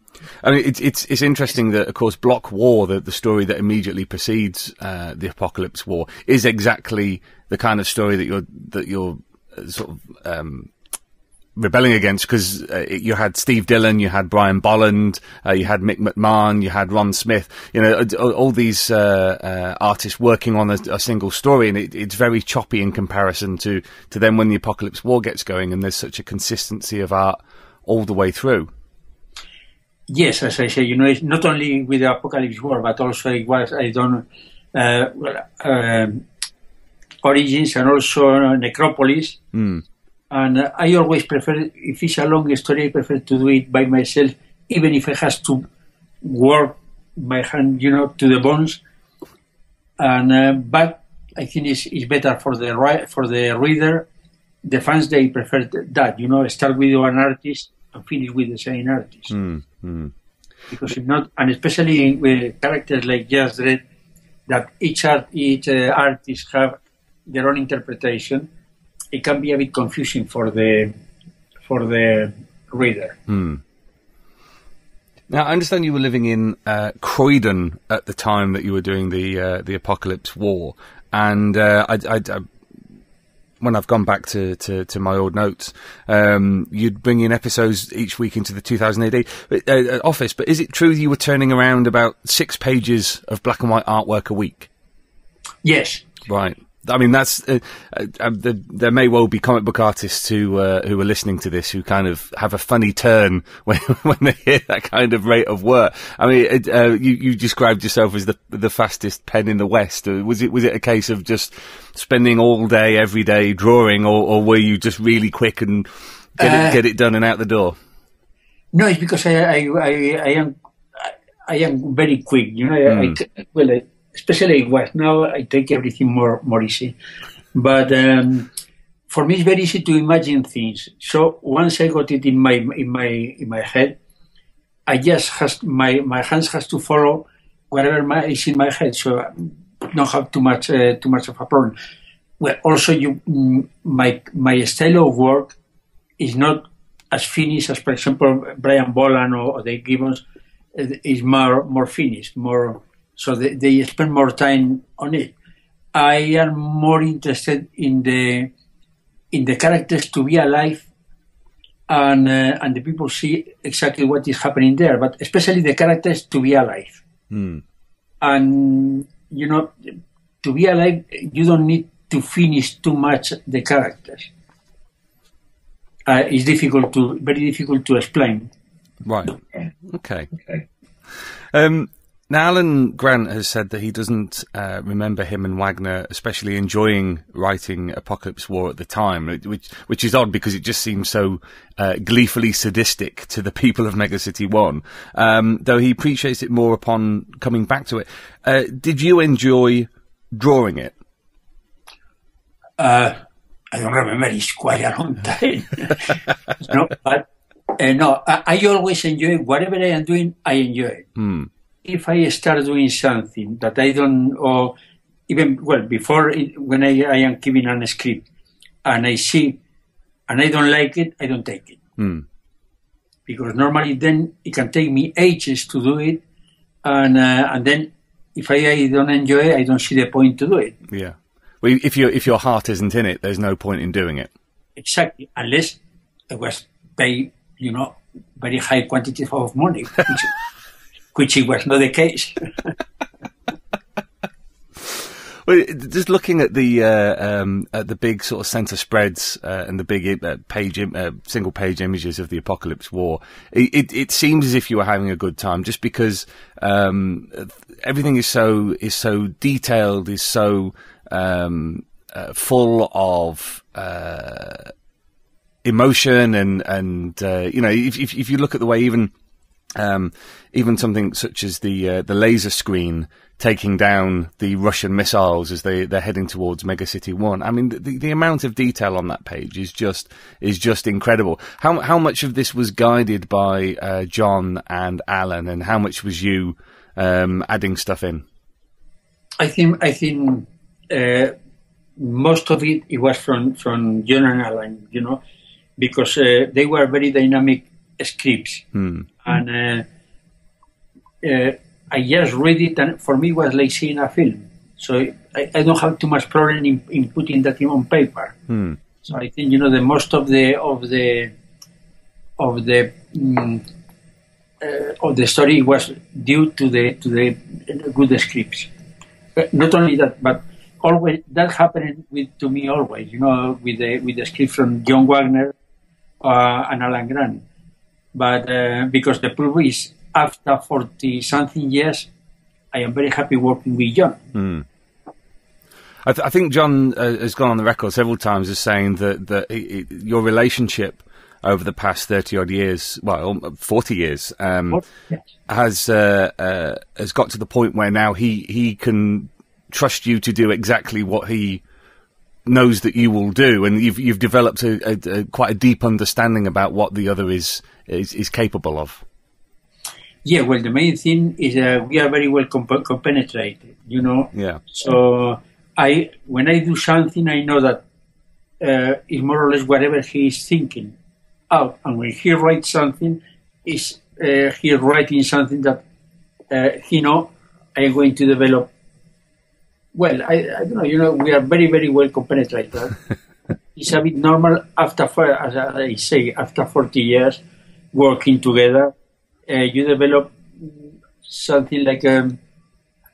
I mean, it's it's it's interesting that, of course, Block War, the the story that immediately precedes uh, the Apocalypse War, is exactly the kind of story that you're that you're sort of um, rebelling against because uh, you had Steve Dillon, you had Brian Bolland, uh, you had Mick McMahon, you had Ron Smith, you know, all, these uh, uh, artists working on a, a single story, and it, it's very choppy in comparison to to then when the Apocalypse War gets going, and there's such a consistency of art all the way through. Yes, as I say, you know, it's not only with the Apocalypse War, but also it was I don't uh, well, um, Origins and also Necropolis. Mm. And uh, I always prefer, if it's a long story, I prefer to do it by myself, even if I has to work my hand, you know, to the bones. And uh, but I think it's, it's better for the for the reader, the fans. They prefer that, you know, start with one artist and finish with the same artist. Mm, mm. Because if not, and especially with characters like Just Dredd, that each art, each uh, artist have their own interpretation, it can be a bit confusing for the for the reader. Hmm. Now, I understand you were living in uh, Croydon at the time that you were doing the uh, the Apocalypse War, and uh, I, I, I, when I've gone back to, to, to my old notes, um, you'd bring in episodes each week into the 2000 AD uh, uh, office. But is it true you were turning around about six pages of black and white artwork a week? Yes. Right. I mean, that's uh, uh, uh, the, there may well be comic book artists who uh, who are listening to this who kind of have a funny turn <laughs> when when they hear that kind of rate of work. I mean, it, uh, you you described yourself as the the fastest pen in the West. Uh, was it was it a case of just spending all day every day drawing, or, or were you just really quick and get it get it done and out the door? No, it's because I I, I, I am I am very quick. You know, Mm. I, well. I, especially West. Now I take everything more more easy, but um, for me it's very easy to imagine things. So once I got it in my in my in my head, I just has my my hands has to follow whatever my, is in my head. So I don't have too much uh, too much of a problem. Well, also you mm, my my style of work is not as finished as, for example, Brian Bolland or, or Dave Gibbons is more more finished, more so they, they spend more time on it. I am more interested in the in the characters to be alive and uh, and the people see exactly what is happening there, but especially the characters to be alive. Hmm. And you know, to be alive, you don't need to finish too much the characters. Uh, it's difficult to very difficult to explain. Right. Okay. Um, now, Alan Grant has said that he doesn't uh, remember him and Wagner especially enjoying writing Apocalypse War at the time, which which is odd because it just seems so uh, gleefully sadistic to the people of Mega City One. Um, though he appreciates it more upon coming back to it. Uh, did you enjoy drawing it? Uh, I don't remember. It's quite a long time. <laughs> no, but uh, no, I, I always enjoy whatever I am doing. I enjoy it. If I start doing something that I don't, or even well before it, when I, I am giving a script and I see and I don't like it, I don't take it Hmm. because normally then it can take me ages to do it, and uh, and then if I, I don't enjoy it, I don't see the point to do it. Yeah. Well, if your if your heart isn't in it, there's no point in doing it. Exactly, unless it was pay, you know, very high quantity of money, not the case. <laughs> Well, just looking at the uh, um, at the big sort of centre spreads uh, and the big uh, page Im- uh, single page images of the Apocalypse War, it, it, it seems as if you were having a good time, just because um, everything is so is so detailed, is so um, uh, full of. Uh, emotion and and uh, you know if, if if you look at the way even um, even something such as the uh, the laser screen taking down the Russian missiles as they they're heading towards Mega City One. I mean, the, the amount of detail on that page is just is just incredible. How how much of this was guided by uh, John and Alan, and how much was you um, adding stuff in? I think I think uh, most of it it was from from John and Alan, you know, because uh, they were very dynamic scripts, Hmm. And uh, uh, I just read it, and for me it was like seeing a film. So I, I don't have too much problem in, in putting that in on paper. Hmm. So I think you know the most of the of the of the mm, uh, of the story was due to the to the good scripts. But not only that, but always that happened with to me always. You know, with the with the script from John Wagner uh, and Alan Grant. But uh, because the proof is after forty something years, I am very happy working with John. Hmm. I, th- I think John uh, has gone on the record several times as saying that that i i your relationship over the past thirty odd years, well, um, forty years, um, has uh, uh, has got to the point where now he he can trust you to do exactly what he knows that you will do, and you've you've developed a, a, a quite a deep understanding about what the other is is, is capable of. Yeah, well, the main thing is uh, we are very well comp- compenetrated, you know. Yeah. So I, when I do something, I know that uh, it's more or less whatever he is thinking out, and when he writes something, is uh, he writing something that uh, he know I'm going to develop. Well, I, I don't know. You know, we are very, very well compenetrated. <laughs> it's a bit normal after, as I say, after 40 years working together, uh, you develop something like um,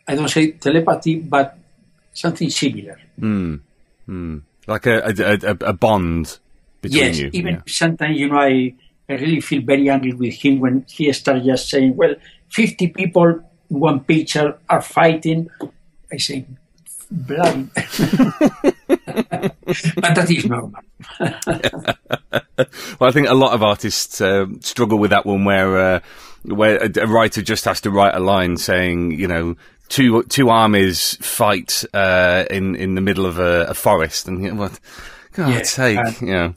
I don't say telepathy, but something similar. Hmm. Hmm. Like a, a, a, a bond between yes, you. Yes, even yeah. sometimes you know I, I really feel very angry with him when he starts just saying, "Well, fifty people in one picture are fighting." I say, "Bloody," but that is normal. well, I think a lot of artists uh, struggle with that one where uh, where a, a writer just has to write a line saying, you know, two two armies fight uh, in in the middle of a, a forest, and you know, what, God's Yeah, sake, and- you know.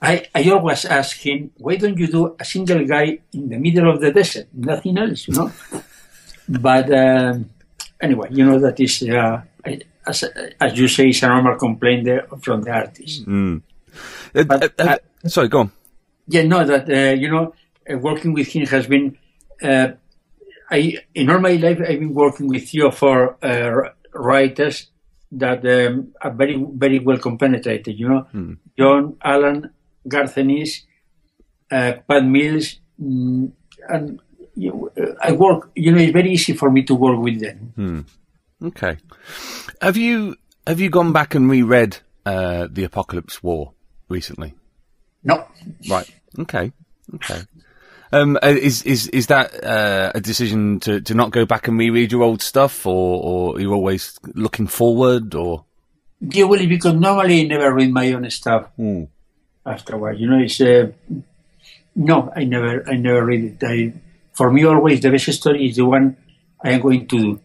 I, I always ask him, why don't you do a single guy in the middle of the desert? Nothing else, you know? <laughs> but um, anyway, you know, that is, uh, I- as, as you say, it's a normal complaint there from the artist. Mm. Uh, uh, uh, sorry, go on. Yeah, no, that, uh, you know, uh, working with him has been, uh, I, in all my life, I've been working with three or four uh, writers that um, are very, very well compenetrated, you know? Hmm. John, Alan, Garth Ennis, uh, Pat Mills, mm, and you, uh, I work. You know, it's very easy for me to work with them. Hmm. Okay. Have you have you gone back and reread uh, the Apocalypse War recently? No. Right. Okay. Okay. Um, uh, is is is that uh, a decision to, to not go back and reread your old stuff, or or you're always looking forward, or Yeah, well, because normally I never read my own stuff afterward. You know, it's uh, no, I never, I never read it. I, for me, always the best story is the one I am going to do.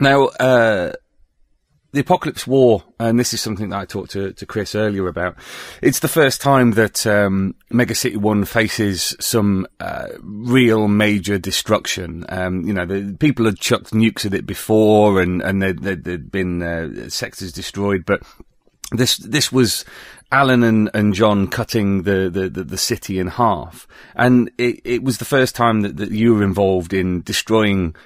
Now, uh, the Apocalypse War, and this is something that I talked to, to Chris earlier about. It's the first time that um, Mega City One faces some uh, real major destruction. Um, you know, the people had chucked nukes at it before, and and there, there'd been uh, sectors destroyed, but this this was Alan and, and John cutting the, the, the, the city in half, and it, it was the first time that, that you were involved in destroying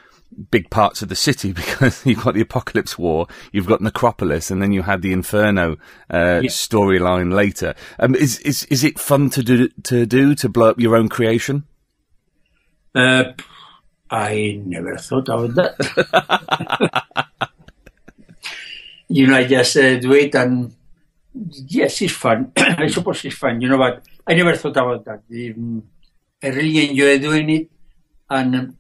big parts of the city <laughs> because you've got the Apocalypse War, you've got Necropolis, and then you had the Inferno uh, Yeah. storyline later. Um, is is is it fun to do to do to blow up your own creation? Uh, I never thought about that. <laughs> you know, I just uh, do it, and yes, it's fun. <clears throat> I suppose it's fun, you know, but I never thought about that. I really enjoy doing it, and um,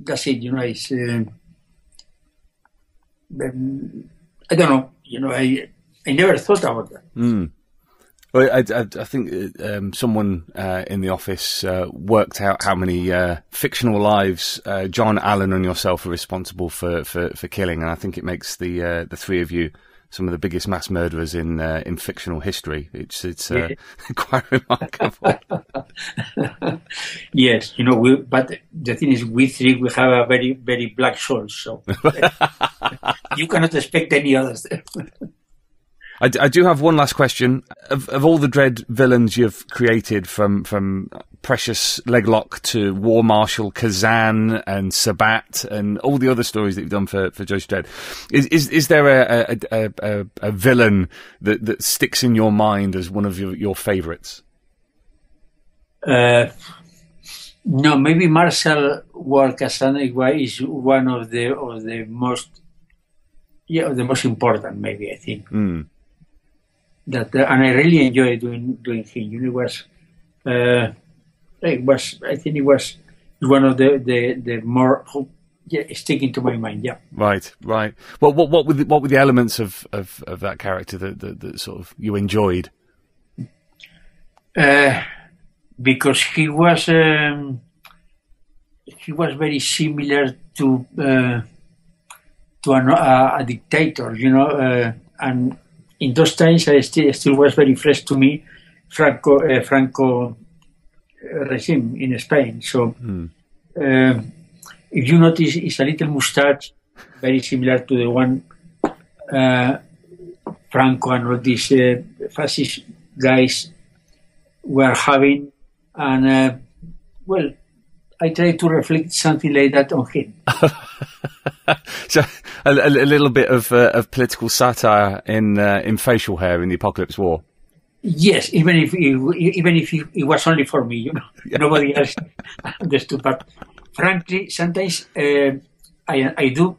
that's it. You know, it's. Uh, I don't know. You know, I I never thought about that. Mm. Well, I, I, I think uh, um, someone uh, in the office uh, worked out how many uh, fictional lives uh, John Alan and yourself are responsible for, for, for killing, and I think it makes the the three of you some of the biggest mass murderers in uh, in fictional history. It's it's uh, <laughs> quite remarkable. <laughs> Yes, you know, we, but the thing is, we three we have a very very black soul, so <laughs> you cannot expect any others. I, do have one last question. Of, of all the Dredd villains you've created, from from Precious Leglock to War Marshal Kazan and Sabbat and all the other stories that you've done for for Judge Dredd, is is, is there a a, a, a a villain that, that sticks in your mind as one of your, your favourites? Uh, no, maybe Marshall War Casanova is one of the of the most yeah the most important. Maybe I think Mm. That, uh, and I really enjoyed doing doing him. It was uh, it was I think it was one of the the, the more yeah sticking to my mind. Yeah. Right, right. Well, what what were the, what were the elements of, of, of that character that, that that sort of you enjoyed? Uh, because he was um, he was very similar to uh, to an, uh, a dictator, you know. Uh, and in those times, I still still was very fresh to me, Franco uh, Franco regime in Spain. So. Um, if you notice, it's a little mustache, very similar to the one uh, Franco and all these uh, fascist guys were having. And, uh, well, I try to reflect something like that on him. <laughs> <laughs> so a, a, a, little bit of uh, of political satire in uh, in facial hair in the Apocalypse War. Yes, even if it, even if it, was only for me, you know, <laughs> nobody else <laughs> understood. But frankly, sometimes uh, I I do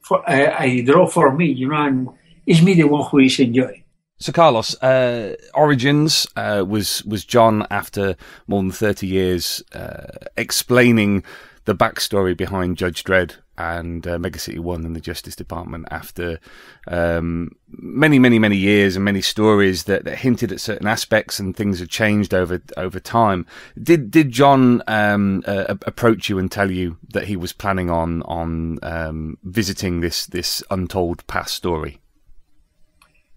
for uh, I draw for me, you know, and it's me the one who is enjoying. So Carlos, uh, Origins uh, was was John after more than thirty years uh, explaining the backstory behind Judge Dredd and uh, Mega City One and the Justice Department after um, many, many, many years and many stories that, that, hinted at certain aspects and things have changed over over time. Did did John um, uh, approach you and tell you that he was planning on on um, visiting this this untold past story?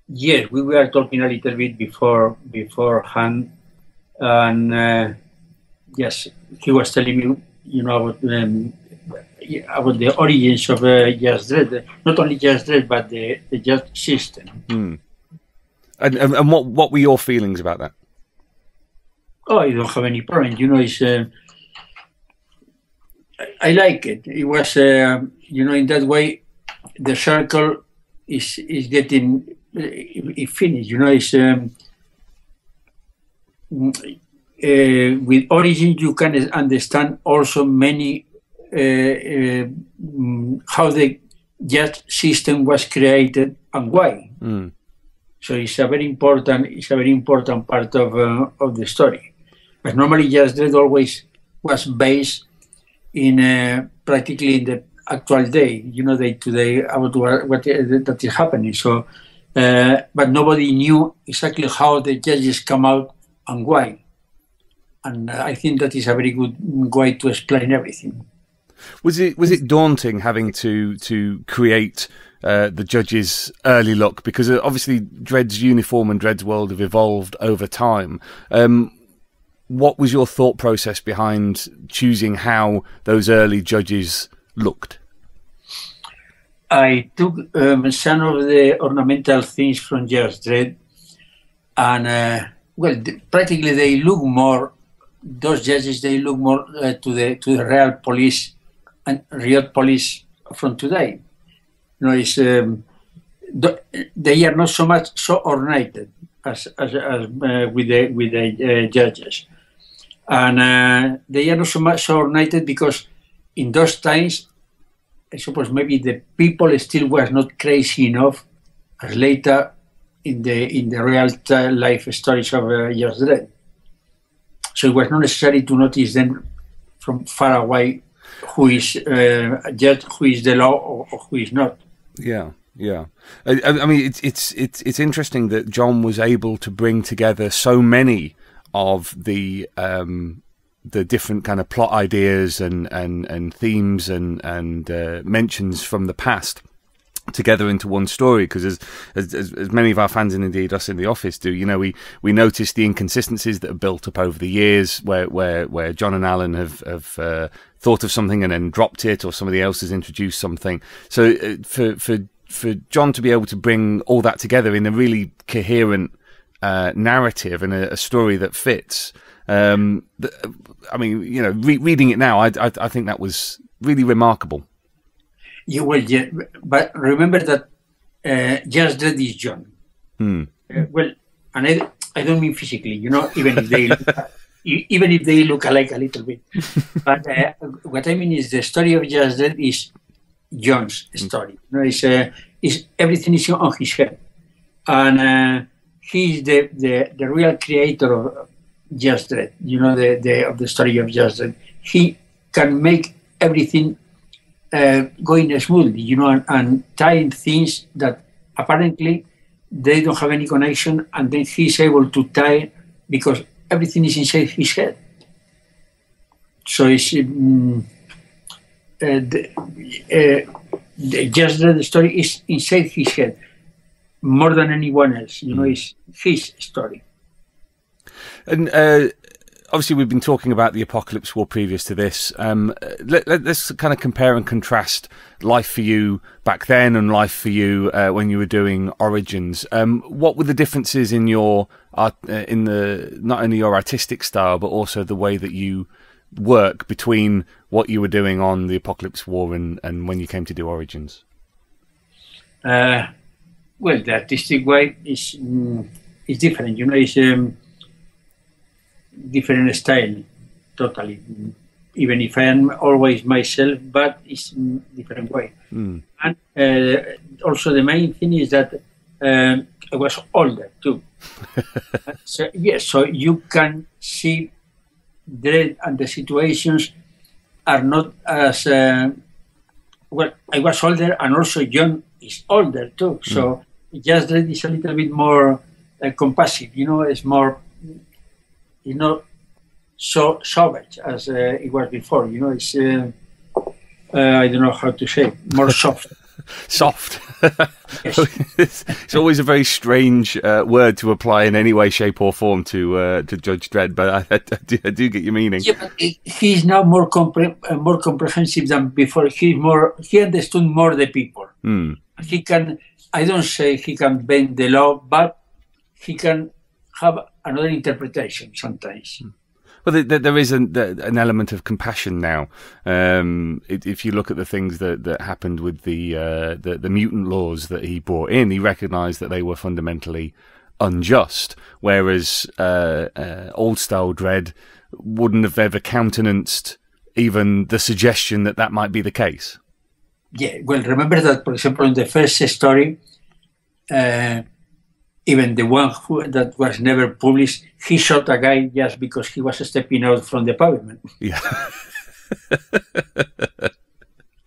Yes, we were talking a little bit before beforehand, and uh, yes, he was telling me, you know, about, um, about the origins of uh, Just Dredd, not only Just Dredd, but the, the Just system. Hmm. And, and, and what what were your feelings about that? Oh, I don't have any problem. You know, it's uh, I, I, like it. It was, uh, you know, in that way, the circle is is getting uh, it, finished. You know, it's um, uh, with origin you can understand also many how the jet system was created and why. Mm. So it's a very important it's a very important part of uh, of the story. But normally, Just Dredd always was based in uh, practically in the actual day, you know, day to day about what, what that is happening. So, uh, but nobody knew exactly how the judges come out and why. And I think that is a very good way to explain everything. Was it was it daunting having to to create uh, the judge's early look because uh, obviously Dredd's uniform and Dredd's world have evolved over time. Um, what was your thought process behind choosing how those early judges looked? I took um, some of the ornamental things from Just Dredd, and uh, well, practically they look more. Those judges they look more uh, to the to the real police and real police from today. You know, it's, um, they are not so much so ornated as, as, as uh, with the with the uh, judges, and uh, they are not so much so ornated because in those times, I suppose maybe the people still was not crazy enough as later in the in the real life stories of uh. So it was not necessary to notice them from far away who is uh, just who is the law or, or who is not. Yeah. Yeah, I, I, mean it's it's it's it's interesting that John was able to bring together so many of the um, the different kind of plot ideas and and and themes and and uh, mentions from the past together into one story because as, as as many of our fans and indeed us in the office do you know we we notice the inconsistencies that have built up over the years where where where John and Alan have have uh, thought of something and then dropped it or somebody else has introduced something. So uh, for for for John to be able to bring all that together in a really coherent uh, narrative and a, a, story that fits um, I mean you know re- reading it now I, I I think that was really remarkable you will, yeah, but remember that uh, Just Dredd is John. Hmm. Uh, well, and I, I don't mean physically, you know, even if they look, <laughs> even if they look alike a little bit. <laughs> but uh, what I mean is the story of Just Dredd is John's story. You know, it's, uh, it's, everything is on his head, and uh, he's the, the the real creator of Just Dredd. You know, the, the of the story of Just Dredd. He can make everything uh, going smoothly, you know, and, and, tying things that apparently they don't have any connection, and then he's able to tie because everything is inside his head. So it's um, the, uh, the, just the story is inside his head more than anyone else. You know, it's his story. And uh, obviously, we've been talking about the Apocalypse War previous to this. Um, let, us kind of compare and contrast life for you back then and life for you uh, when you were doing Origins. Um, what were the differences in your art, uh, in the not only your artistic style but also the way that you work between what you were doing on the Apocalypse War and, and when you came to do Origins? Uh, well, the artistic way is mm, is different. You know, it's um, different style, totally. Even if I am always myself, but it's different way. Mm. And uh, also the main thing is that um, I was older too. <laughs> so, yes, so you can see Dredd and the situations are not as uh, well. I was older, and also John is older too. So mm. Just Dredd is a little bit more uh, compassive. You know, it's more, you know, so savage as uh, it was before. You know, it's uh, uh, I don't know how to say more <laughs> soft. soft. <laughs> it's, it's, always a very strange uh, word to apply in any way, shape, or form to uh, to Judge Dredd, but I, <laughs> I, do, I, do, get your meaning. Yeah, but he's now more compre- more comprehensive than before. He's more he understood more the people. Mm. He can. I don't say he can bend the law, but he can have another interpretation sometimes. Mm. Well, there, there is an, an, element of compassion now. Um, if you look at the things that, that happened with the, uh, the, the mutant laws that he brought in, he recognised that they were fundamentally unjust. Whereas uh, uh, old style Dredd wouldn't have ever countenanced even the suggestion that that might be the case. Yeah, well, remember that, for example, in the first story, uh, even the one who, that was never published, he shot a guy just because he was stepping out from the pavement. Yeah. <laughs>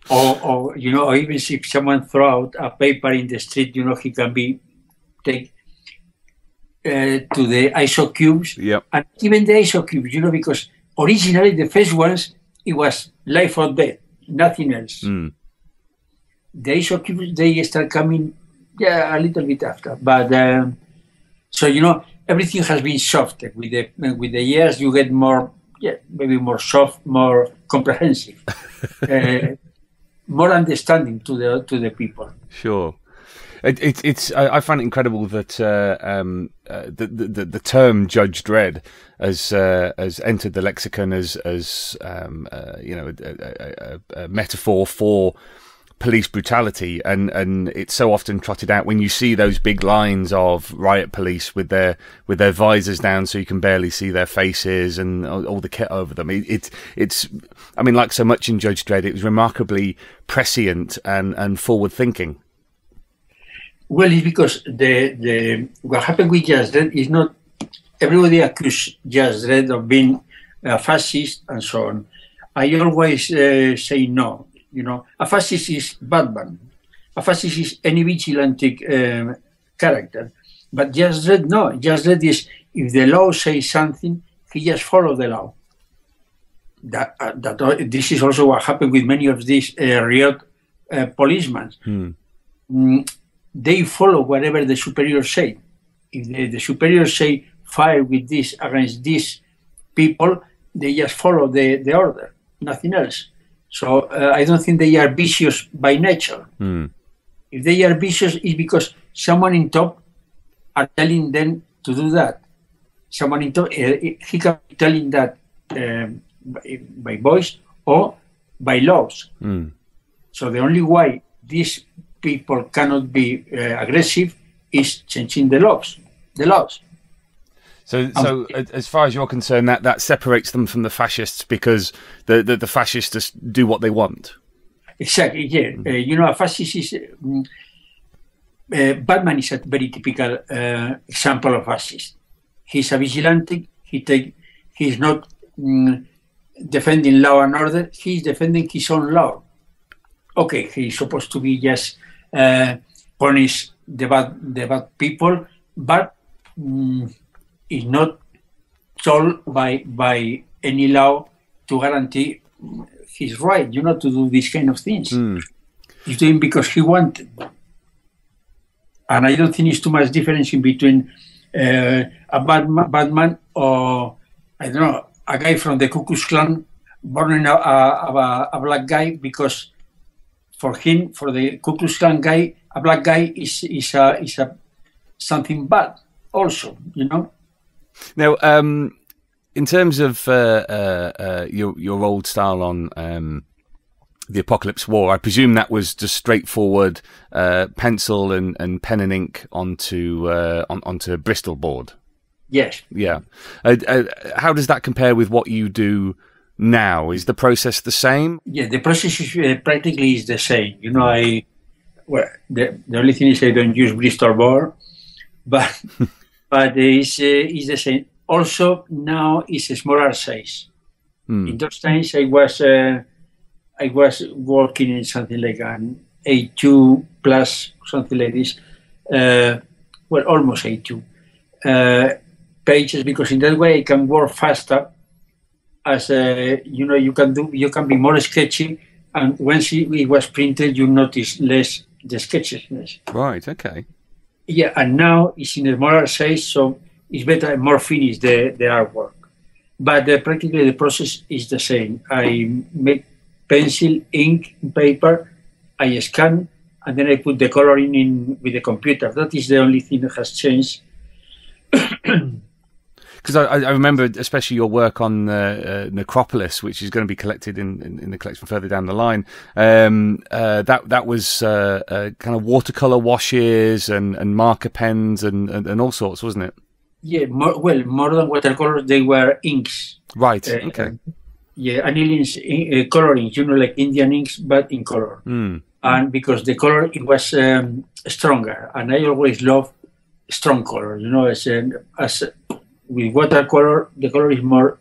or, or, you know, or even if someone throw out a paper in the street, you know, he can be take uh, to the iso cubes. Yep. And even the iso cubes, you know, because originally the first ones, it was life or death, nothing else. Mm. The iso cubes, they start coming yeah, a little bit after. But um, so you know, everything has been softer with the with the years. You get more, yeah, maybe more soft, more comprehensive, <laughs> uh, more understanding to the to the people. Sure. It, it, it's I, find it incredible that uh, um, uh, the, the, the term Judge Dredd has uh, has entered the lexicon as as um, uh, you know a, a, a, metaphor for police brutality and and it's so often trotted out when you see those big lines of riot police with their with their visors down so you can barely see their faces and all, the kit over them. It, it, it's i mean like so much in judge dredd it was remarkably prescient and and forward thinking. Well it's because the the what happened with judge dredd is not everybody accused judge dredd of being a fascist and so on. I always uh, say no you know, a fascist is Batman. A fascist is any vigilante uh, character. But Just Dredd, no. Just Dredd is if the law says something, he just follow the law. That, uh, that uh, this is also what happened with many of these uh, riot uh, policemen. Hmm. Mm, they follow whatever the superiors say. If the, the superiors say fire with this against these people, they just follow the, the order, nothing else. So uh, I don't think they are vicious by nature. Mm. If they are vicious, it's because someone in top are telling them to do that. Someone in top, uh, he can be telling that um, by, by, voice or by laws. Mm. So the only way these people cannot be uh, aggressive is changing the laws. The laws. So, so as far as you're concerned, that, that separates them from the fascists because the, the, the fascists just do what they want. Exactly. Yeah. Mm. Uh, you know, a fascist is. Um, uh, Batman is a very typical uh, example of fascist. He's a vigilante. He take. He's not um, defending law and order. He's defending his own law. Okay, he's supposed to be just uh, punish the bad the bad people, but. Is not told by by any law to guarantee his right, you know, to do these kind of things. Hmm. He's doing because he wanted. And I don't think it's too much difference in between uh, a Batman, Batman or I don't know a guy from the Ku Klux Klan burning a, a, a, a black guy because for him, for the Ku Klux Klan guy, a black guy is is a is a something bad also, you know. Now, um, in terms of uh, uh, uh, your your old style on um, the Apocalypse War, I presume that was just straightforward uh, pencil and, and pen and ink onto uh, on, onto a Bristol board. Yes. Yeah. Uh, uh, how does that compare with what you do now? Is the process the same? Yeah, the process is uh, practically is the same. You know, I well, the, the only thing is I don't use Bristol board, but <laughs> but it's uh, it's the same. Also now it's a smaller size. Hmm. In those times I was uh, I was working in something like an A2 plus something like this. Uh, well, almost A2 uh, pages because in that way I can work faster. As uh, you know, you can do you can be more sketchy, and once it, it was printed, you notice less the sketches. Right. Okay. Yeah, and now it's in a smaller size, so it's better and more finished the, the artwork. But uh, practically the process is the same. I make pencil, ink, paper, I scan, and then I put the coloring in with the computer. That is the only thing that has changed. <clears throat> Because I, I remember, especially your work on uh, uh, Necropolis, which is going to be collected in, in, in the collection further down the line. Um, uh, that that was uh, uh, kind of watercolor washes and, and marker pens and, and, and all sorts, wasn't it? Yeah, more, well, more than watercolors, they were inks. Right. Uh, okay. Yeah, anilins, uh, coloring, you know, like Indian inks, but in color. Mm. And because the color it was um, stronger, and I always love strong color. You know, as um, as with watercolor, the color is more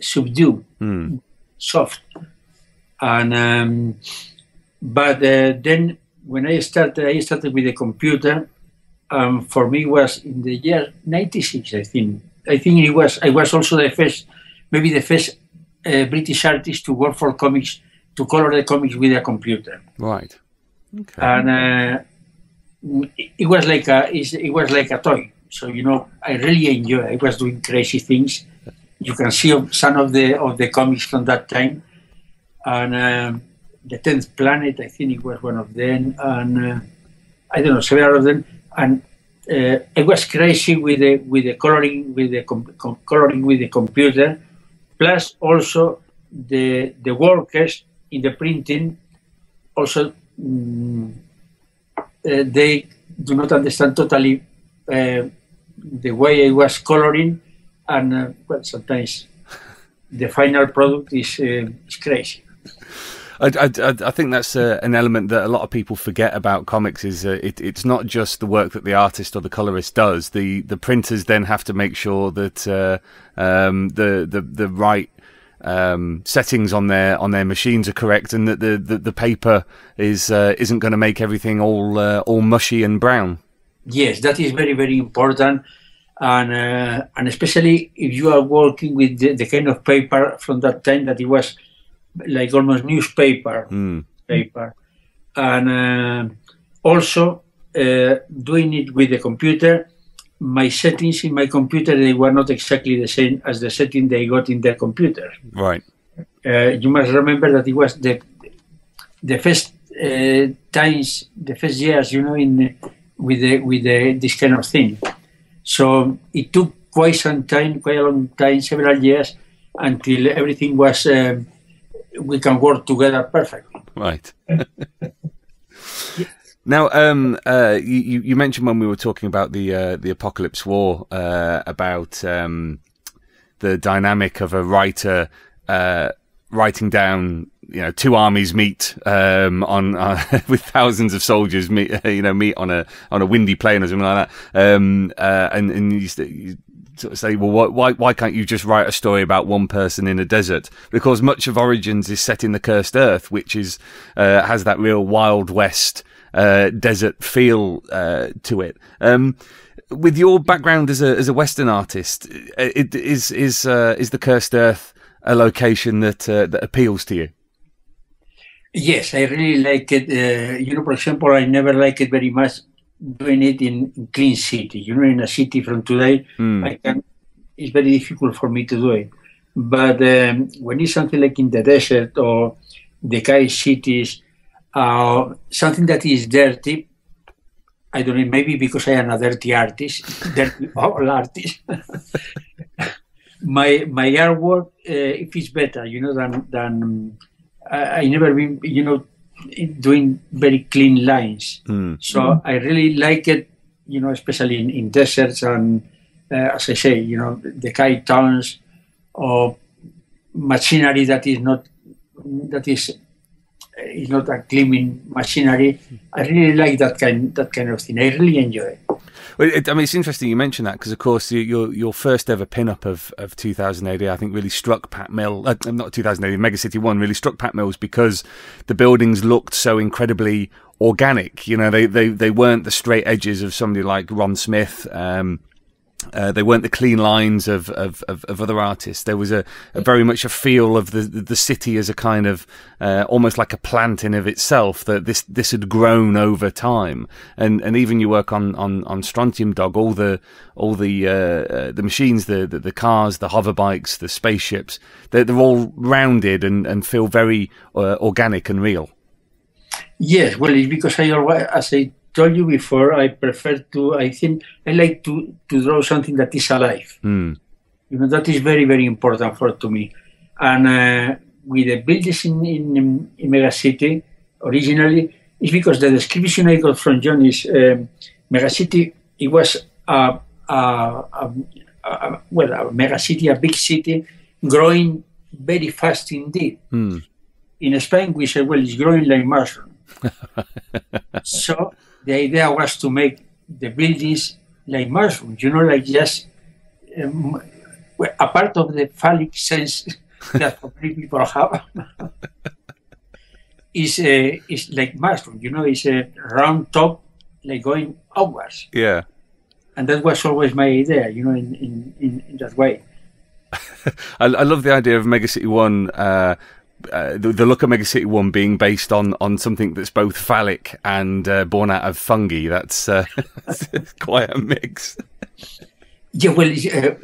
subdued, Mm. soft, and um, but uh, then when I started, I started with the computer. Um, for me, was in the year '96, I think. I think it was. I was also the first, maybe the first uh, British artist to work for comics to color the comics with a computer, Right. Okay. and uh, it, it was like a it was like a toy. So you know, I really enjoy. I was doing crazy things. You can see some of the of the comics from that time, and um, the Tenth Planet. I think it was one of them, and uh, I don't know several of them. And uh, I was crazy with the with the coloring with the coloring with the computer, plus also the the workers in the printing. Also, mm, uh, they do not understand totally uh, the way I was coloring, and uh, well, sometimes the final product is uh, is crazy. I, I, I- think that's uh, an element that a lot of people forget about comics is uh, it, it's not just the work that the artist or the colorist does. The the printers then have to make sure that uh, um, the, the the right um, settings on their on their machines are correct and that the, the, the paper is uh, isn't going to make everything all uh, all mushy and brown. Yes, that is very very important, and uh, and especially if you are working with the, the kind of paper from that time that it was like almost newspaper Mm. paper, and uh, also uh, doing it with the computer. My settings in my computer they were not exactly the same as the setting they got in their computer. Right. Uh, you must remember that it was the the first uh, times, the first years, you know, in with the with the, this kind of thing. So it took quite some time, quite a long time, several years, until everything was um, we can work together perfectly. Right. <laughs> Now, um, uh, you, you mentioned when we were talking about the uh, the apocalypse war uh, about um, the dynamic of a writer uh, writing down, you know, two armies meet um, on uh, <laughs> with thousands of soldiers meet, <laughs> you know, meet on a on a windy plain or something like that, um, uh, and and you, you sort of say, well, why, why can't you just write a story about one person in a desert? Because much of Origins is set in the Cursed Earth, which is uh, has that real Wild West uh, desert feel uh, to it. Um, with your background as a as a Western artist, it, is is uh, is the Cursed Earth a location that that appeals to you? Yes, I really like it. Uh, you know, for example, I never like it very much doing it in, in clean city. You know, in a city from today, Hmm. I can. It's very difficult for me to do it. But um, when it's something like in the desert or the Kai cities, uh, something that is dirty, I don't know, maybe because I am a dirty artist, <laughs> dirty all artist. <laughs> my my artwork, uh, if it's better, you know, than than I, I never been, you know, doing very clean lines. Hmm. So I really like it, you know, especially in, in deserts and, uh, as I say, you know, the kite towns or machinery that is not that is is not a cleaning machinery. I really like that kind that kind of thing. I really enjoy it. It, I mean, it's interesting you mentioned that because, of course, you- your your first ever pin-up of, of 2000 AD, I think, really struck Pat Mill. Uh, not 2000 AD, Mega City One really struck Pat Mills because the buildings looked so incredibly organic. You know, they they, they weren't the straight edges of somebody like Ron Smith. Um, uh, they weren't the clean lines of, of, of, of other artists. There was a, a very much a feel of the the city as a kind of uh, almost like a plant in of itself. That this this had grown over time, and and even you work on on, on Strontium Dog, all the all the uh, uh, the machines, the, the the cars, the hover bikes, the spaceships. They're, they're all rounded and, and feel very uh, organic and real. Yes, well, it's because I always, as I told you before, I prefer to. I think I like to to draw something that is alive. Hmm. You know, that is very very important for to me. And uh, with the buildings in, in in Mega City originally, it's because the description I got from John is um, Mega City. It was a, a, a, a well a mega city, a big city, growing very fast indeed. Hmm. In Spain, we say, well, it's growing like mushroom. <laughs> so the idea was to make the buildings like mushrooms, you know, like just um, a part of the phallic sense <laughs> that many people have <laughs> is uh, is like mushroom, you know, it's a round top, like going upwards, Yeah. and that was always my idea, you know, in in, in, in that way. <laughs> I, I love the idea of Mega City One. Uh, uh, the, the look of Mega City One being based on, on something that's both phallic and uh, born out of fungi. That's uh, <laughs> quite a mix. Yeah, well, uh,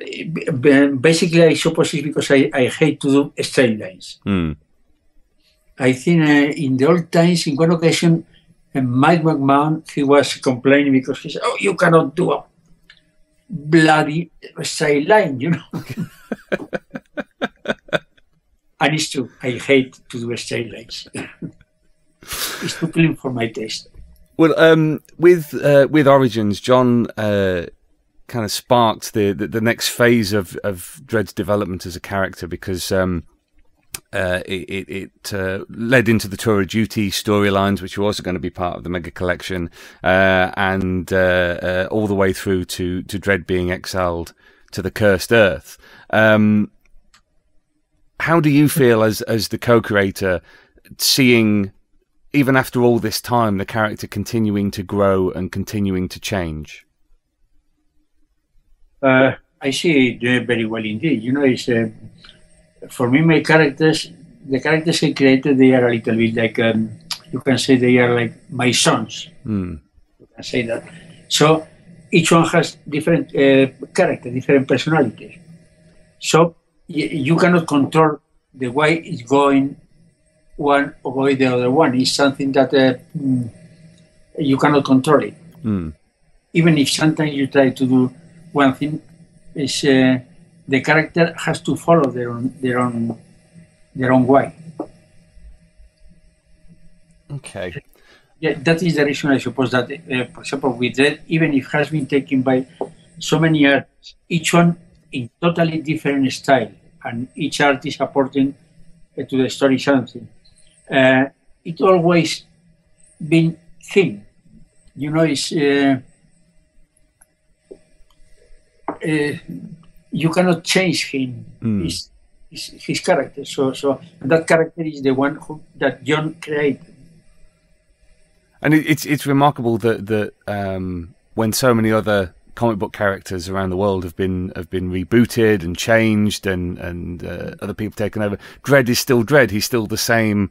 uh, basically, I suppose it's because I, I hate to do straight lines. Hmm. I think uh, in the old times, in one occasion, Mike McMahon, he was complaining because he said, oh, you cannot do a bloody straight line, you know. <laughs> and it's true, I hate to do straight lines. <laughs> it's too clean for my taste. Well, um, with uh, with Origins, John uh, kind of sparked the, the, the next phase of, of Dredd's development as a character because um, uh, it, it, it uh, led into the Tour of Duty storylines, which were also going to be part of the Mega Collection, uh, and uh, uh, all the way through to, to Dredd being exiled to the Cursed Earth. Um, how do you feel as as the co-creator seeing even after all this time the character continuing to grow and continuing to change Uh, I see it doing very well indeed. You know, it's uh, for me my characters, the characters I created, they are a little bit like um, you can say they are like my sons. Hmm. You can say that. So each one has different uh, character, different personalities. So you cannot control the way it's going one or the other one. It's something that uh, mm, you cannot control it Hmm. even if sometimes you try to do one thing, is uh, the character has to follow their own their own their own way. okay Yeah, that is the reason I suppose that, uh, for example, with that, even if has been taken by so many artists, each one in totally different style, and each artist apporting uh, to the story something. Uh, it always been thin. You know, it's uh, uh, you cannot change him. Mm. His, his, his character. So, so that character is the one who, that John created. and it, it's it's remarkable that that um, when so many other comic book characters around the world have been have been rebooted and changed and and uh, other people taken over, Dredd is still Dredd. He's still the same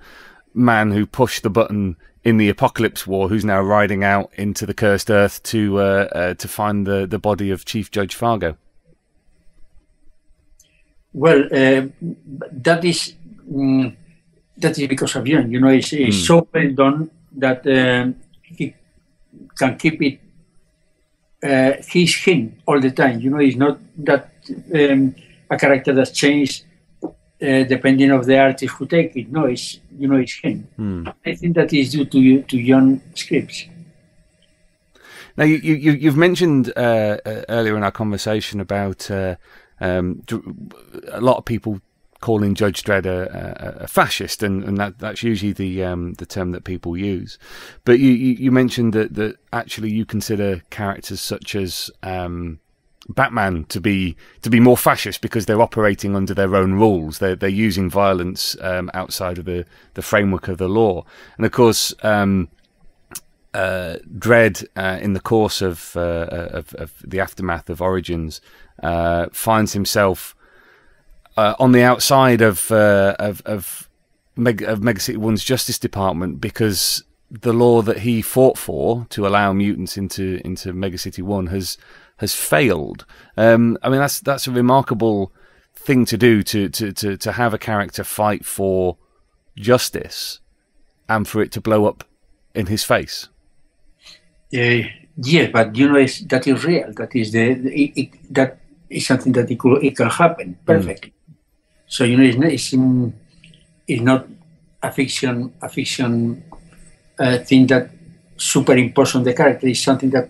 man who pushed the button in the Apocalypse War, who's now riding out into the cursed earth to uh, uh, to find the, the body of Chief Judge Fargo? Well, uh, that is mm, that is because of you You know, it's, it's Mm. so well done that um, he can keep it. Uh, he's him all the time. You know, he's not that um, a character that's changed uh, depending of the artist who take it. No, it's you know, it's him. Hmm. I think that is due to to John scripts. Now, you, you, you've mentioned uh, uh, earlier in our conversation about uh, um, a lot of people calling Judge Dredd a, a, a fascist, and, and that, that's usually the um, the term that people use. But you, you, you mentioned that, that actually you consider characters such as um, Batman to be to be more fascist because they're operating under their own rules. They're they're using violence um, outside of the, the framework of the law, and of course. Um, uh, Dredd, uh, in the course of, uh, of of the aftermath of Origins, uh, finds himself uh, on the outside of uh, of of, Meg- of Mega City One's Justice Department because the law that he fought for to allow mutants into into Mega City One has has failed. Um, I mean, that's that's a remarkable thing to do to to to to have a character fight for justice and for it to blow up in his face. Yeah, yes, but you know, it's, that is real. That is the, it, it, that is something that it, could, it can happen perfectly. So you know, it's not, it's, in, it's not a fiction a fiction uh, thing that superimposed on the character. It's something that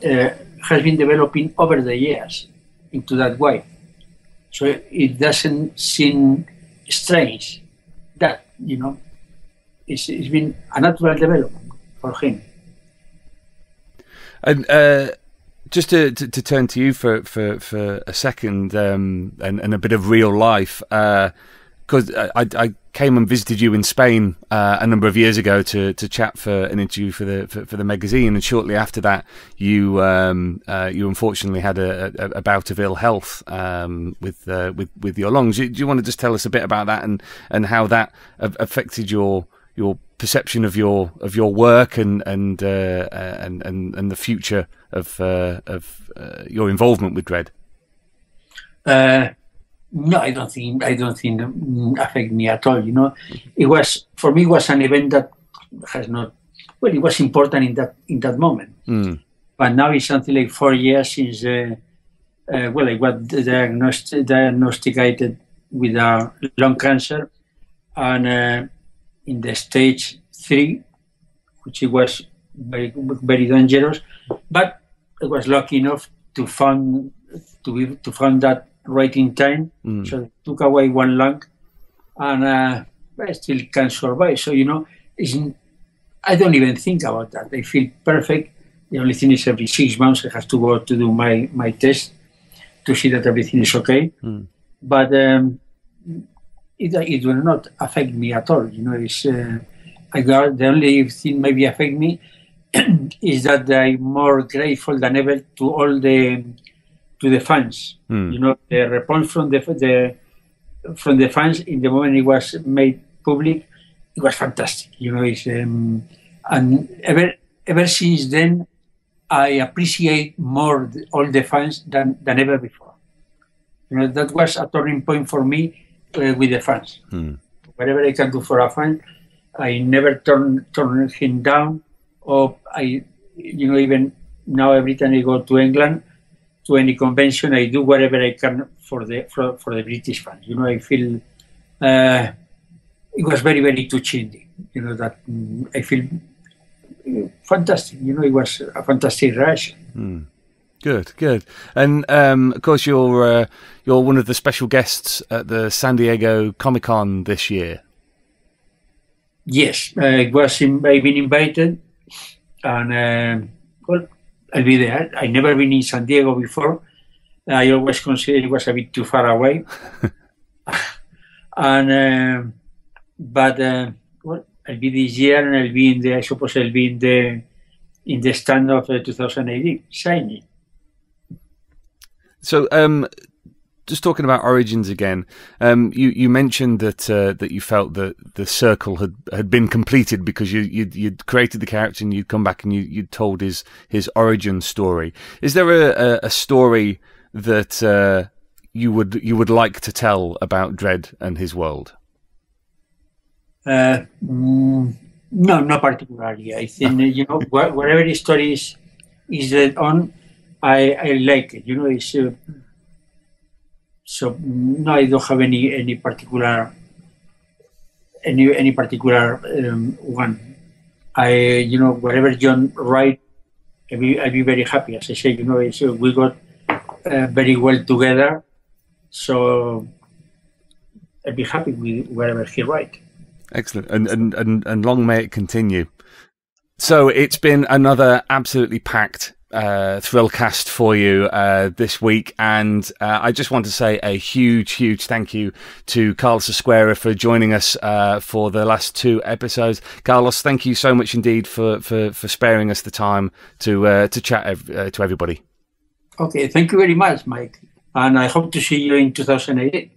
uh, has been developing over the years into that way. So it doesn't seem strange that you know it's, it's been a natural development for him. And uh, just to, to, to turn to you for, for, for a second um, and, and a bit of real life, because I, I came and visited you in Spain uh, a number of years ago to, to chat for an interview for the for, for the magazine, and shortly after that, you um, uh, you unfortunately had a, a, a bout of ill health um, with uh, with with your lungs. Do you want to just tell us a bit about that and, and how that affected your your perception of your of your work and and uh, uh, and, and and the future of uh, of uh, your involvement with Dredd? Uh, no, I don't think I don't think affect me at all. You know, it was for me it was an event that has not well, it was important in that in that moment. Mm. But now it's something like four years since uh, uh, well, I was diagnosed diagnosticated with uh, lung cancer, and uh, in the stage three, which it was very very dangerous. But was lucky enough to find to be, to find that right in time. Mm. So took away one lung, and uh, I still can survive. So you know, I don't even think about that. I feel perfect. The only thing is every six months I have to go to do my my test to see that everything is okay. Mm. But um, it, it will not affect me at all. You know, it's uh, I got the only thing maybe affect me <clears throat> is that I'm more grateful than ever to all the to the fans. Mm. You know, the response from the the from the fans in the moment it was made public, it was fantastic. You know, it's um, and ever ever since then, I appreciate more the, all the fans than than ever before. You know, that was a turning point for me uh, with the fans. Mm. Whatever I can do for a fan, I never turn turn him down. Or I, you know, even now every time I go to England to any convention, I do whatever I can for the for, for the British fans. You know, I feel uh, it was very very touching. You know that mm, I feel uh, fantastic. You know, it was a fantastic rush. Mm. Good, good, and um, of course you're uh, you're one of the special guests at the San Diego Comic Con this year. Yes, I was in, I've been invited, and uh, well, I'll be there. I never been in San Diego before. I always considered it was a bit too far away, <laughs> and uh, but uh, well, I'll be this year, and I'll be in the. I suppose I'll be in the in the stand of uh, 2000 AD signing. So, um, just talking about origins again, um, you you mentioned that uh, that you felt that the circle had, had been completed because you you'd, you'd created the character and you'd come back and you you'd told his his origin story. Is there a, a, story that uh, you would you would like to tell about Dredd and his world? Uh, mm, no, not particularly. I think you know whatever the story is is on, I I like it. You know, it's uh, so no, I don't have any any particular any any particular um, one. I you know whatever John write, I be I be very happy. As I say, you know, uh, we got uh, very well together, so I'd be happy with whatever he write. Excellent, and and and, and long may it continue. So it's been another absolutely packed uh, Thrillcast for you uh, this week. And uh, I just want to say a huge, huge thank you to Carlos Ezquerra for joining us uh, for the last two episodes. Carlos, thank you so much indeed for, for, for sparing us the time to uh, to chat ev- uh, to everybody. Okay, thank you very much, Mike. And I hope to see you in 2008.